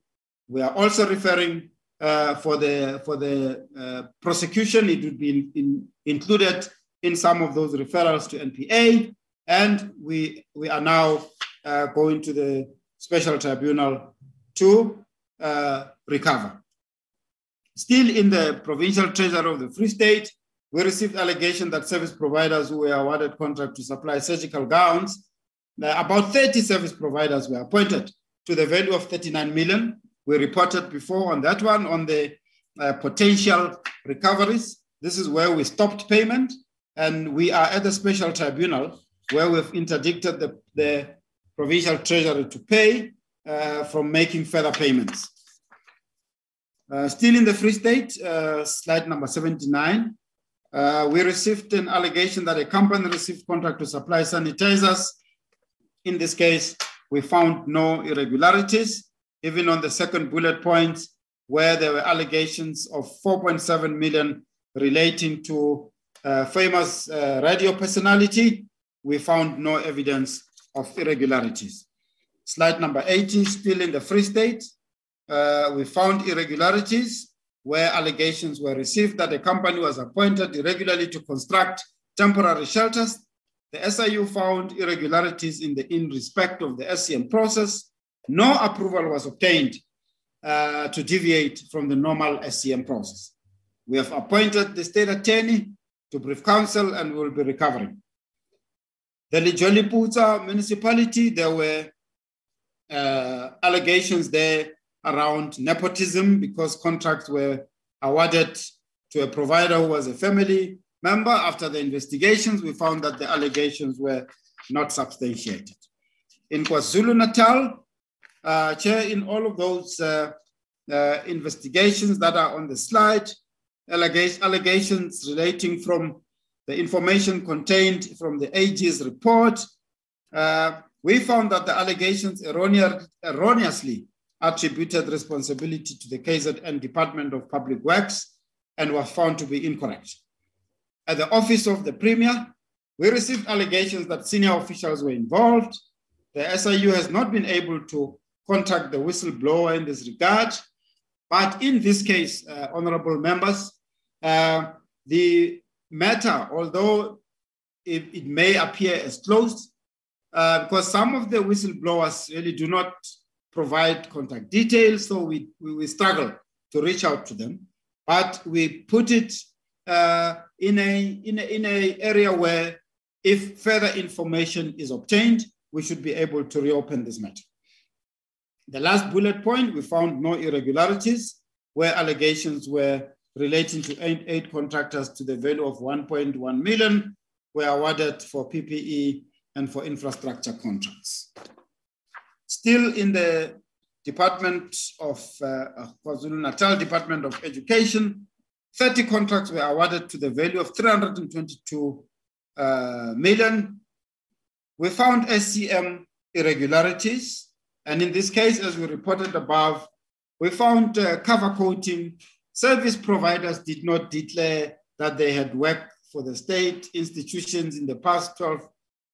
We are also referring uh, for the, for the uh, prosecution. It would be in, in, included in some of those referrals to NPA. And we, we are now uh, going to the special tribunal to uh, recover. Still in the provincial treasury of the Free State, we received allegation that service providers who were awarded contract to supply surgical gowns, uh, about 30 service providers were appointed to the value of 39 million. We reported before on that one on the uh, potential recoveries. This is where we stopped payment and we are at the special tribunal where we've interdicted the, the provincial treasury to pay uh, from making further payments. Uh, still in the Free State, uh, slide number 79, uh, we received an allegation that a company received contract to supply sanitizers. In this case, we found no irregularities, even on the second bullet point, where there were allegations of 4.7 million relating to uh, famous uh, radio personality we found no evidence of irregularities. Slide number 18, still in the Free State, uh, we found irregularities where allegations were received that a company was appointed irregularly to construct temporary shelters. The SIU found irregularities in, the, in respect of the SCM process. No approval was obtained uh, to deviate from the normal SCM process. We have appointed the state attorney to brief counsel and will be recovering. The Lejweleputsha municipality, there were uh, allegations there around nepotism because contracts were awarded to a provider who was a family member. After the investigations, we found that the allegations were not substantiated. In KwaZulu-Natal, uh, Chair, in all of those uh, uh, investigations that are on the slide, allegations relating from the information contained from the AG's report, uh, we found that the allegations erroneously attributed responsibility to the KZN Department of Public Works and were found to be incorrect. At the office of the Premier, we received allegations that senior officials were involved. The SIU has not been able to contact the whistleblower in this regard. But in this case, uh, honorable members, uh, the matter, although it, it may appear as closed, uh, because some of the whistleblowers really do not provide contact details, so we, we, we struggle to reach out to them. but we put it uh, in a in a in a area where if further information is obtained, we should be able to reopen this matter. The last bullet point, we found no irregularities where allegations were relating to eight, eight contractors to the value of 1.1 million were awarded for PPE and for infrastructure contracts. Still in the Department of uh, KwaZulu-Natal Department of Education, 30 contracts were awarded to the value of 322 uh, million. We found SCM irregularities. And in this case, as we reported above, we found uh, cover quoting. Service providers did not declare that they had worked for the state institutions in the past 12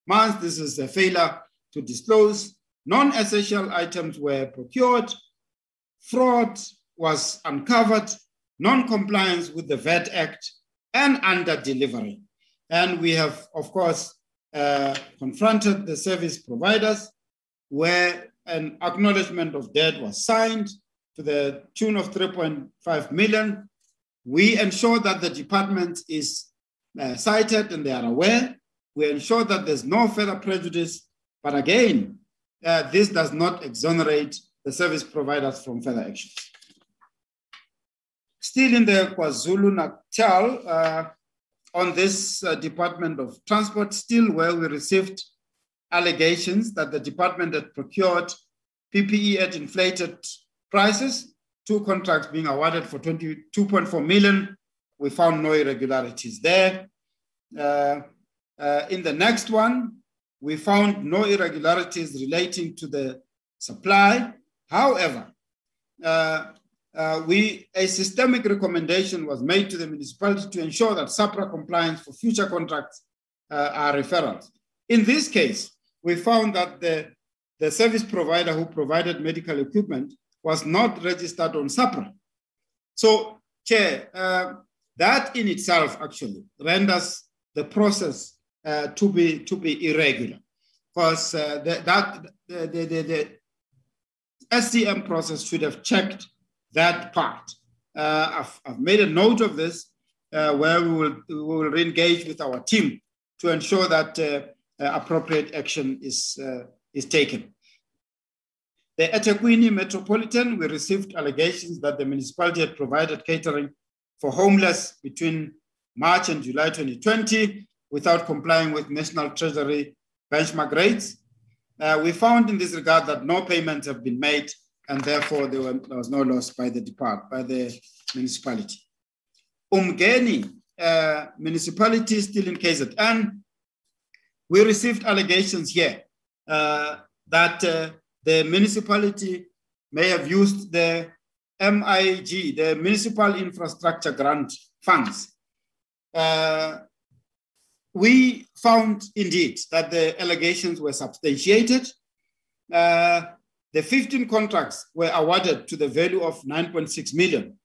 months. This is a failure to disclose. Non-essential items were procured. Fraud was uncovered. Non-compliance with the VAT Act and under delivery. And we have, of course, uh, confronted the service providers where an acknowledgement of debt was signed to the tune of 3.5 million. We ensure that the department is uh, cited and they are aware. We ensure that there's no further prejudice. But again, uh, this does not exonerate the service providers from further action. Still in the KwaZulu-Natal, uh, on this uh, Department of Transport, still where we received allegations that the department had procured PPE at inflated prices, two contracts being awarded for 22.4 million. We found no irregularities there. Uh, uh, in the next one, we found no irregularities relating to the supply. However, uh, uh, we, a systemic recommendation was made to the municipality to ensure that SAHPRA compliance for future contracts uh, are referrals. In this case, we found that the, the service provider who provided medical equipment was not registered on SAHPRA. So, Chair, uh, that in itself actually renders the process uh, to, be, to be irregular because uh, the, that, the, the, the, the SCM process should have checked that part. Uh, I've, I've, made a note of this uh, where we will, we will re-engage with our team to ensure that uh, uh appropriate action is, is taken. The eThekwini Metropolitan, we received allegations that the municipality had provided catering for homeless between March and July 2020 without complying with National Treasury benchmark rates. Uh, we found in this regard that no payments have been made and therefore there, were, there, was no loss by the depart, by the municipality. Umgeni uh, municipality still in KZN, we received allegations here uh, that uh, the municipality may have used the MIG, the Municipal Infrastructure Grant Funds. Uh, we found indeed that the allegations were substantiated. Uh, the 15 contracts were awarded to the value of 9.6 million.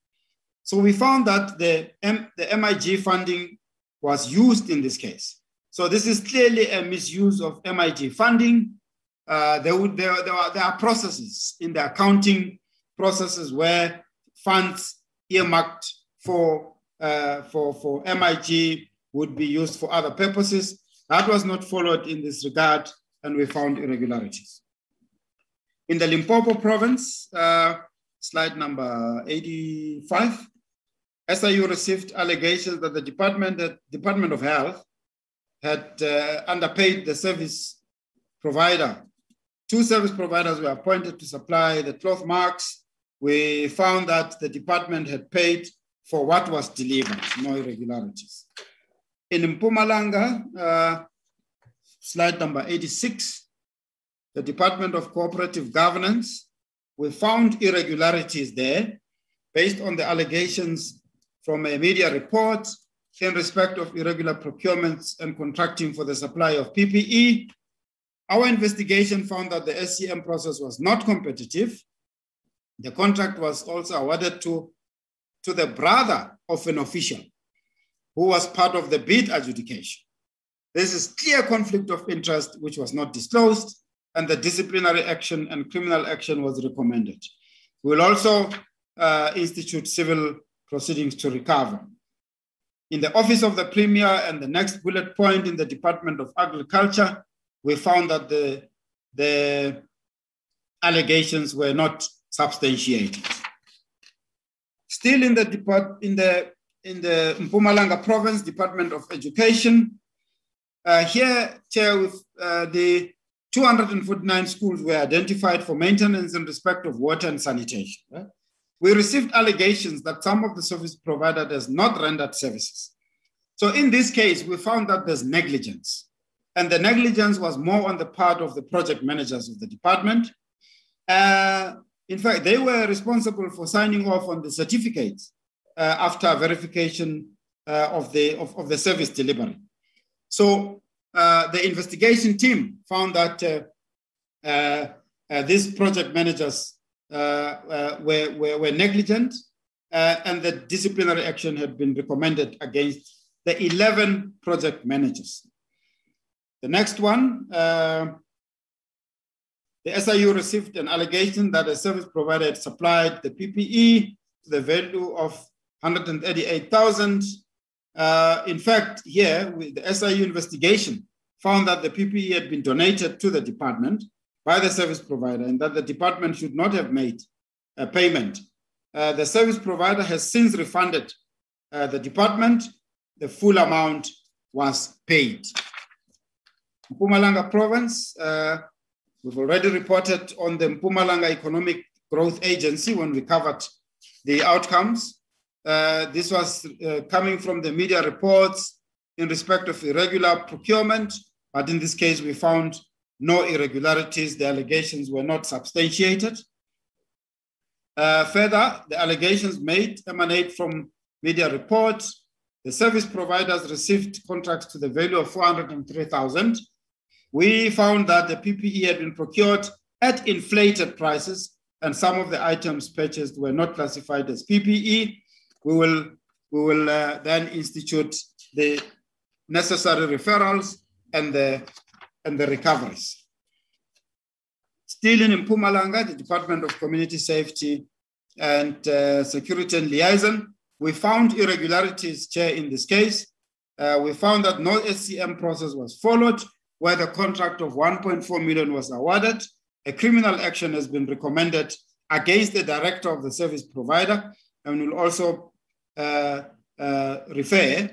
So we found that the, M, the MIG funding was used in this case. So this is clearly a misuse of MIG funding. Uh, there, would, there, there, are, there are processes in the accounting processes where funds earmarked for, uh, for, for MIG would be used for other purposes. That was not followed in this regard, and we found irregularities. In the Limpopo province, uh, slide number 85, SIU received allegations that the Department, the Department of Health had uh, underpaid the service provider. Two service providers were appointed to supply the cloth marks. We found that the department had paid for what was delivered, no irregularities. In Mpumalanga, uh, slide number 86, the Department of Cooperative Governance, we found irregularities there based on the allegations from a media report in respect of irregular procurements and contracting for the supply of PPE. Our investigation found that the SCM process was not competitive. The contract was also awarded to, to the brother of an official who was part of the bid adjudication. This is clear conflict of interest, which was not disclosed and the disciplinary action and criminal action was recommended. We will also uh, institute civil proceedings to recover. In the Office of the Premier and the next bullet point in the Department of Agriculture, we found that the, the allegations were not substantiated. Still in the, depart, in the, in the Mpumalanga Province Department of Education, uh, here, Chair, with uh, the 249 schools were identified for maintenance in respect of water and sanitation. Right? We received allegations that some of the service provider has not rendered services. So in this case, we found that there's negligence. And the negligence was more on the part of the project managers of the department. Uh, in fact, they were responsible for signing off on the certificates after verification uh, of, the, of, of the service delivery. So uh, the investigation team found that uh, uh, these project managers were, were, were, negligent and the disciplinary action had been recommended against the 11 project managers. The next one, uh, the SIU received an allegation that a service provider supplied the PPE to the value of 138,000 uh, in fact, here, the SIU investigation found that the PPE had been donated to the department by the service provider and that the department should not have made a payment. Uh, the service provider has since refunded uh, the department. The full amount was paid. Mpumalanga province, uh, we've already reported on the Mpumalanga Economic Growth Agency when we covered the outcomes. Uh, this was uh, coming from the media reports in respect of irregular procurement, but in this case, we found no irregularities. The allegations were not substantiated. Uh, further, the allegations made emanate from media reports. The service providers received contracts to the value of 403,000. We found that the PPE had been procured at inflated prices, and some of the items purchased were not classified as PPE we will, we will uh, then institute the necessary referrals and the, and the recoveries. Still in Mpumalanga, the Department of Community Safety and uh, Security and Liaison, we found irregularities, Chair, in this case. Uh, we found that no SCM process was followed, where the contract of 1.4 million was awarded. A criminal action has been recommended against the director of the service provider, and will also Uh, uh, refer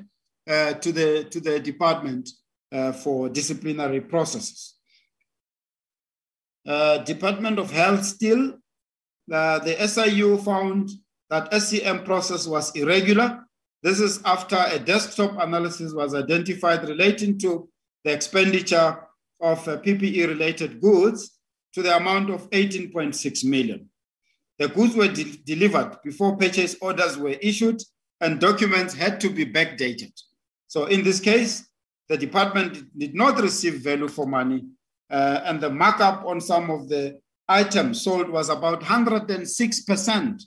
uh, to, the, to the department uh, for disciplinary processes. department of Health still, the SIU found that SCM process was irregular. This is after a desktop analysis was identified relating to the expenditure of uh, PPE related goods to the amount of 18.6 million. The goods were de delivered before purchase orders were issued and documents had to be backdated. So in this case, the department did not receive value for money, uh, and the markup on some of the items sold was about 106%.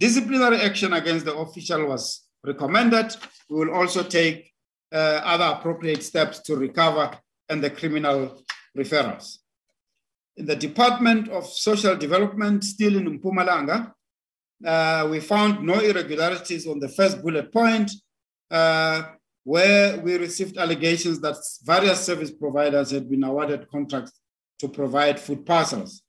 Disciplinary action against the official was recommended. We will also take uh, other appropriate steps to recover and the criminal referrals. In the Department of Social Development, still in Mpumalanga, uh, we found no irregularities on the first bullet point, uh, where we received allegations that various service providers had been awarded contracts to provide food parcels.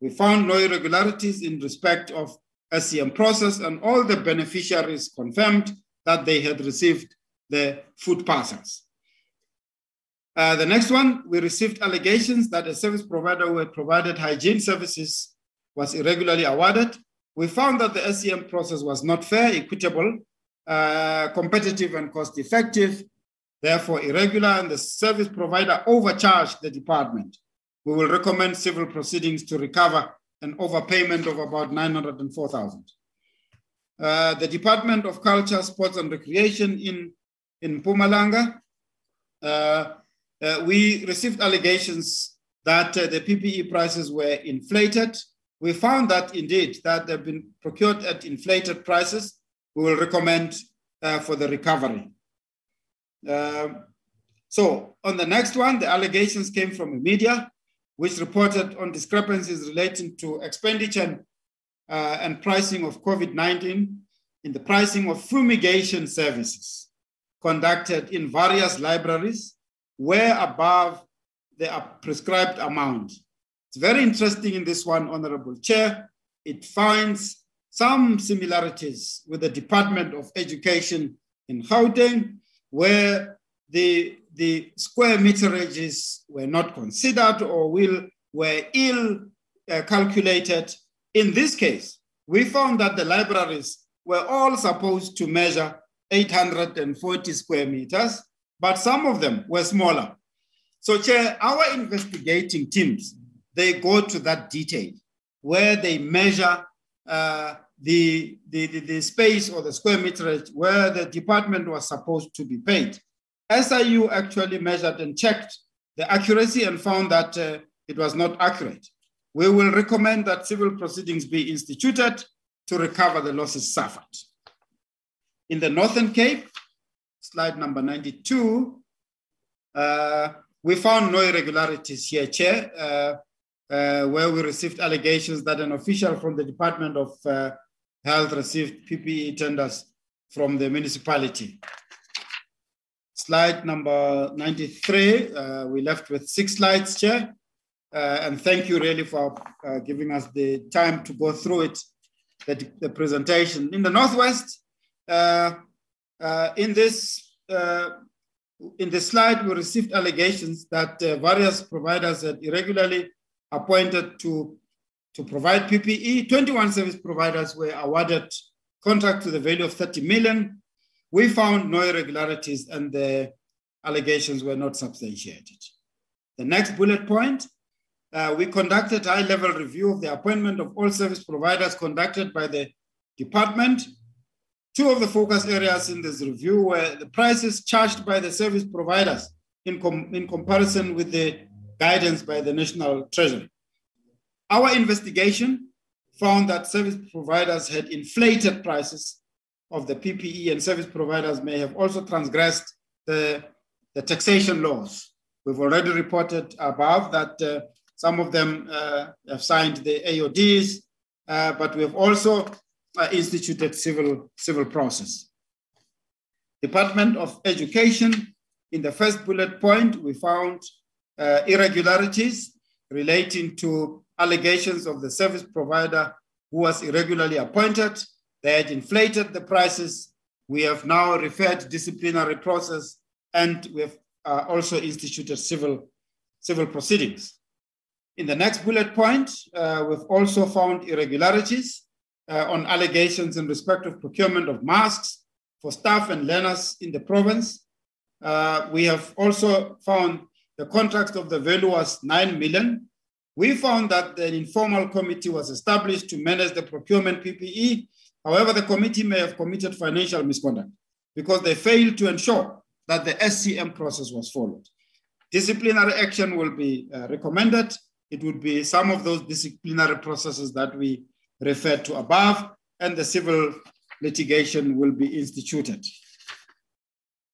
We found no irregularities in respect of SCM process, and all the beneficiaries confirmed that they had received the food parcels. Uh, the next one, we received allegations that a service provider who had provided hygiene services was irregularly awarded we found that the SCM process was not fair, equitable, uh, competitive, and cost effective, therefore irregular, and the service provider overcharged the department. We will recommend civil proceedings to recover an overpayment of about 904,000. Uh, the Department of Culture, Sports and Recreation in, in Mpumalanga, uh, uh, we received allegations that uh, the PPE prices were inflated we found that indeed that they've been procured at inflated prices. We will recommend uh, for the recovery. Um, so on the next one, the allegations came from the media, which reported on discrepancies relating to expenditure uh, and pricing of COVID-19 in the pricing of fumigation services conducted in various libraries were above the prescribed amount. It's very interesting in this one, Honorable Chair. It finds some similarities with the Department of Education in Gauteng, where the, the square meterages were not considered or will, were ill uh, calculated. In this case, we found that the libraries were all supposed to measure 840 square meters, but some of them were smaller. So, Chair, our investigating teams, they go to that detail where they measure uh, the, the, the, the, space or the square meterage where the department was supposed to be paid. SIU actually measured and checked the accuracy and found that uh, it was not accurate. We will recommend that civil proceedings be instituted to recover the losses suffered. In the Northern Cape, slide number 92, uh, we found no irregularities here, Chair, uh, uh, where we received allegations that an official from the Department of uh, Health received PPE tenders from the municipality. Slide number 93, uh, we left with six slides, Chair. Uh, and thank you really for giving us the time to go through it the, the presentation. In the Northwest, uh, uh, in this uh, in the slide, we received allegations that uh, various providers had irregularly appointed to, to provide PPE. 21 service providers were awarded contract to the value of 30 million. We found no irregularities and the allegations were not substantiated. The next bullet point, uh, we conducted high-level review of the appointment of all service providers conducted by the department. Two of the focus areas in this review were the prices charged by the service providers in, com in comparison with the guidance by the National Treasury. Our investigation found that service providers had inflated prices of the PPE and service providers may have also transgressed the, the taxation laws. We've already reported above that uh, some of them uh, have signed the AODs, uh, but we have also uh, instituted civil, civil process. Department of Education, in the first bullet point, we found uh, irregularities relating to allegations of the service provider who was irregularly appointed. They had inflated the prices. We have now referred to disciplinary process and we have uh, also instituted civil, civil proceedings. In the next bullet point, uh, we've also found irregularities uh, on allegations in respect of procurement of masks for staff and learners in the province. Uh, we have also found the contract of the value was 9 million. We found that an informal committee was established to manage the procurement PPE. However, the committee may have committed financial misconduct because they failed to ensure that the SCM process was followed. Disciplinary action will be uh, recommended it would be some of those disciplinary processes that we referred to above, and the civil litigation will be instituted.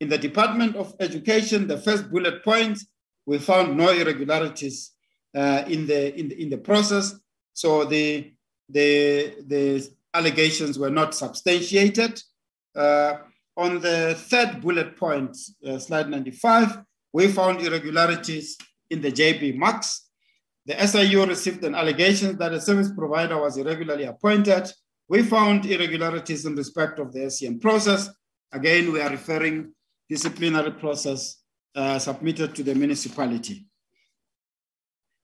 In the Department of Education, the first bullet point, we found no irregularities uh, in, the, in, the, in the process. So the, the, the allegations were not substantiated. Uh, on the third bullet point, uh, slide 95, we found irregularities in the JB Marks the SIU received an allegation that a service provider was irregularly appointed. We found irregularities in respect of the SCM process. Again, we are referring disciplinary process uh, submitted to the municipality.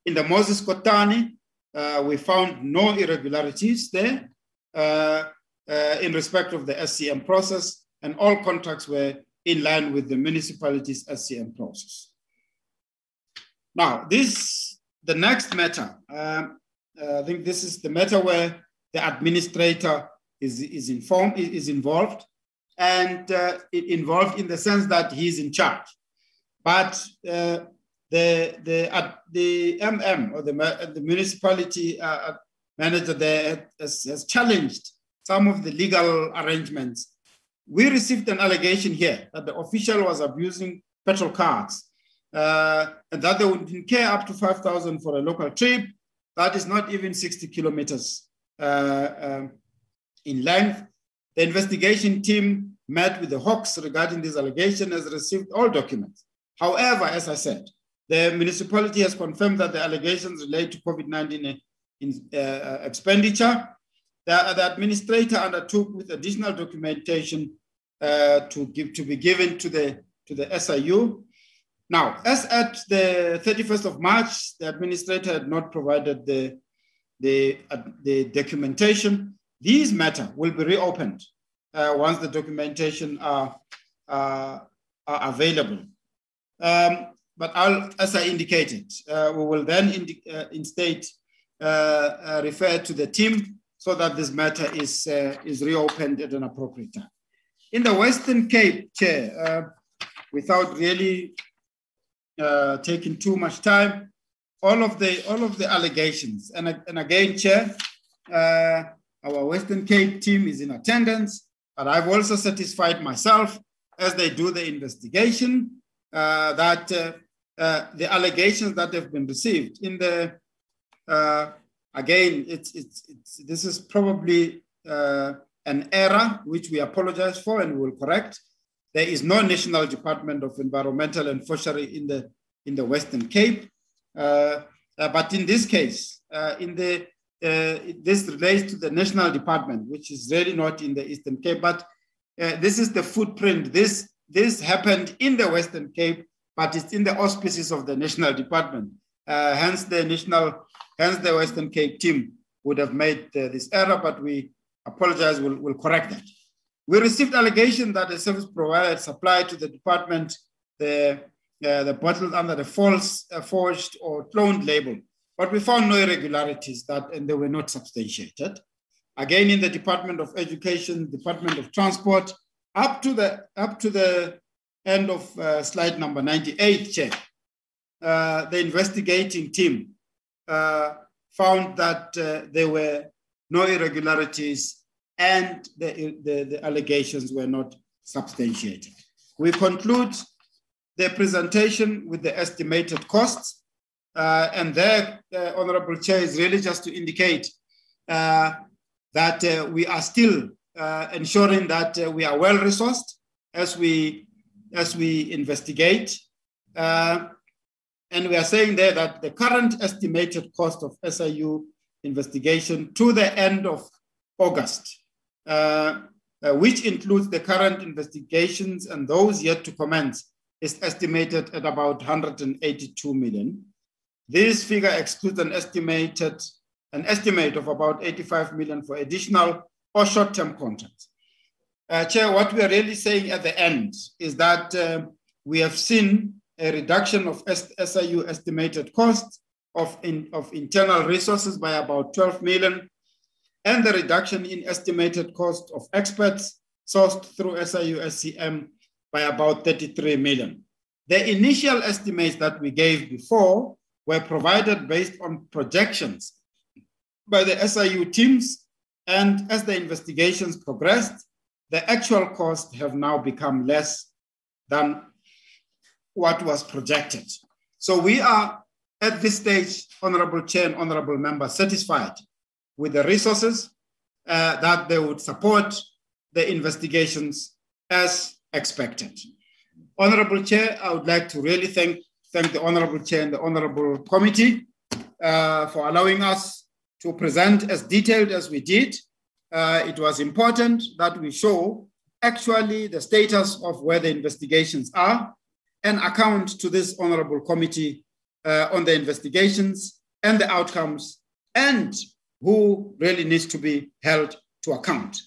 In the Moses Kotane, uh, we found no irregularities there uh, uh in respect of the SCM process, and all contracts were in line with the municipality's SCM process. Now, this the next matter, um, uh, I think this is the matter where the administrator is, is informed, is involved, and uh, involved in the sense that he's in charge. But uh, the the uh, the MM or the the municipality uh, manager there has, has, challenged some of the legal arrangements. We received an allegation here that the official was abusing petrol cards uh, and that they would incur up to 5,000 for a local trip. That is not even 60 kilometers uh, um, in length. The investigation team met with the Hawks regarding this allegation has received all documents. However, as I said, the municipality has confirmed that the allegations relate to COVID-19 in, uh, uh, expenditure. The, the, administrator undertook with additional documentation uh, to, give, to be given to the, to the SIU. Now, as at the 31st of March, the administrator had not provided the, the, uh, the documentation. These matter will be reopened uh, once the documentation are, are available. Um, but I'll, as I indicated, uh, we will then indi uh, instead uh, uh, refer to the team so that this matter is, uh, is reopened at an appropriate time. In the Western Cape, Chair, without really taking too much time, all of the all of the allegations, and, and again, Chair, our Western Cape team is in attendance, but I've also satisfied myself as they do the investigation uh, that uh, uh, the allegations that have been received in the again it's, it's, it's this is probably an error which we apologize for and will correct. There is no national department of environmental and fishery in the in the western cape uh, uh, but in this case uh, in the this relates to the national department which is really not in the eastern cape but this is the footprint this this happened in the Western Cape, but it's in the auspices of the national department. Uh, hence, the national, hence the Western Cape team would have made uh, this error, but we apologize. We'll, we'll correct that. We received allegation that the service provider supplied to the department the uh, the bottles under the false, uh, forged, or cloned label, but we found no irregularities that, and they were not substantiated. Again, in the Department of Education, Department of Transport, up to the, up to the end of uh, slide number 98, Chair, uh, the investigating team uh, found that uh, there were no irregularities and the, the, the, allegations were not substantiated. We conclude the presentation with the estimated costs. Uh, and there, uh, Honorable Chair, is really just to indicate that we are still uh, ensuring that uh, we are well resourced as we as we investigate. Uh, and we are saying there that the current estimated cost of SIU investigation to the end of August, uh, uh, which includes the current investigations and those yet to commence, is estimated at about 182 million. This figure excludes an estimated an estimate of about 85 million for additional or short-term contracts. Uh, Chair, what we are really saying at the end is that uh, we have seen a reduction of SIU estimated costs of, in, of internal resources by about 12 million, and the reduction in estimated cost of experts sourced through SIU SCM by about 33 million. The initial estimates that we gave before were provided based on projections by the SIU teams and as the investigations progressed, the actual costs have now become less than what was projected. So we are at this stage, Honorable Chair and Honorable Member, satisfied with the resources uh, that they would support the investigations as expected. Honorable Chair, I would like to really thank, thank the Honorable Chair and the Honorable Committee uh, for allowing us to present as detailed as we did. Uh, it was important that we show actually the status of where the investigations are and account to this honorable committee uh, on the investigations and the outcomes and who really needs to be held to account.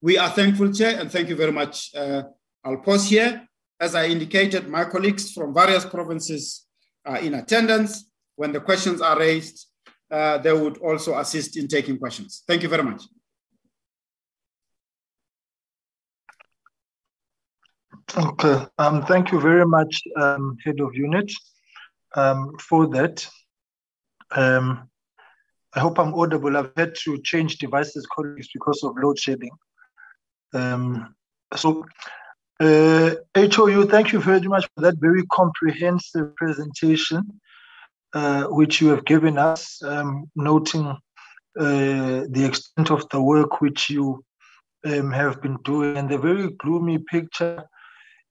We are thankful, Chair, and thank you very much. Uh, I'll pause here. As I indicated, my colleagues from various provinces are in attendance. When the questions are raised, uh, they would also assist in taking questions. Thank you very much. Okay, um, thank you very much, um, Head of Unit, um, for that. Um, I hope I'm audible. I've had to change devices, colleagues, because of load shedding. Um, so, uh, HOU, thank you very much for that very comprehensive presentation uh, which you have given us, um, noting uh, the extent of the work which you um, have been doing, and the very gloomy picture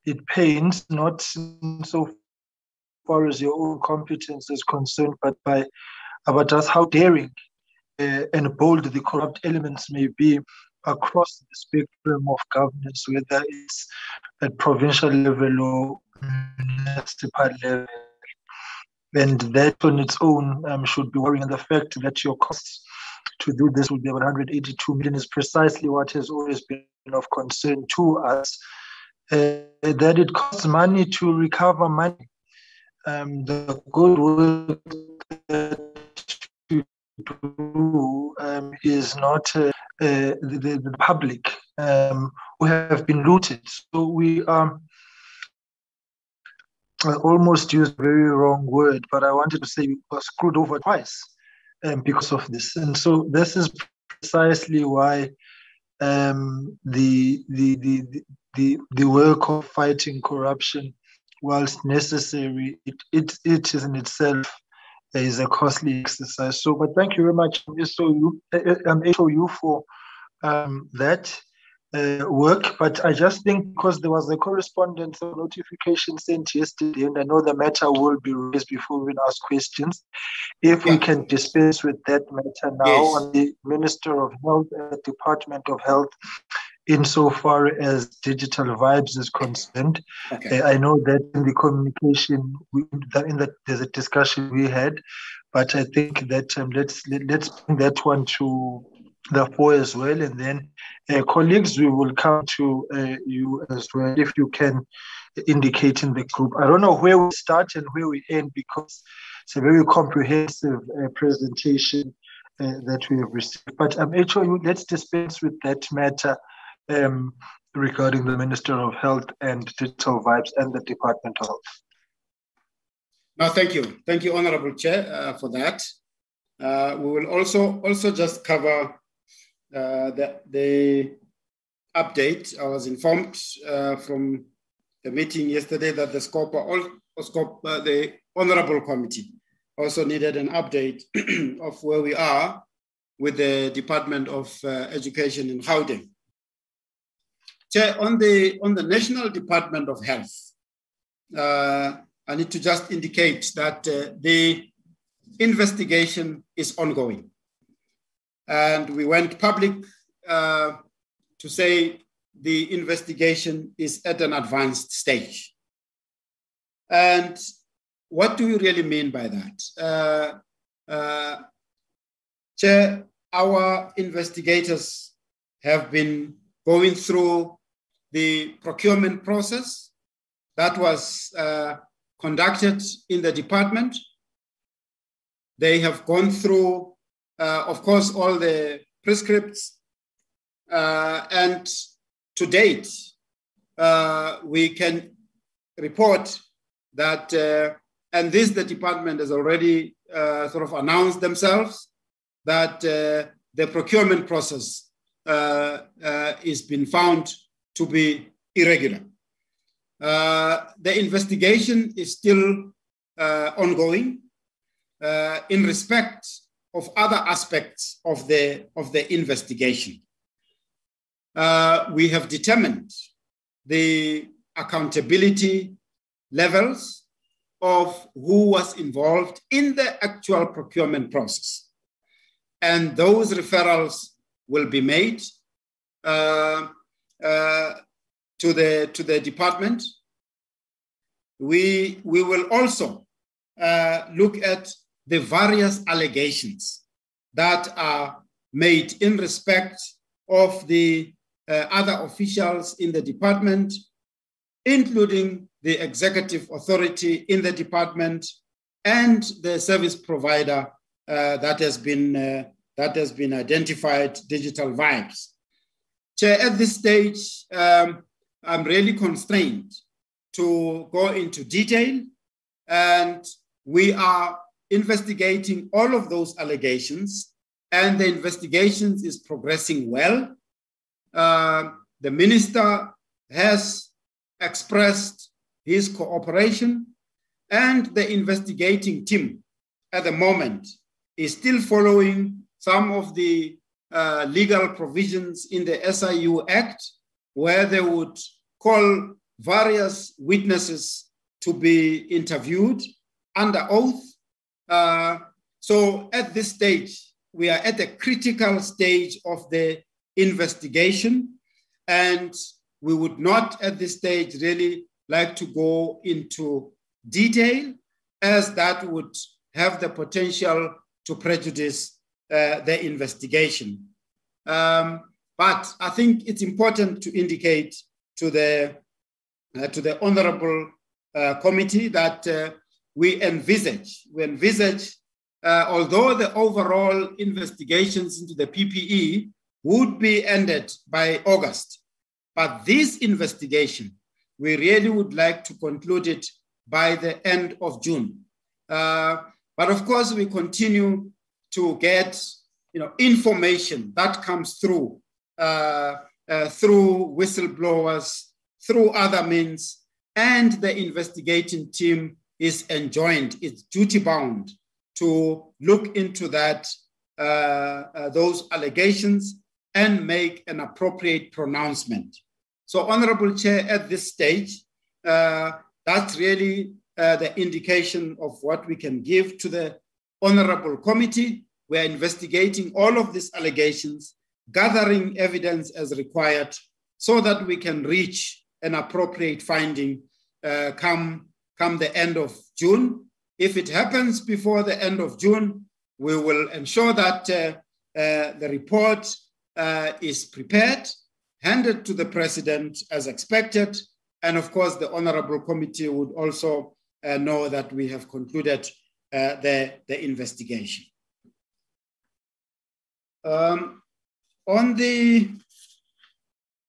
it paints, not so far as your own competence is concerned, but by about just how daring uh, and bold the corrupt elements may be across the spectrum of governance, whether it's at provincial level or municipal level. And that on its own um, should be worrying. And the fact that your costs to do this will be about 182 million is precisely what has always been of concern to us. Uh, that it costs money to recover money. Um, the good work that you do um, is not uh, uh, the, the, public um, who have been looted. So we are. I almost used a very wrong word, but I wanted to say we were screwed over twice um, because of this. And so this is precisely why um, the, the, the, the, the work of fighting corruption, whilst necessary, it, it, it is in itself is a costly exercise. So, but thank you very much, SOU, um, SOU for um, that uh, work. But I just think because there was a correspondence or notification sent yesterday, and I know the matter will be raised before we ask questions. If yeah. we can dispense with that matter now yes. on the Minister of Health, and the Department of Health, insofar as digital vibes is concerned. Okay. Uh, I know that in the communication, we, that in that there's a discussion we had, but I think that um, let's let, us let us bring that one to the fore as well, and then uh, colleagues, we will come to uh, you as well if you can indicate in the group. I don't know where we start and where we end because it's a very comprehensive uh, presentation. Uh, that we have received. But I'm um, HOU, let's dispense with that matter um, regarding the Minister of Health and Digital Vibes and the Department of Health. No, thank you. Thank you, Honorable Chair, uh, for that. Uh, we will also, also just cover uh, the, the update. I was informed uh, from the meeting yesterday that the scope, uh, the Honorable Committee also needed an update of where we are with the Department of uh, Education in Gauteng. Chair, on the, on the National Department of Health, uh, I need to just indicate that uh, the investigation is ongoing. And we went public uh, to say the investigation is at an advanced stage. And what do we really mean by that? Uh, uh, Chair, our investigators have been going through the procurement process that was uh, conducted in the department. They have gone through, uh, of course, all the prescripts. Uh, and to date, uh, we can report that, uh, and this the department has already uh, sort of announced themselves, that the procurement process is been found to be irregular. Uh, the investigation is still uh, ongoing uh, in respect of other aspects of the, of the investigation. Uh, we have determined the accountability levels of who was involved in the actual procurement process. And those referrals will be made uh, uh, to, the, to the department. We, we will also uh, look at the various allegations that are made in respect of the uh, other officials in the department, including the executive authority in the department and the service provider uh, that has been uh, that has been identified, Digital Vibes. Chair, at this stage, um, I'm really constrained to go into detail, and we are investigating all of those allegations, and the investigation is progressing well. Uh, the minister has expressed his cooperation, and the investigating team at the moment is still following some of the uh, legal provisions in the SIU Act where they would call various witnesses to be interviewed under oath. Uh, so at this stage, we are at a critical stage of the investigation, and we would not at this stage really like to go into detail, as that would have the potential to prejudice uh, the investigation. Um, but I think it's important to indicate to the, uh, to the honorable uh, committee that uh, we envisage, we envisage, uh, although the overall investigations into the PPE would be ended by August, but this investigation, we really would like to conclude it by the end of June. Uh, but of course, we continue to get you know, information that comes through uh, uh, through whistleblowers, through other means, and the investigating team is enjoined, it's duty bound to look into that, uh, uh, those allegations and make an appropriate pronouncement. So, Honorable Chair, at this stage, uh, that's really uh, the indication of what we can give to the Honorable Committee. We're investigating all of these allegations, gathering evidence as required so that we can reach an appropriate finding uh, come, come the end of June. If it happens before the end of June, we will ensure that uh, uh, the report uh, is prepared, handed to the president as expected, and of course, the honorable committee would also uh, know that we have concluded uh, the, the investigation. Um, on the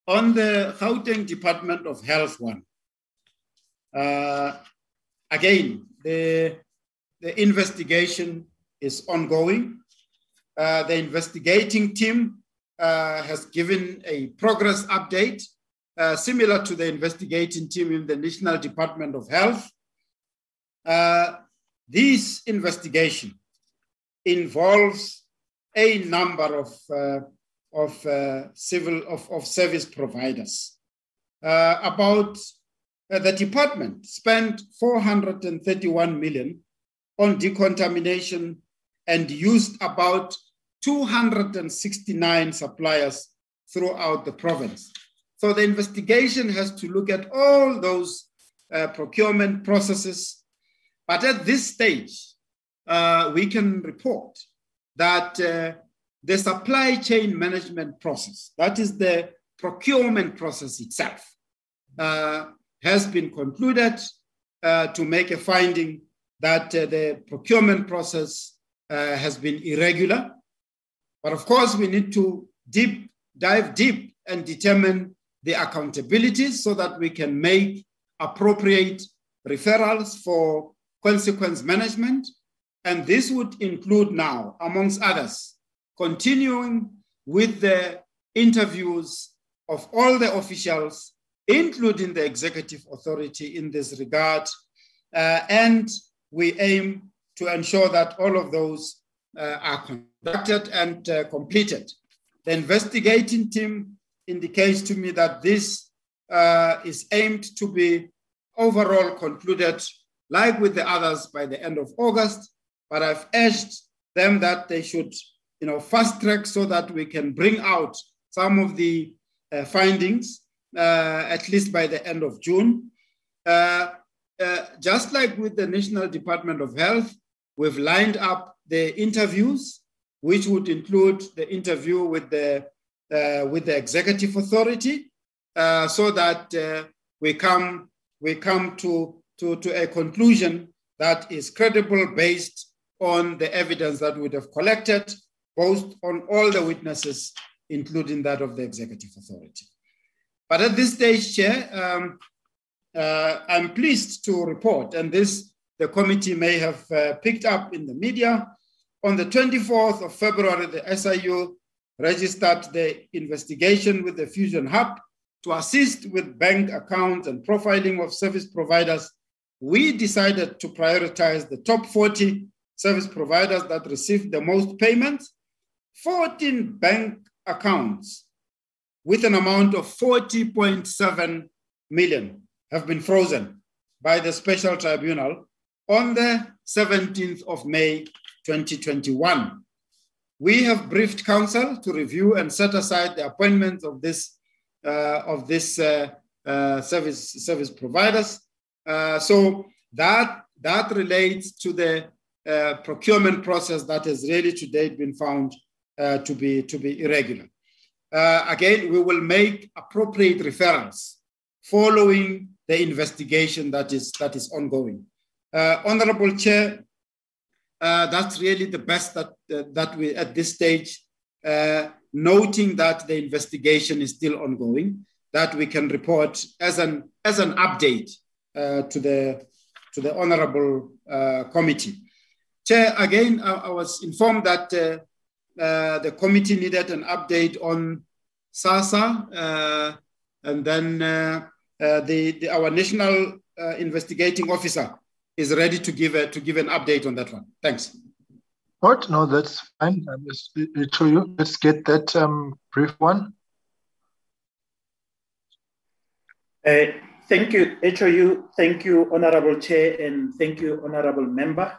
on the Gauteng Department of Health one, uh, again, the, the investigation is ongoing. Uh, the investigating team uh, has given a progress update uh, similar to the investigating team in the National Department of Health. Uh, this investigation involves a number of, uh, of uh, civil of, of service providers. Uh, the department spent 431 million on decontamination and used about 269 suppliers throughout the province. So the investigation has to look at all those uh, procurement processes. But at this stage, uh, we can report that uh, the supply chain management process, that is the procurement process itself, uh, has been concluded uh, to make a finding that uh, the procurement process has been irregular but of course, we need to deep, dive deep and determine the accountability so that we can make appropriate referrals for consequence management. And this would include now, amongst others, continuing with the interviews of all the officials, including the executive authority in this regard. Uh, and we aim to ensure that all of those uh, are conducted and uh, completed. The investigating team indicates to me that this uh, is aimed to be overall concluded, like with the others, by the end of August. But I've urged them that they should, you know, fast track so that we can bring out some of the uh, findings, at least by the end of June. Uh, just like with the National Department of Health, we've lined up the interviews, which would include the interview with the, uh, with the executive authority, uh, so that uh, we come, we come to, to, to a conclusion that is credible based on the evidence that we would have collected, both on all the witnesses, including that of the executive authority. But at this stage, Chair, um, uh, I'm pleased to report, and this the committee may have uh, picked up in the media. On the 24th of February, the SIU registered the investigation with the Fusion Hub to assist with bank accounts and profiling of service providers. We decided to prioritize the top 40 service providers that received the most payments. 14 bank accounts with an amount of 40.7 million have been frozen by the special tribunal on the 17th of May 2021. We have briefed counsel to review and set aside the appointments of this uh, of this uh, uh, service service providers. Uh, so that that relates to the uh, procurement process that has really to date been found uh, to be to be irregular. Again, we will make appropriate referrals following the investigation that is that is ongoing. Honorable Chair, uh, that's really the best that uh, that we at this stage, uh, noting that the investigation is still ongoing, that we can report as an as an update uh, to the to the honourable uh, committee. Chair, again, I, I was informed that uh, Uh, the committee needed an update on SASSA, uh, and then uh, the, the, our national investigating officer is ready to give a, to give an update on that one. Thanks. What? No, that's fine. I'm just show you. Let's get that um, brief one. Uh, thank you, HOU. Thank you, Honorable Chair, and thank you, Honorable Member.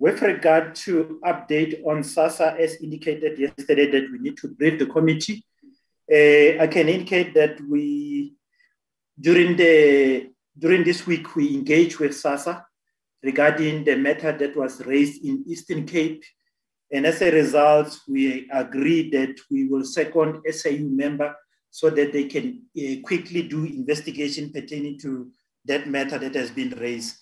With regard to update on SASSA, as indicated yesterday, that we need to brief the committee, uh, I can indicate that we, during the during this week, we engaged with SASSA regarding the matter that was raised in Eastern Cape. And as a result, we agreed that we will second SIU member so that they can uh, quickly do investigation pertaining to that matter that has been raised.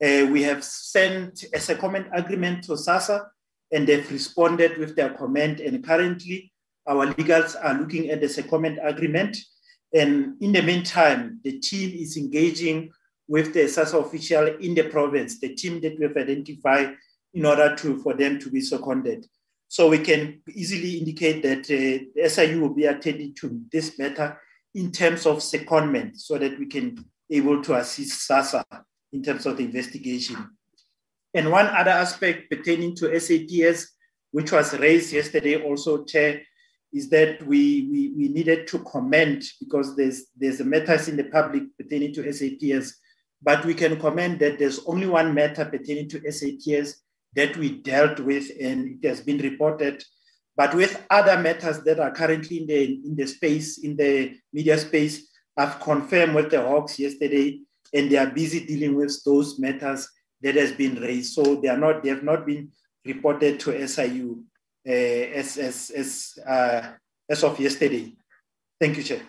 Uh, we have sent a comment agreement to SASSA and they've responded with their comment. And currently, our legals are looking at the secondment agreement. And in the meantime, the team is engaging with the SASSA official in the province, the team that we've identified in order to, for them to be seconded. So we can easily indicate that uh, the SIU will be attending to this matter in terms of secondment so that we can be able to assist SASSA in terms of the investigation. And one other aspect pertaining to SAPS, which was raised yesterday also, Chair, is that we, we, we needed to comment because there's, there's a matters in the public pertaining to SAPS but we can comment that there's only one matter pertaining to SAPS that we dealt with and it has been reported. But with other matters that are currently in the, in the space, in the media space, I've confirmed with the Hawks yesterday and they are busy dealing with those matters that has been raised. So they are not, they have not been reported to SIU uh, as, as, as, uh, as of yesterday. Thank you, Chair.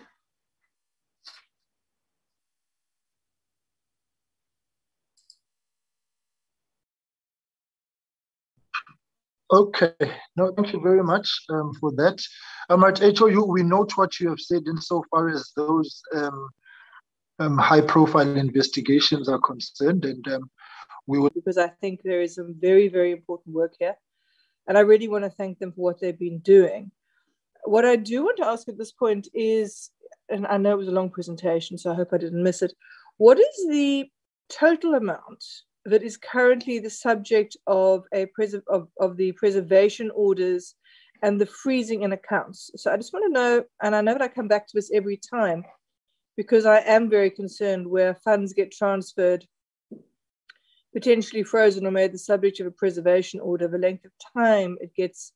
Okay, no, thank you very much um, for that. Um, HOU, we note what you have said insofar as those um, um, high-profile investigations are concerned, and um, we will. Because I think there is some very, very important work here, and I really want to thank them for what they've been doing. What I do want to ask at this point is, and I know it was a long presentation, so I hope I didn't miss it. What is the total amount that is currently the subject of a pres- of, of the preservation orders and the freezing in accounts. So I just want to know, and I know that I come back to this every time because I am very concerned where funds get transferred, potentially frozen or made the subject of a preservation order, the length of time it gets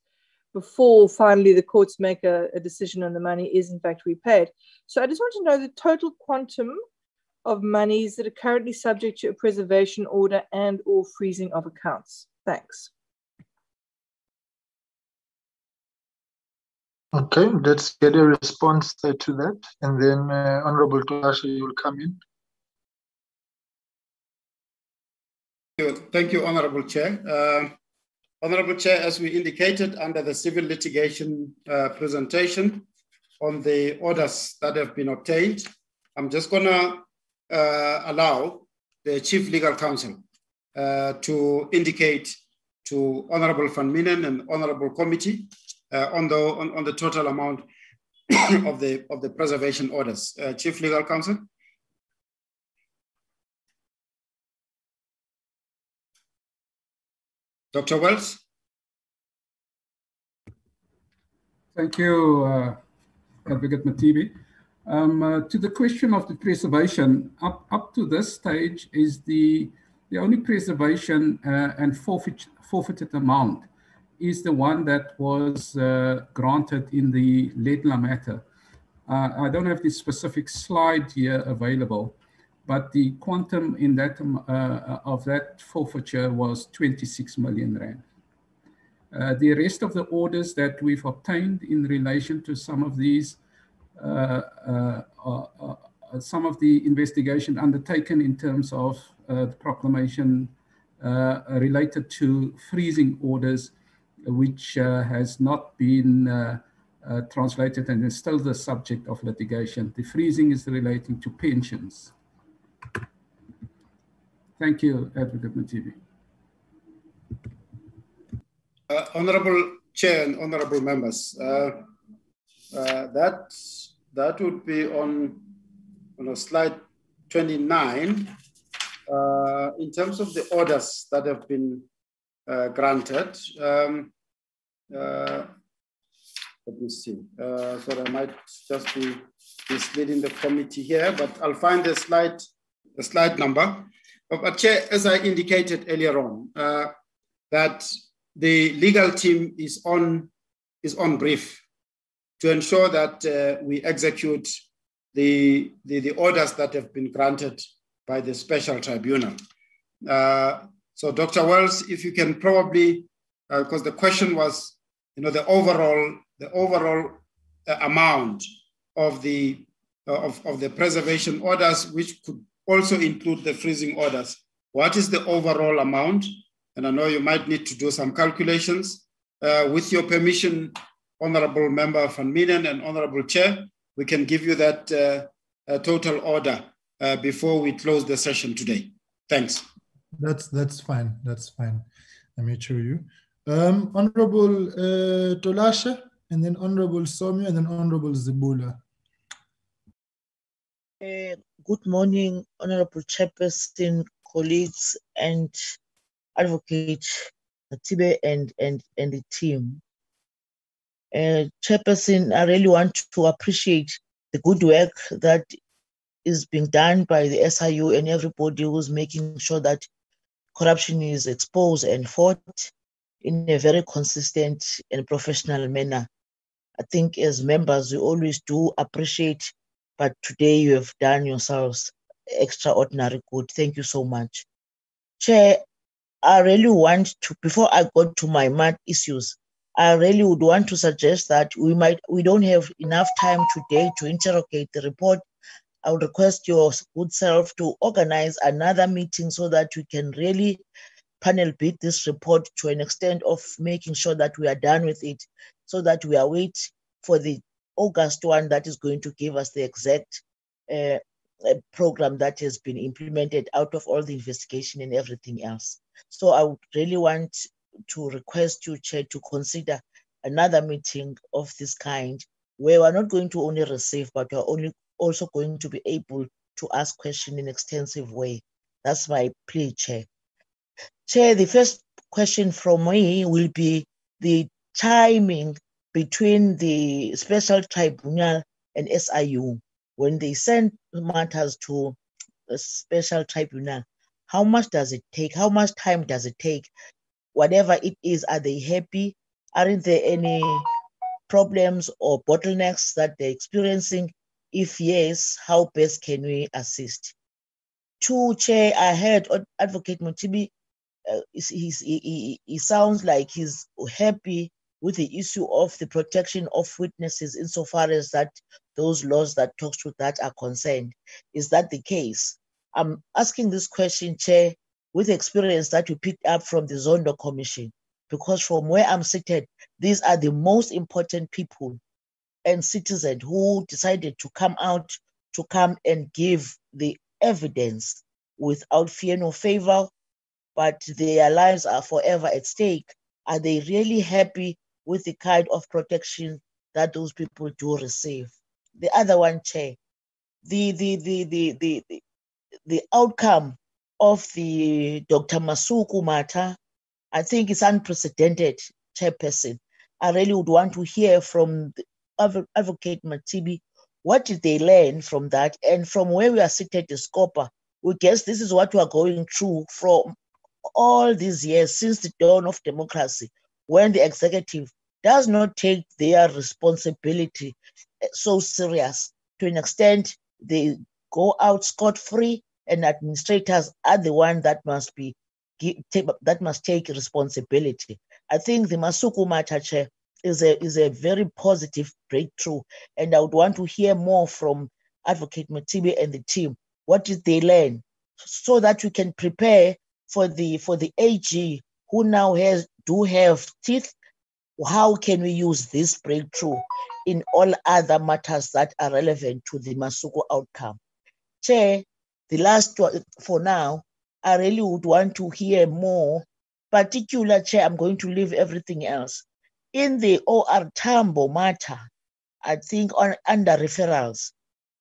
before finally the courts make a, a decision and the money is in fact repaid. So I just want to know the total quantum of monies that are currently subject to a preservation order and or freezing of accounts? Thanks. Okay, let's get a response uh, to that. And then uh, Honorable Tolashe, you will come in. Thank you, Thank you Honorable Chair. Uh, Honorable Chair, as we indicated under the civil litigation uh, presentation on the orders that have been obtained, I'm just going to uh, allow the Chief Legal Counsel uh, to indicate to Honorable Van Minnen and Honorable Committee on, the, on, on, the total amount of the, of the preservation orders. Uh, Chief Legal Counsel. Dr. Wells. Thank you, uh, Advocate Mothibi. Um, uh, to the question of the preservation, up, up to this stage is the, the only preservation uh, and forfeit, forfeited amount is the one that was uh, granted in the Ledla matter. Uh, I don't have the specific slide here available, but the quantum in that um, uh, of that forfeiture was 26 million rand. Uh, the rest of the orders that we've obtained in relation to some of these uh, uh, some of the investigation undertaken in terms of the proclamation related to freezing orders, which has not been uh, translated and is still the subject of litigation. The freezing is relating to pensions. Thank you, Advocate Mothibi. Uh, Honorable Chair and Honorable Members, uh, that that would be on, on slide 29. Uh, in terms of the orders that have been uh, granted, um, uh, let me see. Uh, so I might just be misleading the committee here, but I'll find the slide, the slide number. But Chair, as I indicated earlier on, uh, that the legal team is on, is on brief to ensure that uh, we execute the, the, the, orders that have been granted by the special tribunal. Uh, so Dr. Wells, if you can probably, because uh, the question was, you know, the overall, the overall uh, amount of the, uh, of, of the preservation orders, which could also include the freezing orders. What is the overall amount? And I know you might need to do some calculations. Uh, with your permission, Honorable Member Van Minnen and Honorable Chair, we can give you that uh, uh, total order uh, before we close the session today. Thanks. That's that's fine. That's fine. Let me show you. Um, Honorable uh, Tolashe, and then Honorable Somyo, and then Honorable Zibula. Uh, good morning, Honorable Chairperson, colleagues, and Advocate Mothibi and, and, and the team. Uh, Chairperson, I really want to appreciate the good work that is being done by the SIU and everybody who's making sure that corruption is exposed and fought in a very consistent and professional manner. I think as members, we always do appreciate, but today you have done yourselves extraordinary good. Thank you so much. Chair, I really want to, before I go to my math issues, I really would want to suggest that we might we don't have enough time today to interrogate the report. I would request your good self to organize another meeting so that we can really panel beat this report to an extent of making sure that we are done with it so that we await for the August one that is going to give us the exact uh, program that has been implemented out of all the investigation and everything else. So I would really want to request you, Chair, to consider another meeting of this kind where we're not going to only receive, but we're only also going to be able to ask questions in extensive way. That's my plea, Chair. Chair, the first question from me will be the timing between the special tribunal and SIU. When they send matters to a special tribunal, how much does it take? How much time does it take whatever it is, are they happy? Aren't there any problems or bottlenecks that they're experiencing? If yes, how best can we assist? Two, Chair, I heard Advocate Mothibi, uh, he, he, he sounds like he's happy with the issue of the protection of witnesses insofar as that those laws that talks to that are concerned. Is that the case? I'm asking this question, Chair, with experience that you picked up from the Zondo Commission. Because from where I'm seated, these are the most important people and citizens who decided to come out to come and give the evidence without fear nor favor, but their lives are forever at stake. Are they really happy with the kind of protection that those people do receive? The other one, Chair, the the the the the, the, the outcome of the Dr. Masuku matter, I think it's unprecedented, Chairperson. I really would want to hear from Advocate Mothibi, what did they learn from that? And from where we are seated at Scopa, we guess this is what we are going through from all these years since the dawn of democracy, when the executive does not take their responsibility eh, so serious to an extent they go out scot-free and administrators are the one that must be that must take responsibility. I think the Masuku Matache is a is a very positive breakthrough, and I would want to hear more from Advocate Mothibi and the team. What did they learn, so that we can prepare for the for the AG who now has do have teeth. How can we use this breakthrough in all other matters that are relevant to the Masuku outcome? Chair, the last for now, I really would want to hear more. Particular chair, I'm going to leave everything else. In the OR Tambo matter, I think on under referrals,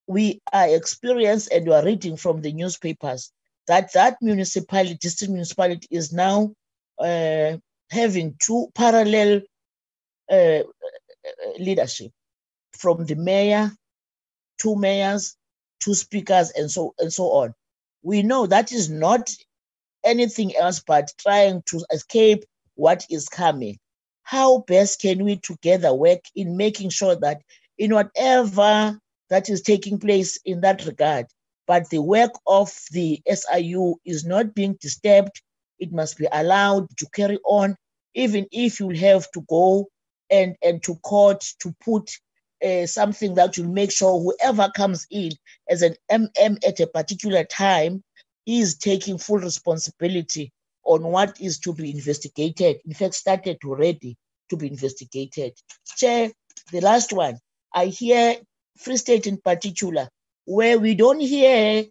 we are experienced and we are reading from the newspapers that that municipality, district municipality, is now uh, having two parallel uh, leadership from the mayor, two mayors, two speakers, and so and so on. We know that is not anything else but trying to escape what is coming. How best can we together work in making sure that in whatever that is taking place in that regard, but the work of the SIU is not being disturbed. It must be allowed to carry on, even if you have to go and, and to court to put uh, something that will make sure whoever comes in as an MM at a particular time is taking full responsibility on what is to be investigated. In fact, started already to be investigated. Chair, the last one, I hear Free State in particular where we don't hear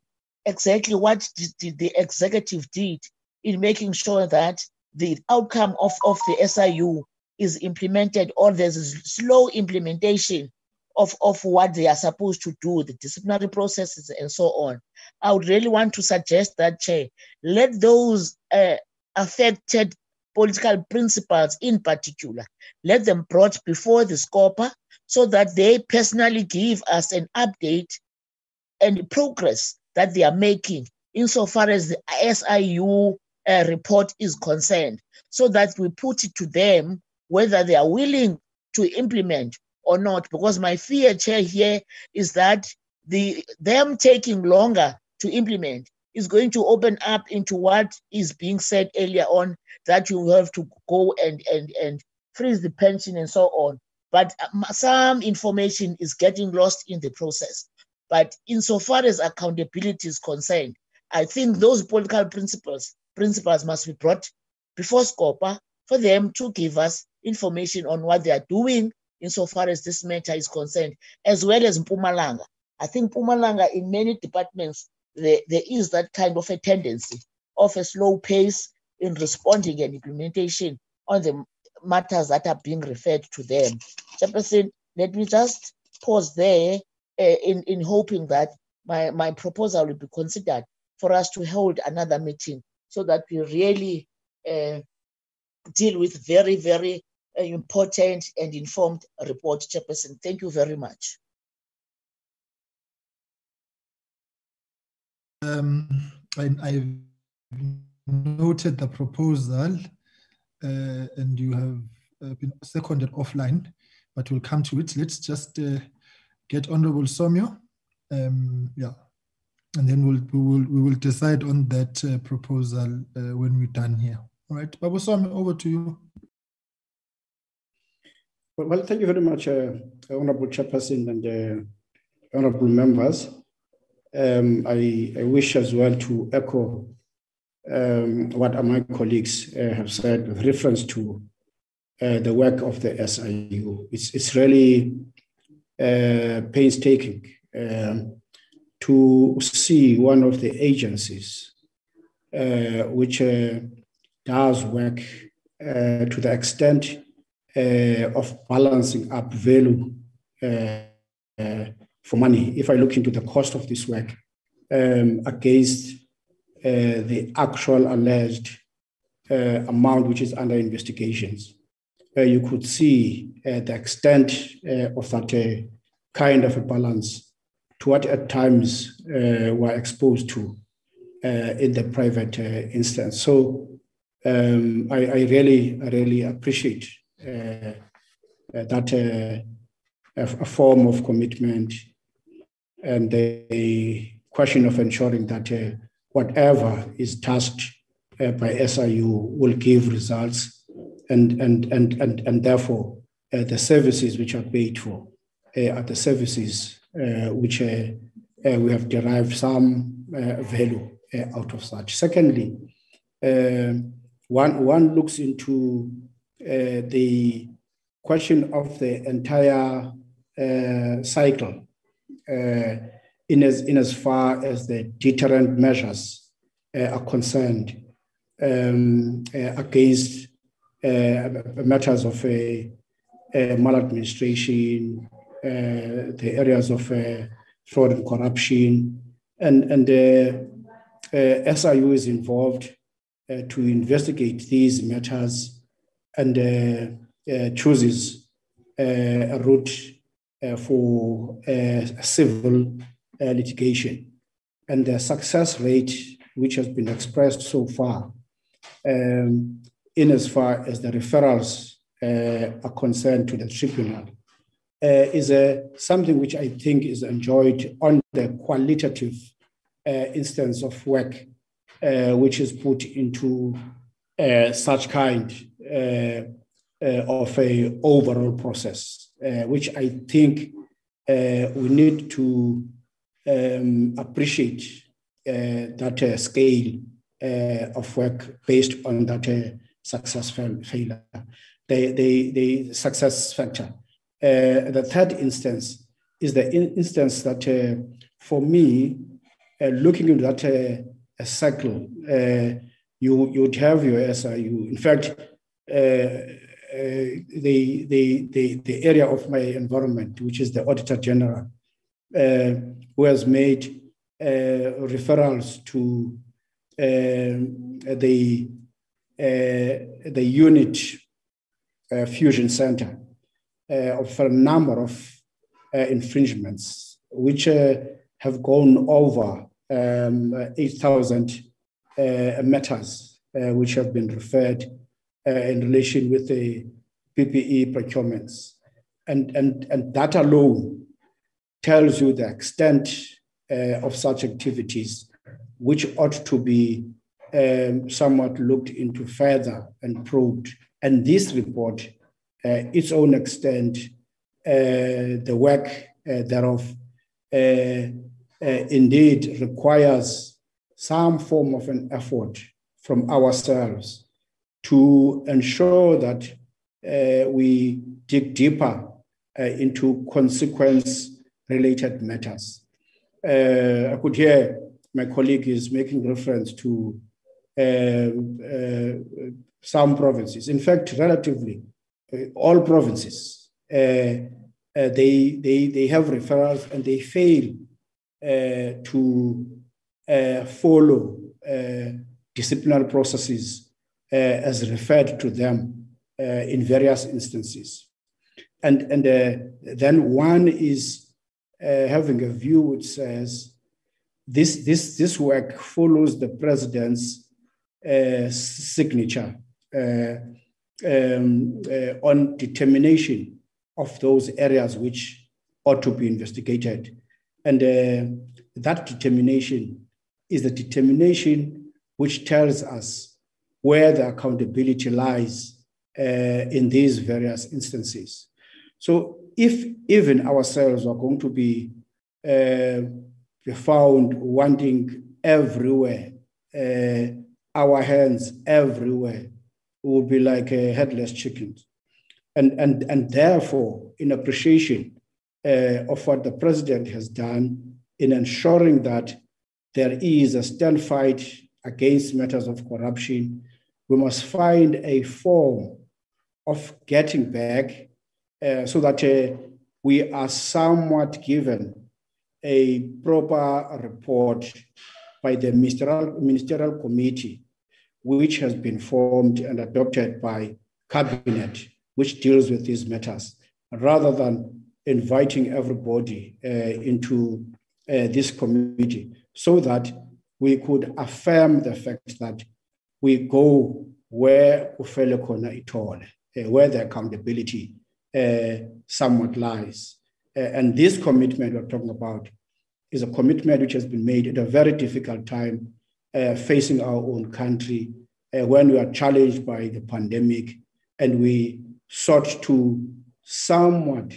exactly what the, the executive did in making sure that the outcome of, of the SIU is implemented or there's a slow implementation of, of what they are supposed to do, the disciplinary processes and so on. I would really want to suggest that, Chair, let those uh, affected political principals in particular, let them brought before the SCOPA so that they personally give us an update and progress that they are making insofar as the SIU uh, report is concerned, so that we put it to them whether they are willing to implement or not. Because my fear, Chair, here is that the them taking longer to implement is going to open up into what is being said earlier on that you have to go and and and freeze the pension and so on. But uh, some information is getting lost in the process. But insofar as accountability is concerned, I think those political principals principals must be brought before SCOPA for them to give us information on what they are doing insofar as this matter is concerned, as well as Mpumalanga. I think Mpumalanga in many departments, there, there is that kind of a tendency of a slow pace in responding and implementation on the matters that are being referred to them. Chairperson, let me just pause there in, in hoping that my, my proposal will be considered for us to hold another meeting so that we really uh, deal with very, very uh, important and informed report, Chairperson. Thank you very much. Um, I, I noted the proposal uh, and you have been seconded offline, but we'll come to it. Let's just uh, get Honorable Somyo. Um, yeah, and then we'll, we will we will decide on that uh, proposal uh, when we're done here. All right, Babu Somyo, over to you. Well, thank you very much, uh, Honorable Chairperson and uh, Honorable members. Um, I, I wish as well to echo um, what my colleagues uh, have said with reference to the work of the SIU. It's, it's really uh, painstaking um, to see one of the agencies uh, which uh, does work uh, to the extent uh, of balancing up value for money. If I look into the cost of this work um, against the actual alleged amount which is under investigations, uh, you could see uh, the extent uh, of that uh, kind of a balance to what at times uh, were exposed to in the private instance. So um, I, I, really, really appreciate that a, form of commitment and the question of ensuring that whatever is tasked by SIU will give results and, and, and, and, and therefore uh, the services which are paid for uh, are the services uh, which uh, uh, we have derived some uh, value out of such. Secondly, one, one looks into the question of the entire cycle in, as, in as far as the deterrent measures are concerned um, against Uh, matters of uh, uh, maladministration, uh, the areas of uh, fraud and corruption, and, and SIU is involved to investigate these matters and chooses a route for civil litigation. And the success rate, which has been expressed so far, um, in as far as the referrals uh, are concerned to the tribunal uh, is a, something which I think is enjoyed on the qualitative uh, instance of work uh, which is put into uh, such kind uh, of a overall process, which I think we need to um, appreciate that scale of work based on that success failure, the, the, the success factor. Uh, the third instance is the in instance that uh, for me, uh, looking into that uh, a cycle, uh, you, you'd have your SIU. In fact, uh, the, the, the, the area of my environment, which is the Auditor General, who has made referrals to the the unit uh, fusion center uh, for a number of infringements, which have gone over um, 8,000 matters, which have been referred in relation with the PPE procurements. And, and, and that alone tells you the extent uh, of such activities, which ought to be um, somewhat looked into further and probed. And this report, uh, its own extent, uh, the work uh, thereof, uh, uh, indeed requires some form of an effort from ourselves to ensure that uh, we dig deeper into consequence related matters. I could hear my colleague is making reference to uh, Um, uh, some provinces. In fact, relatively, uh, all provinces, uh, uh they, they, they have referrals and they fail uh, to follow disciplinary processes as referred to them in various instances. And, and then one is having a view which says this, this, this work follows the president's uh, signature uh, um, uh, on determination of those areas which ought to be investigated. And that determination is the determination which tells us where the accountability lies uh, in these various instances. So if even ourselves are going to be, uh, found wanting everywhere uh, our hands everywhere will be like a headless chicken. And, and, and therefore, in appreciation uh, of what the president has done in ensuring that there is a stand fight against matters of corruption, we must find a form of getting back uh, so that uh, we are somewhat given a proper report by the ministerial, ministerial committee, which has been formed and adopted by cabinet which deals with these matters, rather than inviting everybody uh, into uh, this committee so that we could affirm the fact that we go where ufele khona itole, uh, where the accountability uh, somewhat lies. Uh, and this commitment we're talking about is a commitment which has been made at a very difficult time facing our own country uh, when we are challenged by the pandemic and we sought to somewhat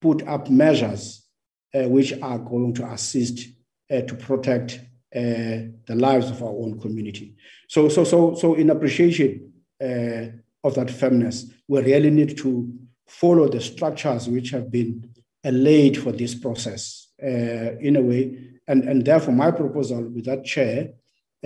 put up measures uh, which are going to assist uh, to protect uh, the lives of our own community. So, so, so, so in appreciation uh, of that firmness, we really need to follow the structures which have been laid for this process in a way. And, and therefore, my proposal with that chair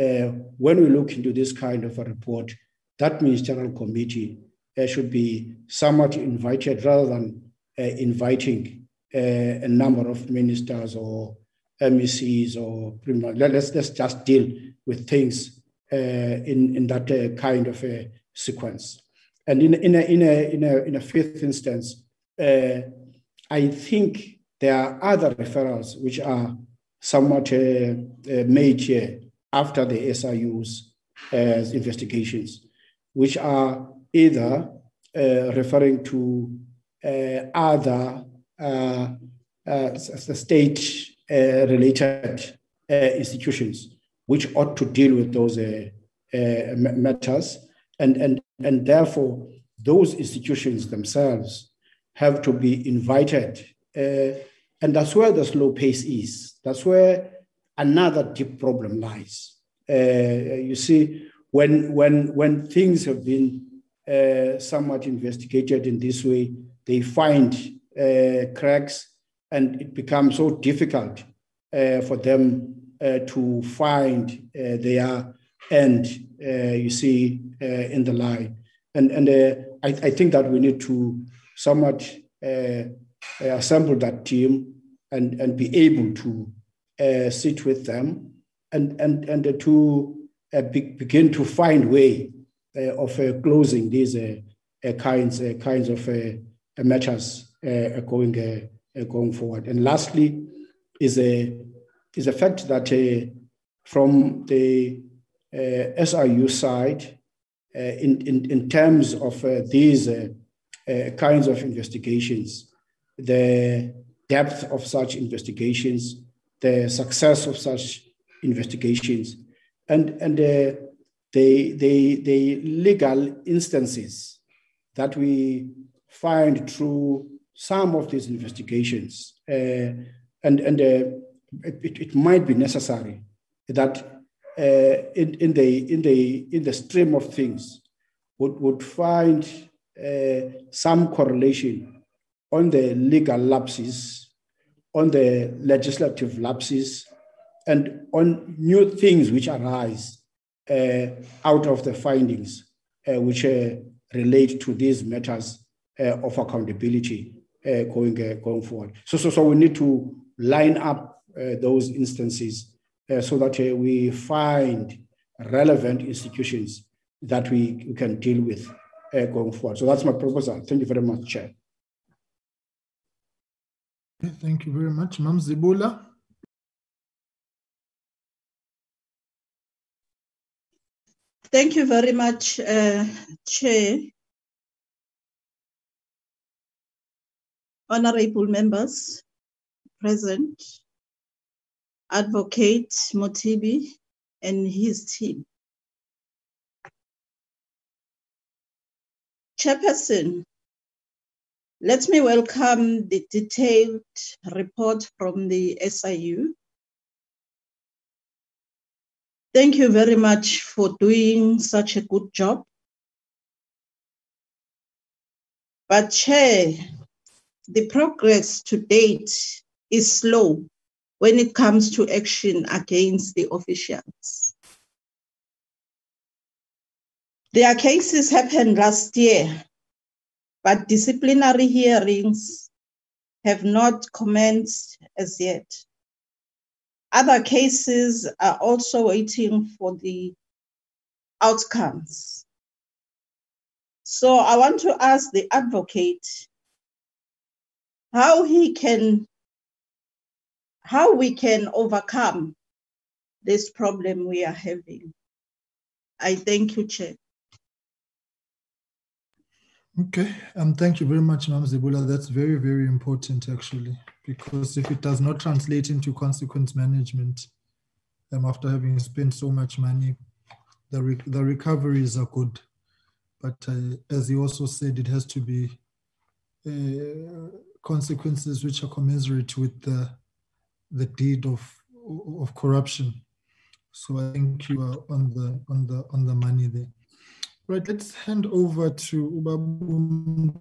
uh, when we look into this kind of a report, that ministerial committee uh, should be somewhat invited rather than uh, inviting uh, a number of ministers or MECs or let's, let's just deal with things uh, in, in that uh, kind of a sequence. And in, in, a, in, a, in, a, in a fifth instance, I think there are other referrals which are somewhat made here after the SIU's uh, investigations, which are either uh, referring to uh, other uh, uh, state uh, related institutions which ought to deal with those matters. And, and, and therefore, those institutions themselves have to be invited. and that's where the slow pace is. That's where another deep problem lies. Uh, you see, when, when, when things have been uh, somewhat investigated in this way, they find uh, cracks and it becomes so difficult uh, for them uh, to find uh, their end, you see, in the line. And, and I, I think that we need to somewhat assemble that team and, and be able to uh, sit with them and, and, and to uh, be, begin to find way uh, of uh, closing these uh, uh, kinds, uh, kinds of matters going, going forward. And lastly, is a is the fact that from the SIU side, in, in, in terms of these kinds of investigations, the depth of such investigations, the success of such investigations, and, and uh, the, the, the legal instances that we find through some of these investigations. Uh, and and uh, it, it might be necessary that uh, in, in, the, in, the, in the stream of things would, would find uh, some correlation on the legal lapses on the legislative lapses, and on new things which arise uh, out of the findings uh, which uh, relate to these matters uh, of accountability uh, going, uh, going forward. So, so, so we need to line up those instances so that we find relevant institutions that we, we can deal with going forward. So that's my proposal. Thank you very much, Chair. Thank you very much. Mam Zibula. Thank you very much, uh, Chair. Honorable members present, Advocate Mothibi and his team. Chairperson, let me welcome the detailed report from the SIU. Thank you very much for doing such a good job. But Chair, the progress to date is slow when it comes to action against the officials. There are cases happened last year but disciplinary hearings have not commenced as yet. Other cases are also waiting for the outcomes. So I want to ask the advocate how he can, how we can overcome this problem we are having. I thank you, Chair. Okay, um, thank you very much, Mam Zebula. That's very, very important actually, because if it does not translate into consequence management, um, after having spent so much money, the, re the recoveries are good. But uh, as he also said, it has to be uh, consequences which are commensurate with the, the deed of, of corruption. So I think you are on the, on the, on the money there. Right, let's hand over to Ubabu.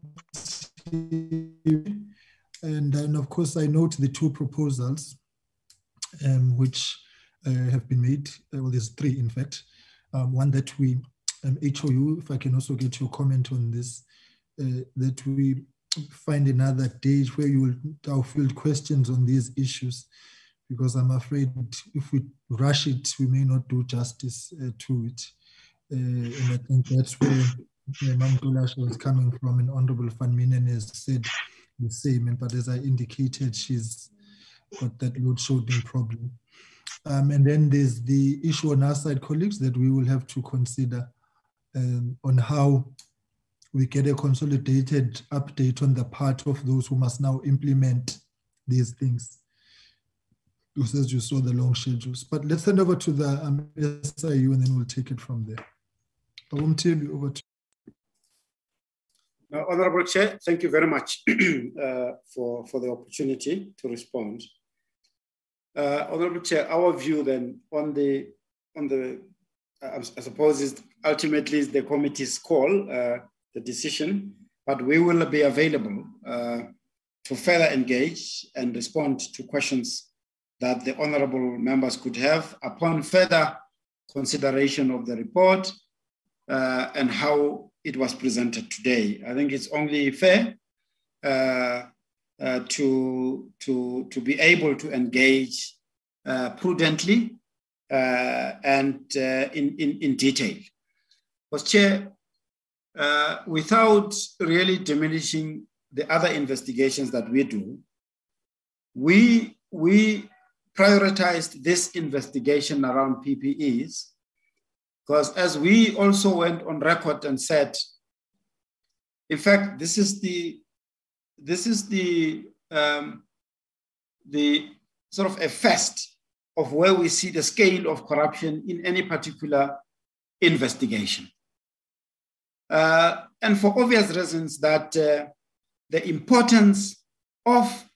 And then, of course, I note the two proposals um, which uh, have been made. Uh, well, there's three, in fact. Um, one that we, um, HOU, if I can also get your comment on this, uh, that we find another date where you will field questions on these issues, because I'm afraid if we rush it, we may not do justice uh, to it. Uh, and I think that's where uh, Mam was coming from, and Honorable Van Minnen has said the same. But as I indicated, she's got that load shedding problem. Um, and then there's the issue on our side, colleagues, that we will have to consider um, on how we get a consolidated update on the part of those who must now implement these things. As you saw the long schedules. But let's hand over to the um, SIU and then we'll take it from there. Over to now, Honorable Chair, thank you very much uh, for, for the opportunity to respond. Uh, Honorable Chair, our view then on the, on the uh, I suppose is ultimately is the committee's call, uh, the decision, but we will be available uh, to further engage and respond to questions that the honorable members could have upon further consideration of the report uh, and how it was presented today. I think it's only fair uh, uh, to, to, to be able to engage uh, prudently uh, and uh, in, in, in detail. Because, Chair, without really diminishing the other investigations that we do, we, we prioritized this investigation around PPEs because as we also went on record and said, in fact, this is the this is the um, the sort of a fest of where we see the scale of corruption in any particular investigation. Uh, and for obvious reasons that uh, the importance of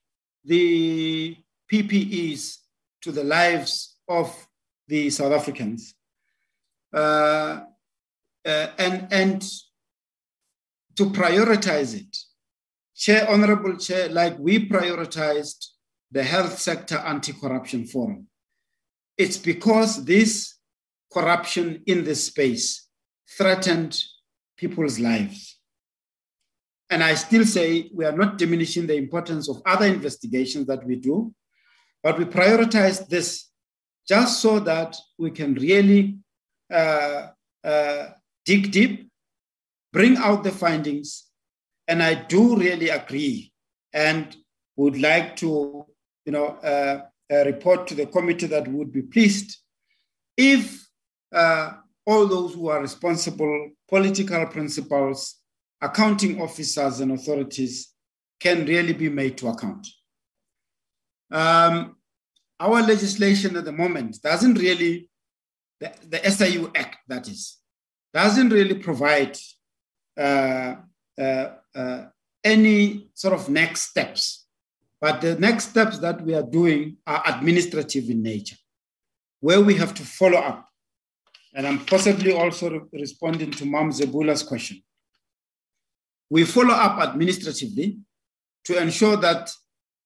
the PPEs to the lives of the South Africans and, and to prioritize it. Chair, Honorable Chair, like we prioritized the Health Sector Anti-Corruption Forum. It's because this corruption in this space threatened people's lives. And I still say we are not diminishing the importance of other investigations that we do, but we prioritize this just so that we can really uh, uh, dig deep, bring out the findings, and I do really agree and would like to, you know, uh, uh report to the committee that would be pleased if uh, all those who are responsible, political principals, accounting officers, and authorities can really be made to account. Um, our legislation at the moment doesn't really the, the SIU Act, that is, doesn't really provide uh, uh, uh, any sort of next steps. But the next steps that we are doing are administrative in nature, where we have to follow up. And I'm possibly also re responding to Mam Zebula's question. We follow up administratively to ensure that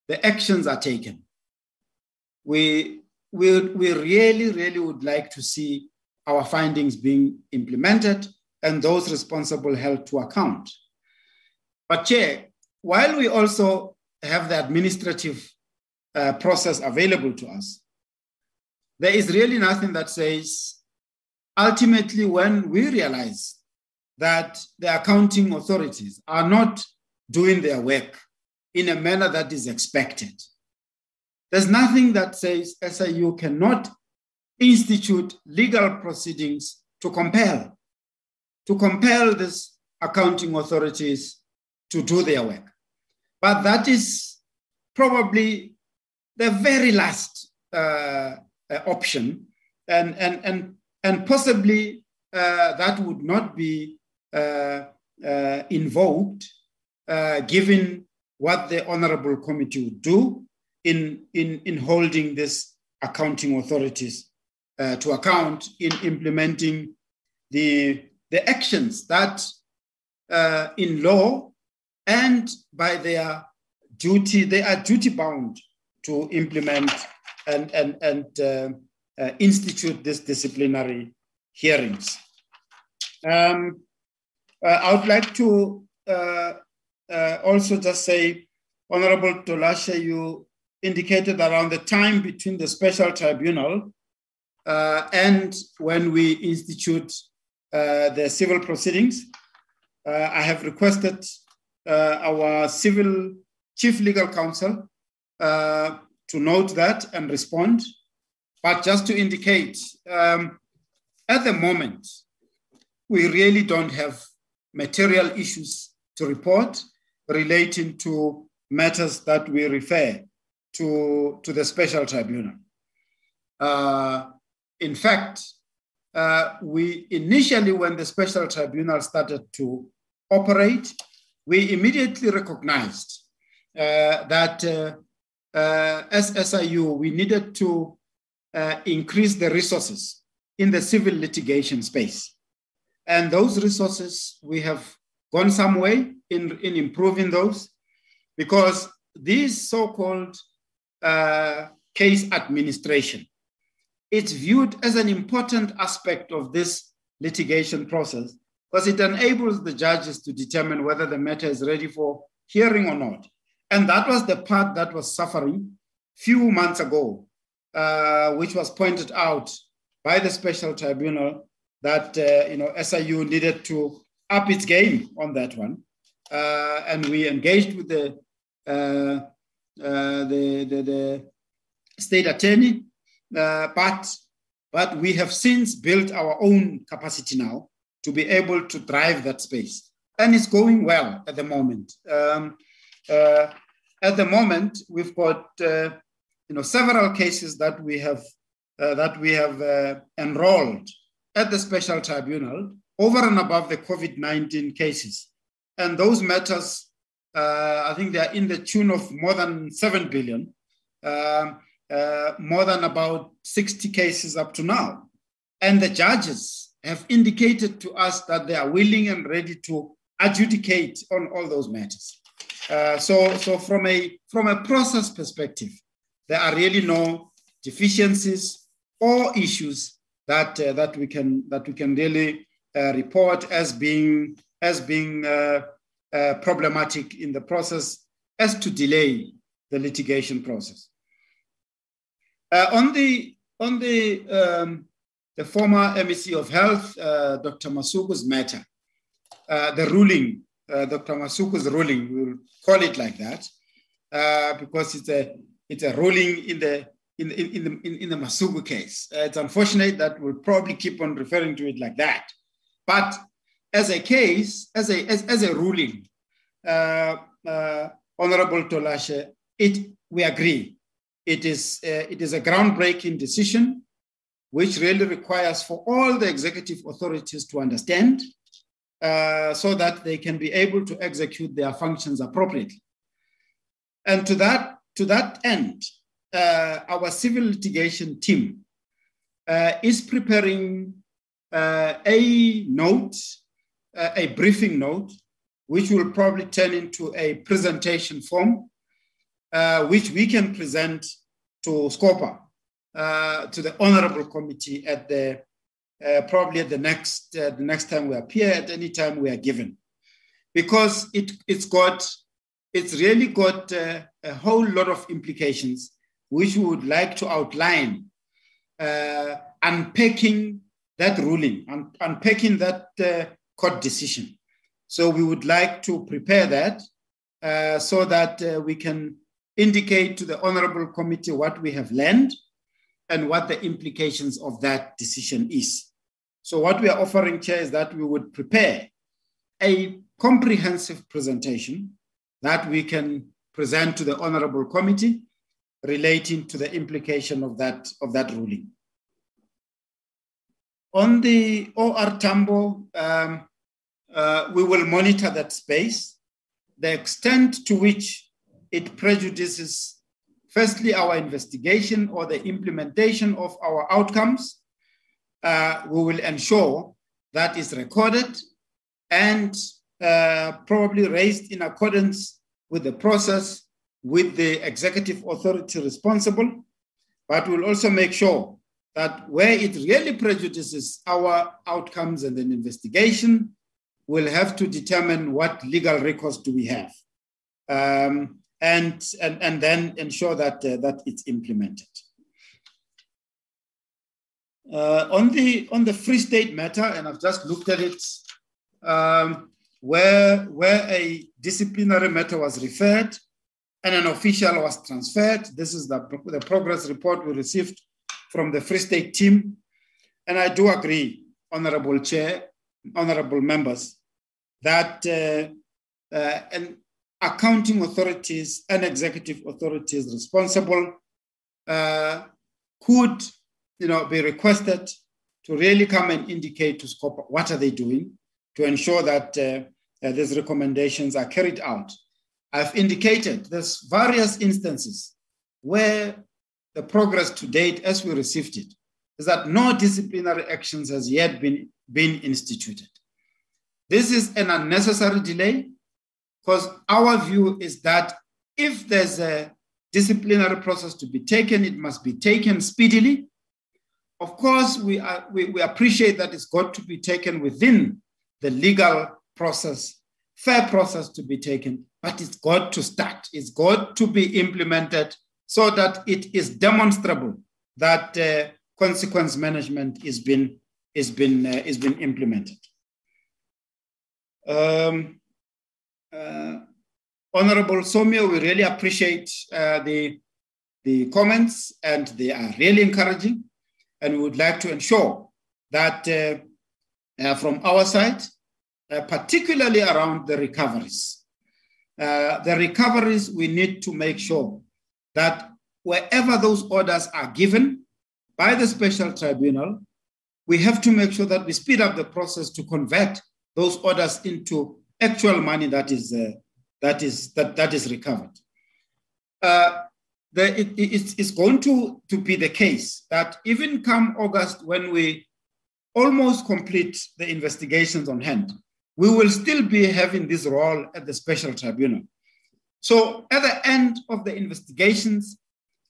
the actions are taken. We we, we really, really would like to see our findings being implemented and those responsible held to account. But Chair, while we also have the administrative uh, process available to us, there is really nothing that says ultimately when we realize that the accounting authorities are not doing their work in a manner that is expected. There's nothing that says SIU cannot institute legal proceedings to compel, to compel these accounting authorities to do their work. But that is probably the very last uh, uh, option, and, and, and, and possibly uh, that would not be uh, uh, invoked uh, given what the Honorable Committee would do in, in, in holding these accounting authorities to account in implementing the, the actions that in law and by their duty, they are duty bound to implement and, and, and uh, uh, institute these disciplinary hearings. Um, uh, I would like to uh, uh, also just say, Honorable Tolashe, you indicated around the time between the special tribunal uh, and when we institute the civil proceedings. I have requested our civil chief legal counsel uh, to note that and respond. But just to indicate, um, at the moment, we really don't have material issues to report relating to matters that we refer to, to the special tribunal. Uh, in fact, uh, we initially, when the special tribunal started to operate, we immediately recognized uh, that uh, uh, as SIU, we needed to increase the resources in the civil litigation space. And those resources, we have gone some way in, in improving those because these so-called uh, case administration, it's viewed as an important aspect of this litigation process because it enables the judges to determine whether the matter is ready for hearing or not. And that was the part that was suffering few months ago, uh, which was pointed out by the special tribunal that uh, you know SIU needed to up its game on that one. Uh, and we engaged with the, uh, the, the, the, state attorney, uh, but, but we have since built our own capacity now to be able to drive that space. And it's going well at the moment. Um, uh, at the moment, we've got uh, you know several cases that we have uh, that we have enrolled at the special tribunal over and above the COVID-19 cases, and those matters, I think they are in the tune of more than seven billion. Um, uh, more than about 60 cases up to now. And the judges have indicated to us that they are willing and ready to adjudicate on all those matters. Uh, so, so from a from a process perspective, there are really no deficiencies or issues that uh, that we can that we can really uh, report as being as being uh, uh, problematic in the process as to delay the litigation process. on the on the um, the former MEC of Health, Dr. Masuku's matter, the ruling uh, Dr. Masuku's ruling, we'll call it like that, uh, because it's a it's a ruling in the in in, in the in, in the Masuku case. Uh, it's unfortunate that we'll probably keep on referring to it like that, but as a case, as a as, as a ruling, uh, uh, Honorable Tolashe, it we agree. It is uh, it is a groundbreaking decision, which really requires for all the executive authorities to understand uh, so that they can be able to execute their functions appropriately. And to that, to that end, uh, our civil litigation team uh, is preparing uh, a note, a briefing note, which will probably turn into a presentation form, which we can present to SCOPA, to the Honorable Committee at the uh, probably at the next uh, the next time we appear at any time we are given. Because it it's got it's really got uh, a whole lot of implications which we would like to outline uh, unpacking that ruling un- unpacking that uh, court decision. So we would like to prepare that uh, so that uh, we can indicate to the Honorable Committee what we have learned and what the implications of that decision is. So what we are offering, Chair, is that we would prepare a comprehensive presentation that we can present to the Honorable Committee relating to the implication of that, of that ruling. On the OR Tambo, um, uh, we will monitor that space, the extent to which it prejudices, firstly, our investigation or the implementation of our outcomes. Uh, we will ensure that is recorded and uh, probably raised in accordance with the process with the executive authority responsible, but we'll also make sure that where it really prejudices our outcomes and an investigation, we'll have to determine what legal recourse do we have. Um, and, and, and then ensure that, uh, that it's implemented. Uh, on, the, on the Free State matter, and I've just looked at it, um, where, where a disciplinary matter was referred and an official was transferred. This is the, the progress report we received from the Free State team. And I do agree, Honorable Chair, Honorable members, that uh, uh, an accounting authorities and executive authorities responsible uh, could you know, be requested to really come and indicate to scope what are they doing to ensure that uh, these recommendations are carried out. I've indicated there's various instances where the progress to date as we received it is that no disciplinary actions has yet been, been instituted. This is an unnecessary delay because our view is that if there's a disciplinary process to be taken, it must be taken speedily. Of course, we, are, we, we appreciate that it's got to be taken within the legal process, fair process to be taken, but it's got to start. It's got to be implemented so that it is demonstrable that uh, consequence management is been, is been, uh, is been implemented. Um, uh, Honorable Somyo, we really appreciate uh, the, the comments and they are really encouraging. And we would like to ensure that uh, uh from our side, particularly around the recoveries, the recoveries, we need to make sure that wherever those orders are given by the special tribunal, we have to make sure that we speed up the process to convert those orders into actual money that is uh, that is that that is recovered. Uh, the, it, it's, it's going to, to be the case that even come August, when we almost complete the investigations on hand, we will still be having this role at the special tribunal. So at the end of the investigations,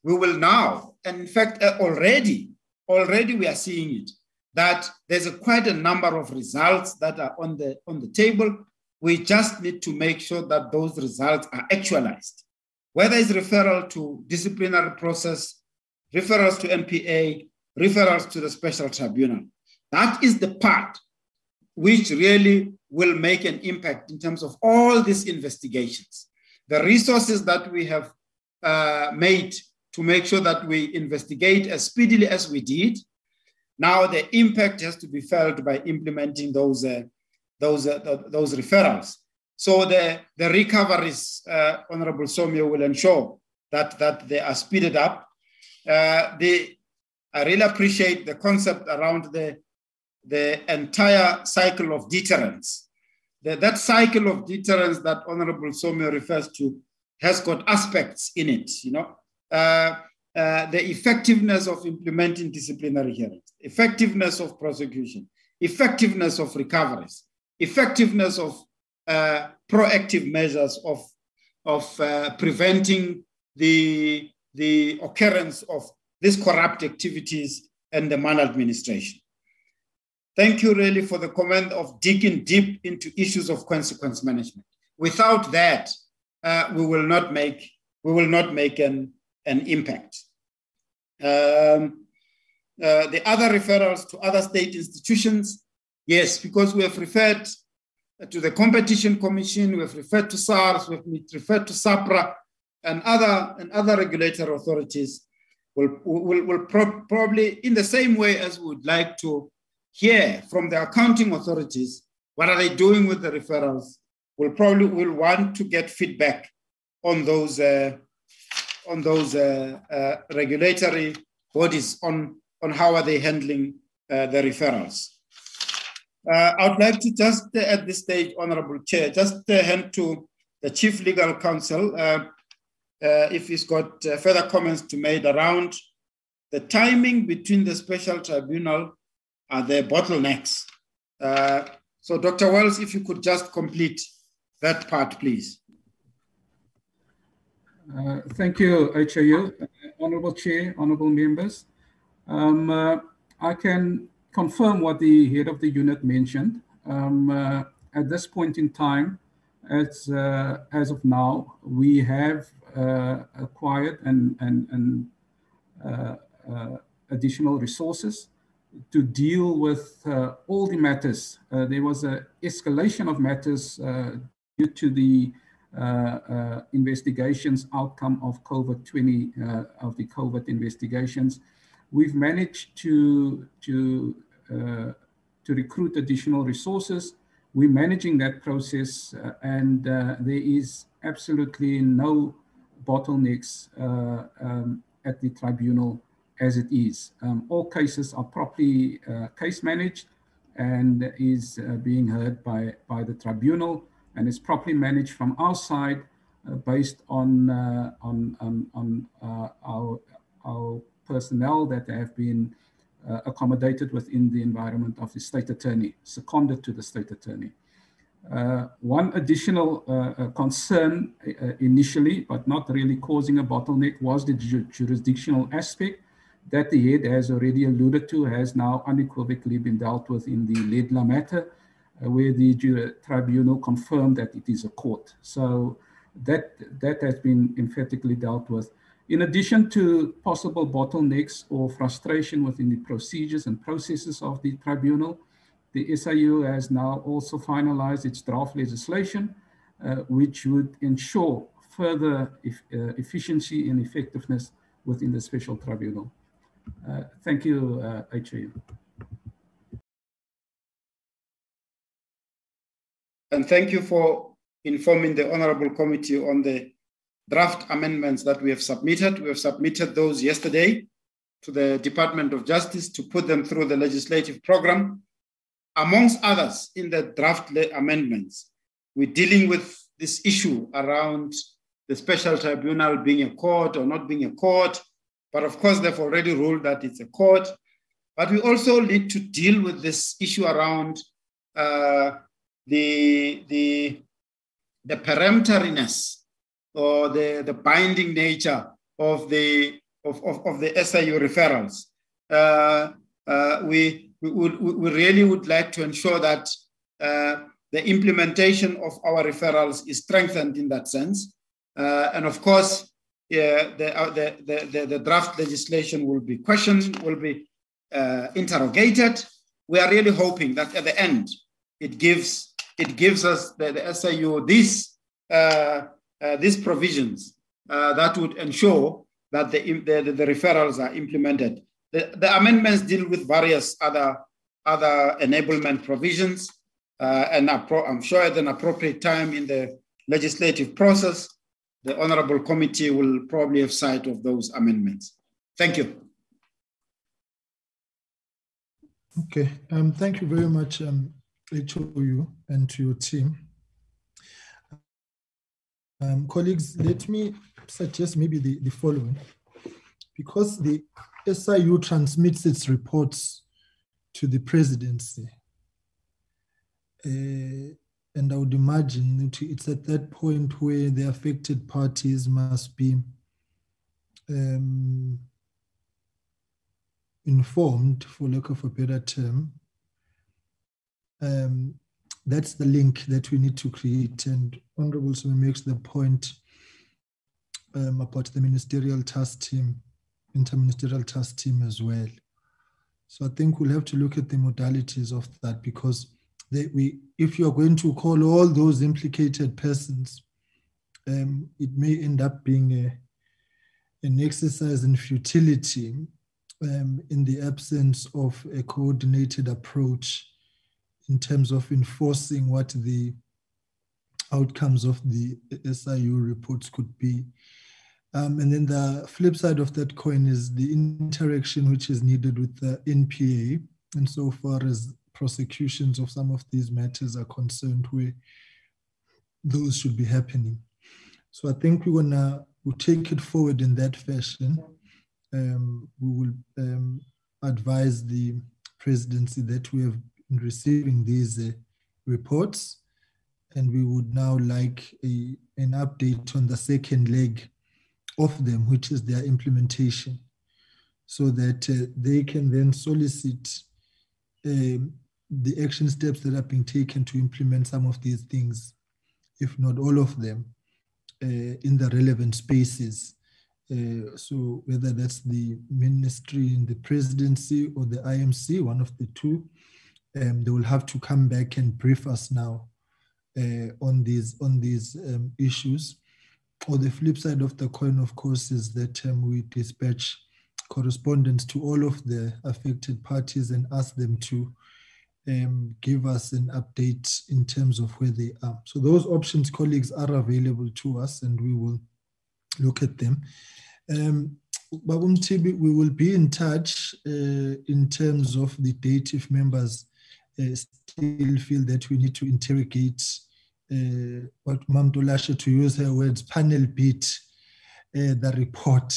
we will now, and in fact, uh, already, already we are seeing it, that there's a quite a number of results that are on the, on the table. We just need to make sure that those results are actualized, whether it's referral to disciplinary process, referrals to NPA, referrals to the special tribunal. That is the part which really will make an impact in terms of all these investigations. The resources that we have uh, made to make sure that we investigate as speedily as we did now the impact has to be felt by implementing those, uh, those, uh, those referrals. So the, the recoveries, uh, Honorable Somyo will ensure that, that they are speeded up. Uh, the, I really appreciate the concept around the, the entire cycle of deterrence. The, that cycle of deterrence that Honorable Somyo refers to has got aspects in it, you know. Uh, uh, the effectiveness of implementing disciplinary hearings, effectiveness of prosecution, effectiveness of recoveries, effectiveness of uh, proactive measures of, of uh, preventing the, the occurrence of these corrupt activities and the maladministration. Thank you really for the comment of digging deep into issues of consequence management. Without that, uh, we will not make, we will not make an, an impact. Um, uh, the other referrals to other state institutions, Yes, because we have referred to the Competition Commission, we have referred to SARS, we have referred to SAHPRA, and other, and other regulatory authorities will, will, will pro probably, in the same way as we would like to hear from the accounting authorities, what are they doing with the referrals, We'll probably will want to get feedback on those, uh, on those uh, uh, regulatory bodies on, on how are they handling uh, the referrals. Uh, I would like to just uh, at this stage, Honorable Chair, just hand to the Chief Legal Counsel if he's got further comments to make around the timing between the special tribunal and the bottlenecks. so Dr. Wells, if you could just complete that part, please. Uh, thank you, HOU. Uh, Honorable Chair, honorable members. Um, uh, I can confirm what the head of the unit mentioned. Um, uh, at this point in time, as, uh, as of now, we have uh, acquired and, and, and uh, uh, additional resources to deal with uh, all the matters. there was an escalation of matters due to the investigations outcome of COVID-20, of the COVID investigations we've managed to, to uh, to recruit additional resources. We're managing that process uh, and uh, there is absolutely no bottlenecks um, at the tribunal as it is. Um, all cases are properly case managed and is being heard by, by the tribunal and is properly managed from our side uh, based on uh, on on, on uh, our our personnel that have been uh, accommodated within the environment of the state attorney, seconded to the state attorney. Uh, one additional uh, uh concern uh, initially, but not really causing a bottleneck, was the ju jurisdictional aspect that the head as already alluded to, has now unequivocally been dealt with in the Ledla matter, uh, where the tribunal confirmed that it is a court. So that, that has been emphatically dealt with. In addition to possible bottlenecks or frustration within the procedures and processes of the tribunal, the SIU has now also finalized its draft legislation, uh, which would ensure further e uh, efficiency and effectiveness within the special tribunal. Uh, thank you, uh. And thank you for informing the Honorable Committee on the draft amendments that we have submitted. We have submitted those yesterday to the Department of Justice to put them through the legislative program. Amongst others, in the draft amendments, we're dealing with this issue around the special tribunal being a court or not being a court. But of course, they've already ruled that it's a court. But we also need to deal with this issue around uh, the, the, the peremptoriness or the, the binding nature of the, of, of, of the SIU referrals. Uh, uh, we, we, would, we really would like to ensure that uh, the implementation of our referrals is strengthened in that sense. Uh, and of course, the, uh, the, the, the, the, draft legislation will be questioned, will be uh, interrogated. We are really hoping that at the end, it gives, it gives us, the, the SIU, this uh, these provisions uh, that would ensure that the, the, the, referrals are implemented. The, the amendments deal with various other, other enablement provisions, uh, and I'm sure at an appropriate time in the legislative process, the Honorable Committee will probably have sight of those amendments. Thank you. Okay, um, thank you very much, um, HOU, and to your team. Um, colleagues, let me suggest maybe the, the following. Because the SIU transmits its reports to the presidency, uh, and I would imagine that it's at that point where the affected parties must be um, informed, for lack of a better term, um, that's the link that we need to create. And Honorable Somyo makes the point um, about the ministerial task team, interministerial task team as well. So I think we'll have to look at the modalities of that because they, we, if you're going to call all those implicated persons, um, it may end up being a, an exercise in futility um, in the absence of a coordinated approach in terms of enforcing what the outcomes of the SIU reports could be. Um, and then the flip side of that coin is the interaction which is needed with the NPA, and so far as prosecutions of some of these matters are concerned, where those should be happening. So I think we're gonna we'll take it forward in that fashion. Um, we will um, advise the presidency that we have been receiving these uh, reports, and we would now like a, an update on the second leg of them, which is their implementation, so that uh, they can then solicit um, the action steps that are being taken to implement some of these things, if not all of them, uh, in the relevant spaces. Uh, so whether that's the ministry in the presidency or the IMC, one of the two, um, they will have to come back and brief us now uh, on these on these um, issues. Or the flip side of the coin, of course, is that um, we dispatch correspondence to all of the affected parties and ask them to um, give us an update in terms of where they are. So those options, colleagues, are available to us and we will look at them. Um, we will be in touch uh, in terms of the date if members uh, still feel that we need to interrogate uh, what Mam Dolashe, to use her words, panel beat uh, the report.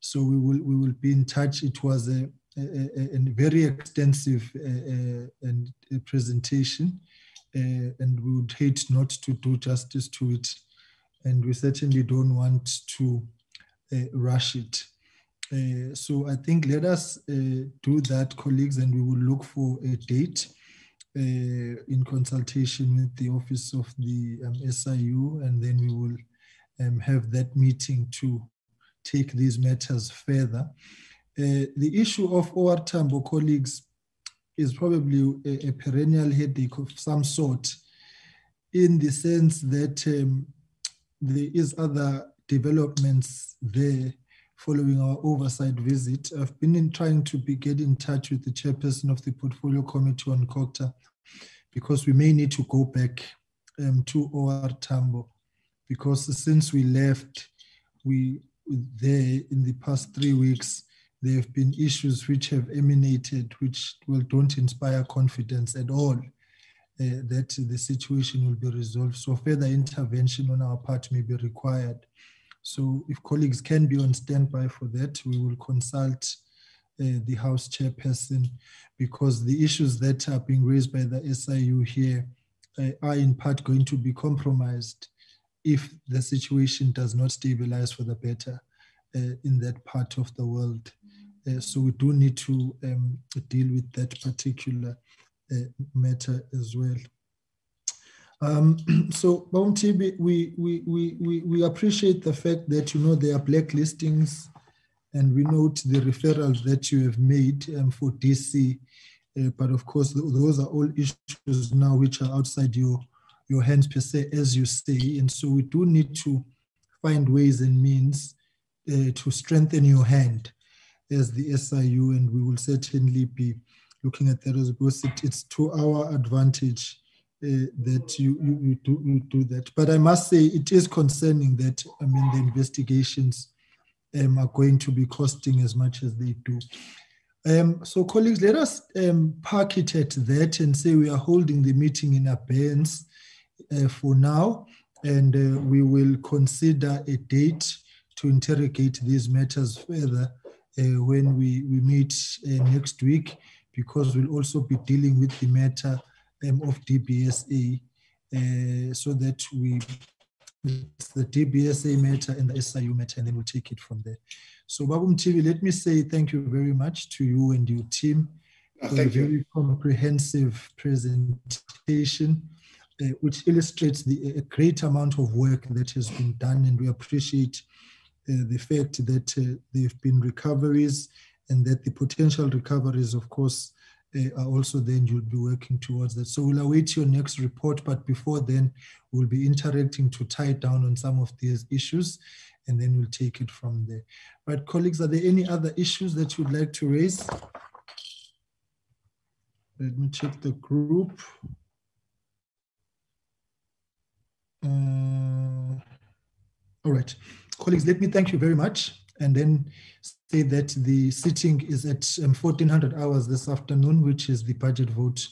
So we will we will be in touch. It was a a, a, very extensive uh, and presentation, uh, and we would hate not to do justice to it, and we certainly don't want to uh, rush it. Uh, so I think let us uh, do that, colleagues, and we will look for a date uh, in consultation with the office of the um, SIU, and then we will um, have that meeting to take these matters further. Uh, the issue of OR Tambo colleagues is probably a, a, perennial headache of some sort in the sense that um, there is other developments there following our oversight visit. I've been in trying to be, get in touch with the chairperson of the Portfolio Committee on COGTA because we may need to go back um, to OR Tambo because since we left, we there in the past three weeks, there have been issues which have emanated, which well, don't inspire confidence at all uh, that the situation will be resolved. So further intervention on our part may be required. So if colleagues can be on standby for that, we will consult uh, the House chairperson because the issues that are being raised by the SIU here uh, are in part going to be compromised if the situation does not stabilize for the better uh, in that part of the world. Uh, so we do need to um, deal with that particular uh, matter as well. Um, so, Bounty, we, we, we, we, we appreciate the fact that, you know, there are blacklistings and we note the referrals that you have made um, for DC. Uh, but of course, those are all issues now which are outside your, your hands per se, as you say. And so we do need to find ways and means uh, to strengthen your hand as the SIU, and we will certainly be looking at that as because it, it's to our advantage uh, that you, you, you, do, you do that. But I must say it is concerning that, I mean, the investigations um, are going to be costing as much as they do. Um, so colleagues, let us um, park it at that and say we are holding the meeting in abeyance uh, for now, and uh, we will consider a date to interrogate these matters further when we, we meet uh, next week, because we'll also be dealing with the matter um, of DBSA uh, so that we, the DBSA matter and the SIU matter, and then we'll take it from there. So Baba Mothibi, let me say thank you very much to you and your team oh, for a very you. comprehensive presentation, uh, which illustrates the a great amount of work that has been done, and we appreciate uh, the fact that uh, there have been recoveries and that the potential recoveries, of course, uh, are also then you'll be working towards that. So we'll await your next report, but before then, we'll be interacting to tie down on some of these issues, and then we'll take it from there. Right, colleagues, are there any other issues that you'd like to raise? Let me check the group. Uh, all right, colleagues, let me thank you very much. And then say that the sitting is at um, 1400 hours this afternoon, which is the budget vote,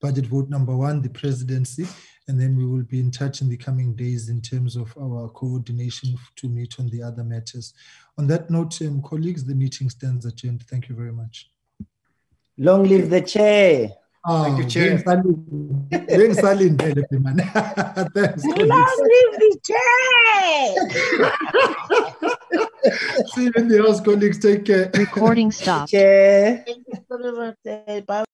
budget vote number one, the presidency. And then we will be in touch in the coming days in terms of our coordination to meet on the other matters. On that note, um, colleagues, the meeting stands adjourned. Thank you very much. Long live the chair. Oh, Thank you, oh, Chair. Being Salin, man. Thanks. Long live the chair! See you in the house, colleagues. Take care. Recording stopped. Chair. Bye.